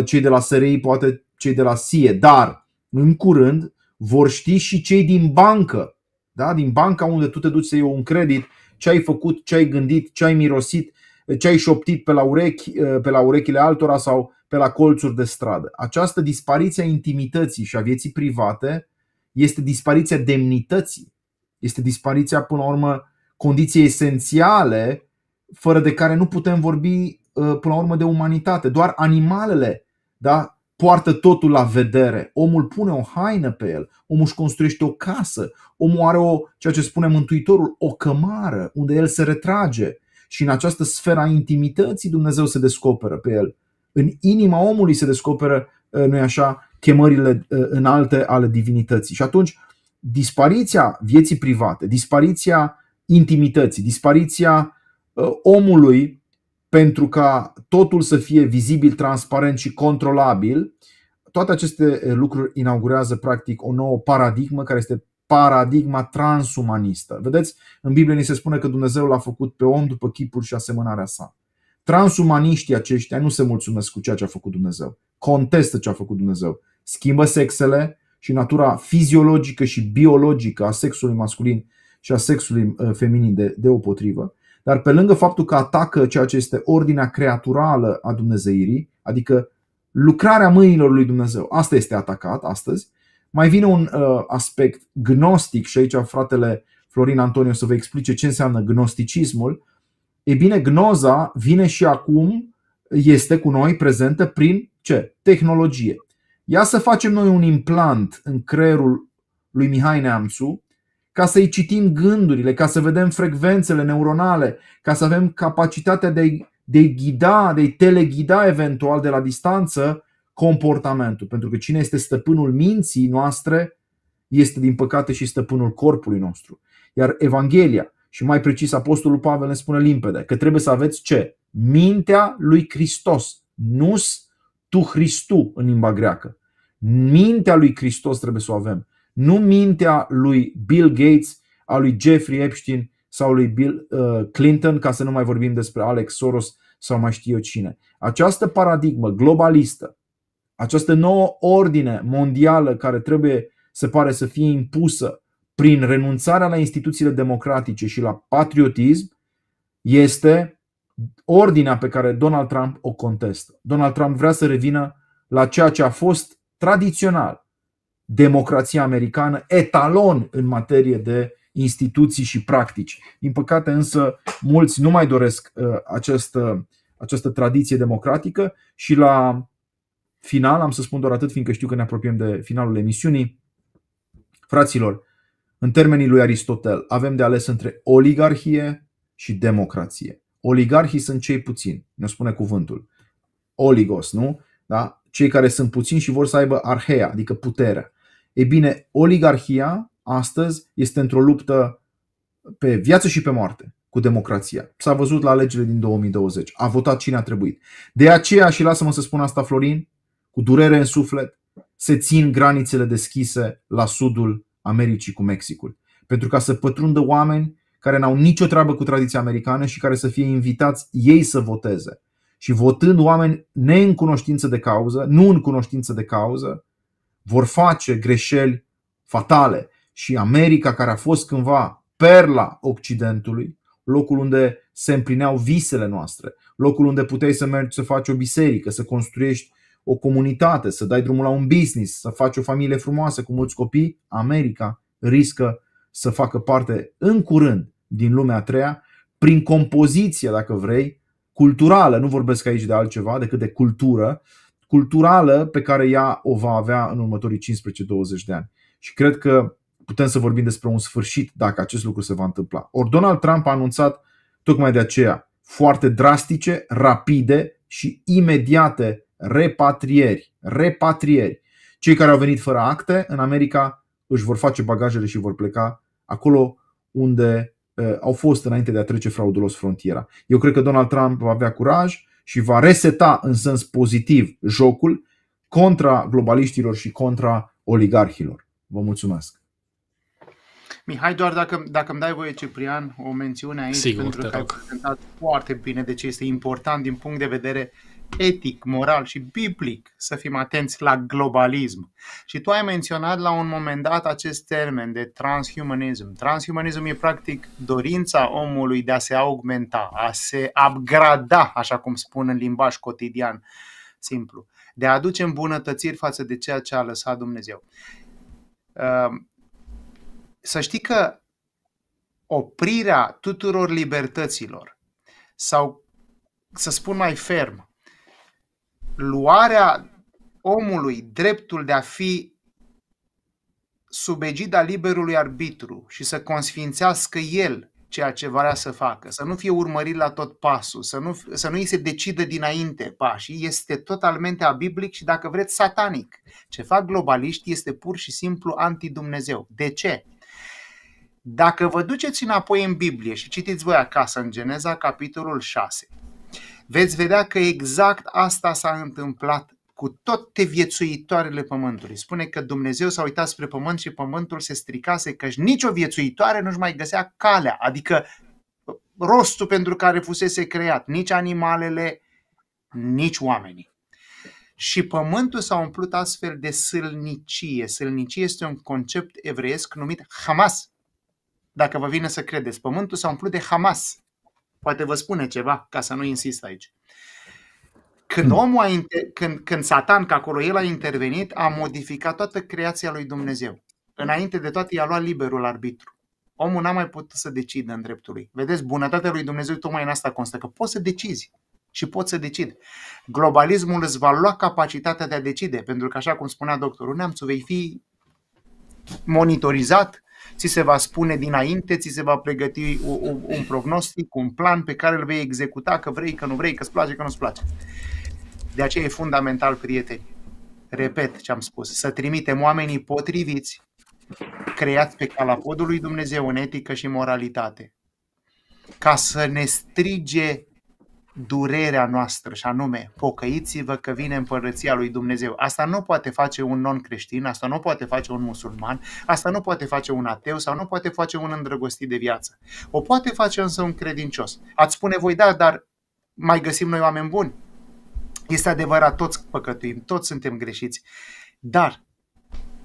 cei de la SRI, poate cei de la SIE, dar în curând vor ști și cei din bancă, da? din banca unde tu te duci să iei un credit, ce ai făcut, ce ai gândit, ce ai mirosit, ce ai șoptit pe la, urechi, uh, pe la urechile altora sau pe la colțuri de stradă. Această dispariție a intimității și a vieții private este dispariția demnității. Este dispariția, până la urmă, condiții esențiale fără de care nu putem vorbi uh, până la urmă de umanitate. Doar animalele da, poartă totul la vedere. Omul pune o haină pe el, omul își construiește o casă, omul are o, ceea ce spune Mântuitorul, o cămară unde el se retrage și în această sfera intimității Dumnezeu se descoperă pe el. În inima omului se descoperă, uh, nu așa, chemările uh, înalte ale divinității. Și atunci, dispariția vieții private, dispariția intimității, dispariția Uh, omului pentru ca totul să fie vizibil, transparent și controlabil, toate aceste uh, lucruri inaugurează practic o nouă paradigmă care este paradigma transumanistă. Vedeți, în Biblie ni se spune că Dumnezeu l-a făcut pe om după chipul și asemănarea sa. Transumaniștii aceștia nu se mulțumesc cu ceea ce a făcut Dumnezeu, contestă ce a făcut Dumnezeu, schimbă sexele și natura fiziologică și biologică a sexului masculin și a sexului uh, feminin de, de potrivă dar pe lângă faptul că atacă ceea ce este ordinea creaturală a Dumnezeirii, adică lucrarea mâinilor lui Dumnezeu, asta este atacat astăzi, mai vine un uh, aspect gnostic și aici fratele Florin Antonio să vă explice ce înseamnă gnosticismul. E bine, gnoza vine și acum, este cu noi prezentă prin ce? Tehnologie. Ia să facem noi un implant în creierul lui Mihai Neamțu ca să-i citim gândurile, ca să vedem frecvențele neuronale, ca să avem capacitatea de a-i, de ghida, de a-i teleghida eventual de la distanță comportamentul. Pentru că cine este stăpânul minții noastre este din păcate și stăpânul corpului nostru. Iar Evanghelia și mai precis Apostolul Pavel ne spune limpede că trebuie să aveți ce? Mintea lui Hristos, nus tu Hristu în limba greacă. Mintea lui Hristos trebuie să o avem nu mintea lui Bill Gates, a lui Jeffrey Epstein sau lui Bill uh, Clinton, ca să nu mai vorbim despre Alex Soros sau mai știu eu cine. Această paradigmă globalistă, această nouă ordine mondială care trebuie, se pare să fie impusă prin renunțarea la instituțiile democratice și la patriotism, este ordinea pe care Donald Trump o contestă. Donald Trump vrea să revină la ceea ce a fost tradițional, democrația americană, etalon în materie de instituții și practici. Din păcate însă mulți nu mai doresc uh, această, această tradiție democratică și la final, am să spun doar atât, fiindcă știu că ne apropiem de finalul emisiunii, fraților, în termenii lui Aristotel, avem de ales între oligarhie și democrație. Oligarhii sunt cei puțini, ne spune cuvântul. Oligos, nu? Da? Cei care sunt puțini și vor să aibă arheia, adică puterea. E bine, oligarhia astăzi este într-o luptă pe viață și pe moarte cu democrația. S-a văzut la alegerile din 2020. A votat cine a trebuit. De aceea, și lasă-mă să spun asta, Florin, cu durere în suflet, se țin granițele deschise la sudul Americii cu Mexicul. Pentru ca să pătrundă oameni care n-au nicio treabă cu tradiția americană și care să fie invitați ei să voteze. Și votând oameni neîncunoștință de cauză, nu în cunoștință de cauză, vor face greșeli fatale. Și America, care a fost cândva perla Occidentului, locul unde se împlineau visele noastre, locul unde puteai să mergi să faci o biserică, să construiești o comunitate, să dai drumul la un business, să faci o familie frumoasă cu mulți copii, America riscă să facă parte în curând din lumea a treia, prin compoziție, dacă vrei, culturală, nu vorbesc aici de altceva decât de cultură, culturală pe care ea o va avea în următorii 15-20 de ani. Și cred că putem să vorbim despre un sfârșit dacă acest lucru se va întâmpla. Ori Donald Trump a anunțat tocmai de aceea foarte drastice, rapide și imediate repatrieri. Repatrieri. Cei care au venit fără acte în America își vor face bagajele și vor pleca acolo unde uh, au fost înainte de a trece fraudulos frontiera. Eu cred că Donald Trump va avea curaj și va reseta în sens pozitiv jocul contra globaliștilor și contra oligarhilor. Vă mulțumesc! Mihai, doar dacă, dacă îmi dai voie, Ciprian, o mențiune aici, Sigur, pentru te că ai rog. prezentat foarte bine de ce este important din punct de vedere etic, moral și biblic să fim atenți la globalism. Și tu ai menționat la un moment dat acest termen de transhumanism. Transhumanism e practic dorința omului de a se augmenta, a se upgrada, așa cum spun în limbaj cotidian simplu, de a aduce îmbunătățiri față de ceea ce a lăsat Dumnezeu. Uh, Să știi că oprirea tuturor libertăților sau, să spun mai ferm, luarea omului dreptul de a fi sub egida liberului arbitru și să consfințească el ceea ce vrea să facă, să nu fie urmărit la tot pasul, să nu, să nu îi se decidă dinainte pașii, este totalmente abiblic și, dacă vreți, satanic. Ce fac globaliști este pur și simplu anti-Dumnezeu. De ce? Dacă vă duceți înapoi în Biblie și citiți voi acasă în Geneza, capitolul 6, veți vedea că exact asta s-a întâmplat cu toate viețuitoarele pământului. Spune că Dumnezeu s-a uitat spre pământ și pământul se stricase, că nicio viețuitoare nu-și mai găsea calea, adică rostul pentru care fusese creat, nici animalele, nici oamenii. Și pământul s-a umplut astfel de sâlnicie. Sâlnicie este un concept evreiesc numit Hamas. Dacă vă vine să credeți, pământul s-a umplut de Hamas. Poate vă spune ceva, ca să nu insist aici. Când omul a inter... când, când Satan, că acolo el a intervenit, a modificat toată creația lui Dumnezeu. Înainte de toate i-a luat liberul arbitru. Omul n-a mai putut să decidă în dreptul lui. Vedeți, bunătatea lui Dumnezeu tocmai în asta constă, că poți să decizi și poți să decidi. Globalismul îți va lua capacitatea de a decide, pentru că, așa cum spunea doctorul Neamțu, vei fi monitorizat, ți se va spune dinainte, ți se va pregăti un, un prognostic, un plan pe care îl vei executa, că vrei, că nu vrei, că îți place, că nu-ți place. De aceea e fundamental, prieteni, repet ce am spus, să trimitem oamenii potriviți, creați pe calapodul lui Dumnezeu în etică și moralitate, ca să ne strige durerea noastră și anume, pocăiți-vă că vine împărăția lui Dumnezeu. Asta nu poate face un non-creștin, asta nu poate face un musulman, asta nu poate face un ateu sau nu poate face un îndrăgostit de viață. O poate face însă un credincios. Ați spune voi, da, dar mai găsim noi oameni buni? Este adevărat, toți păcătuim, toți suntem greșiți. Dar,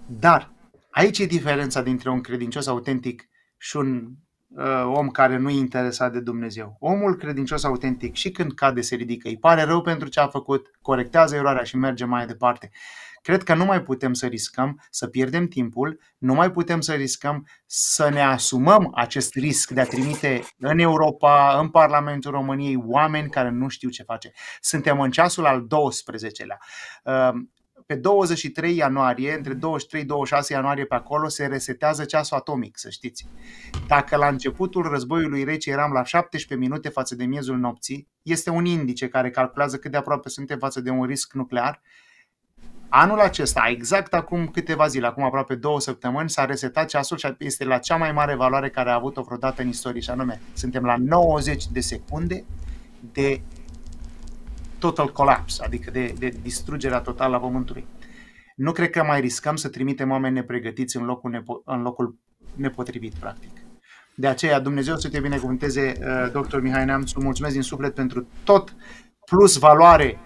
dar, aici e diferența dintre un credincios autentic și un uh, om care nu e interesat de Dumnezeu. Omul credincios autentic și când cade se ridică, îi pare rău pentru ce a făcut, corectează eroarea și merge mai departe. Cred că nu mai putem să riscăm să pierdem timpul, nu mai putem să riscăm să ne asumăm acest risc de a trimite în Europa, în Parlamentul României, oameni care nu știu ce face. Suntem în ceasul al 12-lea pe 23 ianuarie, între 23-26 ianuarie pe acolo, se resetează ceasul atomic, să știți. Dacă la începutul războiului rece eram la 17 minute față de miezul nopții, este un indice care calculează cât de aproape suntem față de un risc nuclear. Anul acesta, exact acum câteva zile, acum aproape două săptămâni, s-a resetat ceasul și este la cea mai mare valoare care a avut-o vreodată în istorie, și anume, suntem la 90 de secunde de total collapse, adică de, de distrugerea totală a Pământului. Nu cred că mai riscăm să trimitem oameni nepregătiți în locul, nepo- în locul nepotrivit, practic. De aceea, Dumnezeu să te binecuvânteze, doctor Mihai Neamțu, mulțumesc din suflet pentru tot plus valoare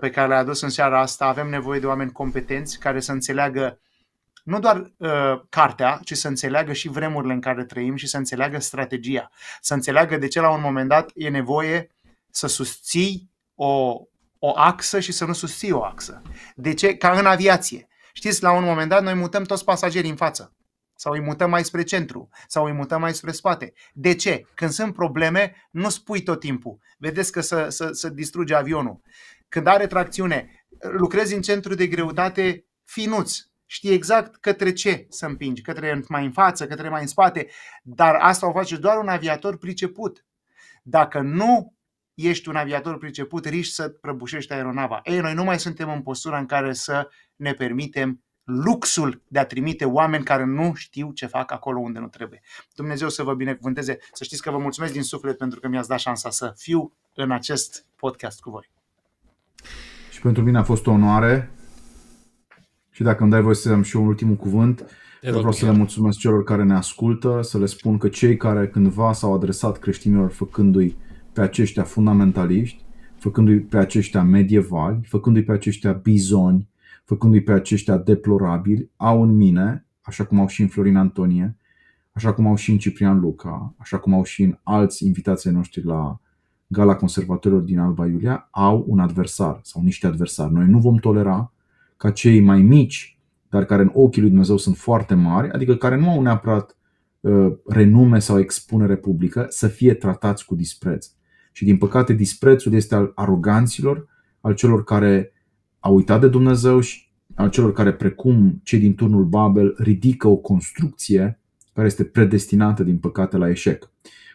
pe care le-a adus în seara asta. Avem nevoie de oameni competenți care să înțeleagă nu doar uh, cartea, ci să înțeleagă și vremurile în care trăim și să înțeleagă strategia. Să înțeleagă de ce la un moment dat e nevoie să susții o, o axă și să nu susții o axă. De ce? Ca în aviație. Știți, la un moment dat noi mutăm toți pasagerii în față. Sau îi mutăm mai spre centru, sau îi mutăm mai spre spate. De ce? Când sunt probleme, nu spui tot timpul. Vedeți că să, să, să distruge avionul. Când are tracțiune, lucrezi în centru de greutate finuț. Știi exact către ce să împingi, către mai în față, către mai în spate, dar asta o face doar un aviator priceput. Dacă nu ești un aviator priceput, riști să prăbușești aeronava. Ei, noi nu mai suntem în postura în care să ne permitem luxul de a trimite oameni care nu știu ce fac acolo unde nu trebuie. Dumnezeu să vă binecuvânteze. Să știți că vă mulțumesc din suflet pentru că mi-ați dat șansa să fiu în acest podcast cu voi. Și pentru mine a fost o onoare. Și dacă îmi dai voie să am și eu un ultimul cuvânt, Vreau să le mulțumesc celor care ne ascultă, să le spun că cei care cândva s-au adresat creștinilor făcându-i pe aceștia fundamentaliști, făcându-i pe aceștia medievali, făcându-i pe aceștia bizoni, făcându-i pe aceștia deplorabili, au în mine, așa cum au și în Florin Antonie, așa cum au și în Ciprian Luca, așa cum au și în alți invitații noștri la Gala Conservatorilor din Alba Iulia, au un adversar sau niște adversari. Noi nu vom tolera ca cei mai mici, dar care în ochii lui Dumnezeu sunt foarte mari, adică care nu au neapărat uh, renume sau expunere publică, să fie tratați cu dispreț. Și din păcate disprețul este al aroganților, al celor care au uitat de Dumnezeu și al celor care, precum cei din turnul Babel, ridică o construcție care este predestinată, din păcate, la eșec.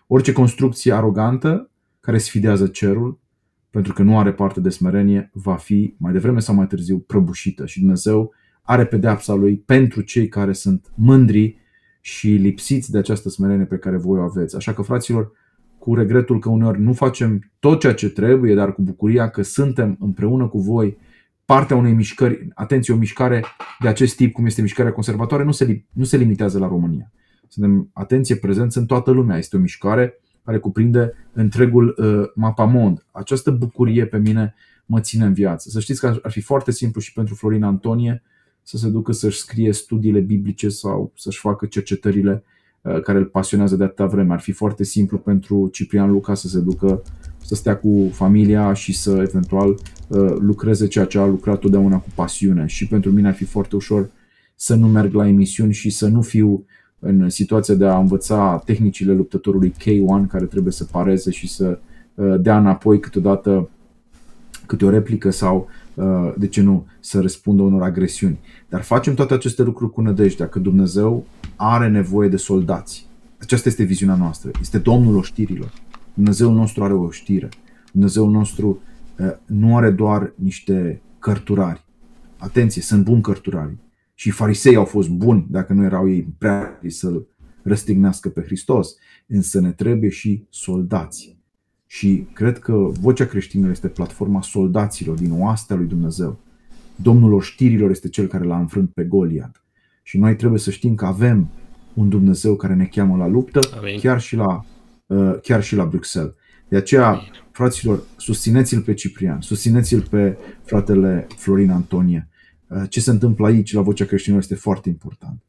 Orice construcție arogantă care sfidează cerul, pentru că nu are parte de smerenie, va fi, mai devreme sau mai târziu, prăbușită. Și Dumnezeu are pedeapsa lui pentru cei care sunt mândri și lipsiți de această smerenie pe care voi o aveți. Așa că, fraților, cu regretul că uneori nu facem tot ceea ce trebuie, dar cu bucuria că suntem împreună cu voi partea unei mișcări, atenție, o mișcare de acest tip, cum este mișcarea conservatoare, nu se, nu se limitează la România. Suntem, atenție, prezenți în toată lumea. Este o mișcare care cuprinde întregul uh, mapamond. Această bucurie pe mine mă ține în viață. Să știți că ar fi foarte simplu și pentru Florin Antonie să se ducă să-și scrie studiile biblice sau să-și facă cercetările uh, care îl pasionează de atâta vreme. Ar fi foarte simplu pentru Ciprian Luca să se ducă să stea cu familia și să eventual uh, lucreze ceea ce a lucrat totdeauna cu pasiune. Și pentru mine ar fi foarte ușor să nu merg la emisiuni și să nu fiu în situația de a învăța tehnicile luptătorului K1 care trebuie să pareze și să uh, dea înapoi câteodată câte o replică sau, uh, de ce nu, să răspundă unor agresiuni. Dar facem toate aceste lucruri cu nădejdea că Dumnezeu are nevoie de soldați. Aceasta este viziunea noastră. Este Domnul oștirilor. Dumnezeul nostru are o știre. Dumnezeul nostru uh, nu are doar niște cărturari. Atenție, sunt buni cărturari. Și farisei au fost buni dacă nu erau ei prea să-L răstignească pe Hristos. Însă ne trebuie și soldați. Și cred că vocea creștină este platforma soldaților din oastea lui Dumnezeu. Domnul oștirilor este cel care l-a înfrânt pe Goliat. Și noi trebuie să știm că avem un Dumnezeu care ne cheamă la luptă, chiar și la, uh, chiar și la Bruxelles. De aceea, Amin. fraților, susțineți-l pe Ciprian, susțineți-l pe fratele Florin Antonie. Uh, ce se întâmplă aici la Vocea Creștinilor este foarte important.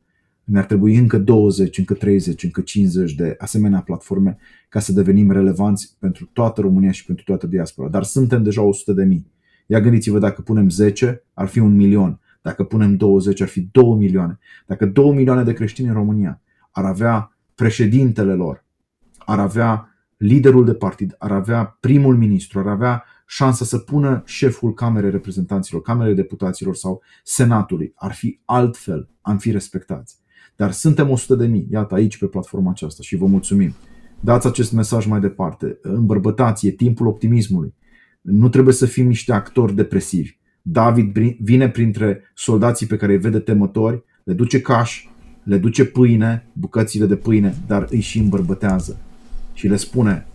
Ne-ar trebui încă 20, încă 30, încă 50 de asemenea platforme ca să devenim relevanți pentru toată România și pentru toată diaspora. Dar suntem deja 100 de mii. Ia gândiți-vă, dacă punem 10, ar fi un milion. Dacă punem 20, ar fi 2 milioane. Dacă 2 milioane de creștini în România ar avea președintele lor, ar avea liderul de partid, ar avea primul ministru, ar avea șansa să pună șeful Camerei Reprezentanților, Camerei Deputaților sau Senatului. Ar fi altfel, am fi respectați. Dar suntem 100 de mii, iată aici pe platforma aceasta și vă mulțumim. Dați acest mesaj mai departe. Îmbărbătați, e timpul optimismului. Nu trebuie să fim niște actori depresivi. David vine printre soldații pe care îi vede temători, le duce caș, le duce pâine, bucățile de pâine, dar îi și îmbărbătează. Și le spune,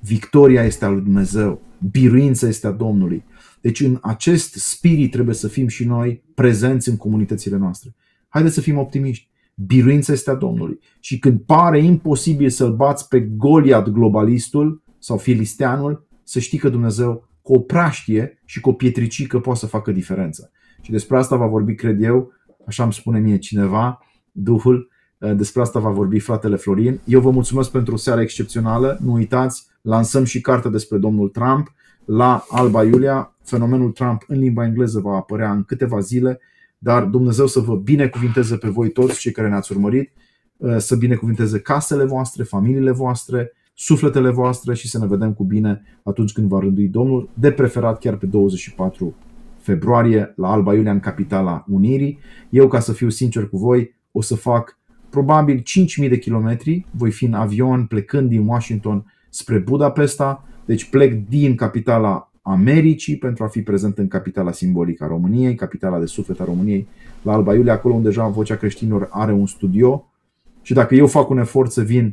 victoria este a lui Dumnezeu, biruința este a Domnului. Deci în acest spirit trebuie să fim și noi prezenți în comunitățile noastre. Haideți să fim optimiști. Biruința este a Domnului. Și când pare imposibil să-l bați pe Goliat globalistul sau filisteanul, să știi că Dumnezeu cu o praștie și cu o pietricică poate să facă diferența. Și despre asta va vorbi, cred eu, așa îmi spune mie cineva, Duhul, despre asta va vorbi fratele Florin. Eu vă mulțumesc pentru o seară excepțională. Nu uitați, lansăm și cartea despre domnul Trump la Alba Iulia. Fenomenul Trump în limba engleză va apărea în câteva zile, dar Dumnezeu să vă binecuvinteze pe voi toți cei care ne-ați urmărit, uh, să binecuvinteze casele voastre, familiile voastre, sufletele voastre și să ne vedem cu bine atunci când va rândui Domnul, de preferat chiar pe 24 februarie la Alba Iulia în capitala Unirii. Eu, ca să fiu sincer cu voi, o să fac probabil 5.000 de kilometri, voi fi în avion plecând din Washington spre Budapesta, deci plec din capitala Americii pentru a fi prezent în capitala simbolică a României, capitala de suflet a României, la Alba Iulia, acolo unde deja Vocea Creștinilor are un studio. Și dacă eu fac un efort să vin uh,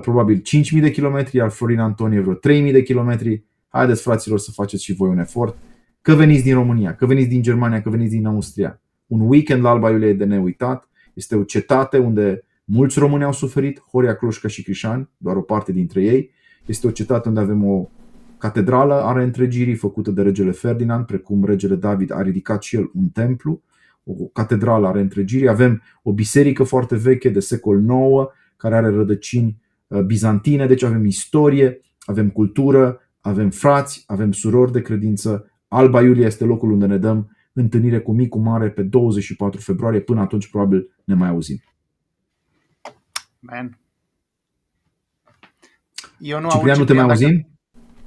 probabil 5.000 de kilometri, iar Florin Antonie vreo 3.000 de kilometri, haideți fraților să faceți și voi un efort, că veniți din România, că veniți din Germania, că veniți din Austria. Un weekend la Alba Iulia e de neuitat, Este o cetate unde mulți români au suferit, Horia, Cloșca și Crișani, doar o parte dintre ei. Este o cetate unde avem o catedrală a reîntregirii făcută de regele Ferdinand, precum regele David a ridicat și el un templu, o catedrală a reîntregirii. Avem o biserică foarte veche de secol IX, care are rădăcini uh, bizantine, deci avem istorie, avem cultură, avem frați, avem surori de credință. Alba Iulia este locul unde ne dăm întâlnire cu micul mare pe 24 februarie. Până atunci probabil ne mai auzim. Man. Eu nu Ciprian, nu te mai auzim?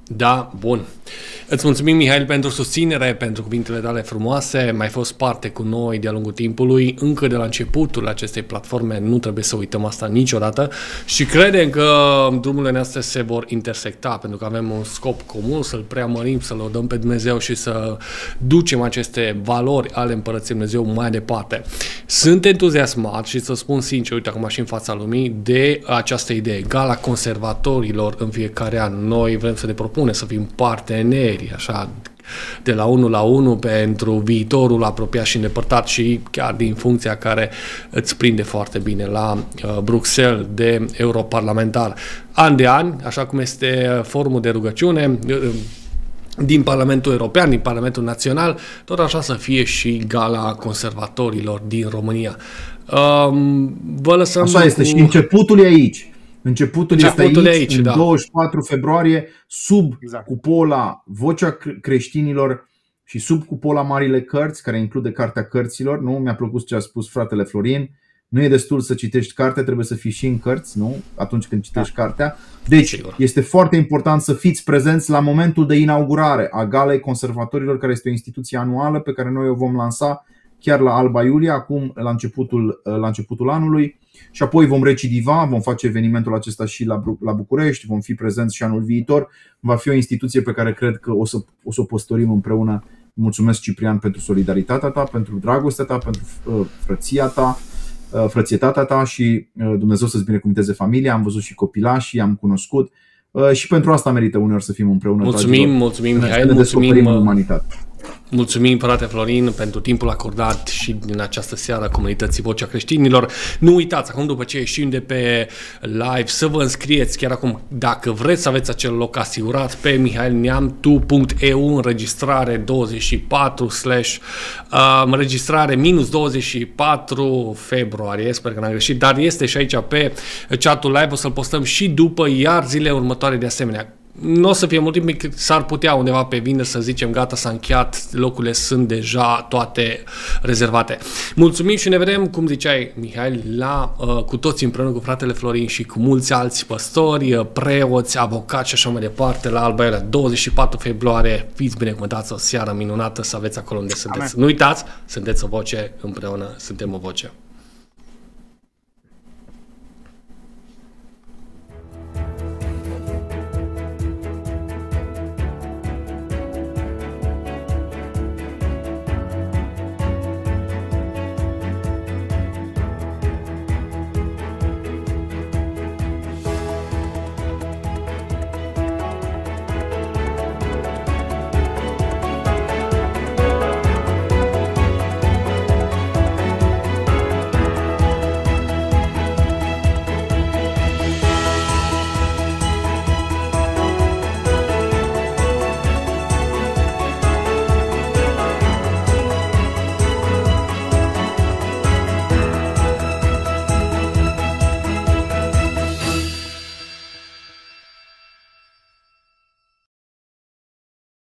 Da, bun. Îți mulțumim, Mihail, pentru susținere, pentru cuvintele tale frumoase. Mai fost parte cu noi de-a lungul timpului. Încă de la începutul acestei platforme nu trebuie să uităm asta niciodată și credem că drumurile noastre se vor intersecta pentru că avem un scop comun, să-L preamărim, să-L dăm pe Dumnezeu și să ducem aceste valori ale Împărăției Dumnezeu mai departe. Sunt entuziasmat și să spun sincer, uite acum și în fața lumii, de această idee, gala conservatorilor în fiecare an. Noi vrem să ne propunem să fim parteneri criterii, așa, de la 1 la 1 pentru viitorul apropiat și îndepărtat și chiar din funcția care îți prinde foarte bine la uh, Bruxelles de europarlamentar. An de an, așa cum este formul de rugăciune, uh, din Parlamentul European, din Parlamentul Național, tot așa să fie și gala conservatorilor din România. Um, vă lăsăm Așa este cu... și începutul e aici. Începutul, Începutul este aici, aici în da. 24 februarie, sub exact. cupola Vocea Creștinilor și sub cupola Marile Cărți, care include Cartea Cărților. Nu mi-a plăcut ce a spus fratele Florin. Nu e destul să citești carte, trebuie să fii și în cărți, nu? Atunci când citești da. cartea. Deci, Sigur. este foarte important să fiți prezenți la momentul de inaugurare a Galei Conservatorilor, care este o instituție anuală pe care noi o vom lansa chiar la Alba Iulia, acum la începutul, la începutul anului și apoi vom recidiva, vom face evenimentul acesta și la, la București, vom fi prezenți și anul viitor. Va fi o instituție pe care cred că o să o, să o păstorim împreună. Mulțumesc, Ciprian, pentru solidaritatea ta, pentru dragostea ta, pentru uh, frăția ta, uh, frățietatea ta și uh, Dumnezeu să-ți binecuvânteze familia. Am văzut și copilașii, am cunoscut și pentru asta merită uneori să fim împreună. Mulțumim, dragilor, mulțumim, Mihail, mulțumim, umanitate. Mulțumim, frate Florin, pentru timpul acordat și din această seară comunității Vocea Creștinilor. Nu uitați, acum după ce ieșim de pe live, să vă înscrieți chiar acum, dacă vreți să aveți acel loc asigurat, pe mihailneamtu.eu, înregistrare 24 slash, uh, înregistrare minus 24 februarie, sper că n-am greșit, dar este și aici pe chatul live, o să-l postăm și după, iar zile următoare de asemenea nu o să fie mult timp, s-ar putea undeva pe vină să zicem gata, s-a încheiat, locurile sunt deja toate rezervate. Mulțumim și ne vedem, cum ziceai, Mihail, la, uh, cu toți împreună cu fratele Florin și cu mulți alți păstori, uh, preoți, avocați și așa mai departe la Alba Iulia, 24 februarie. Fiți binecuvântați, o seară minunată să aveți acolo unde sunteți. Amen. Nu uitați, sunteți o voce împreună, suntem o voce.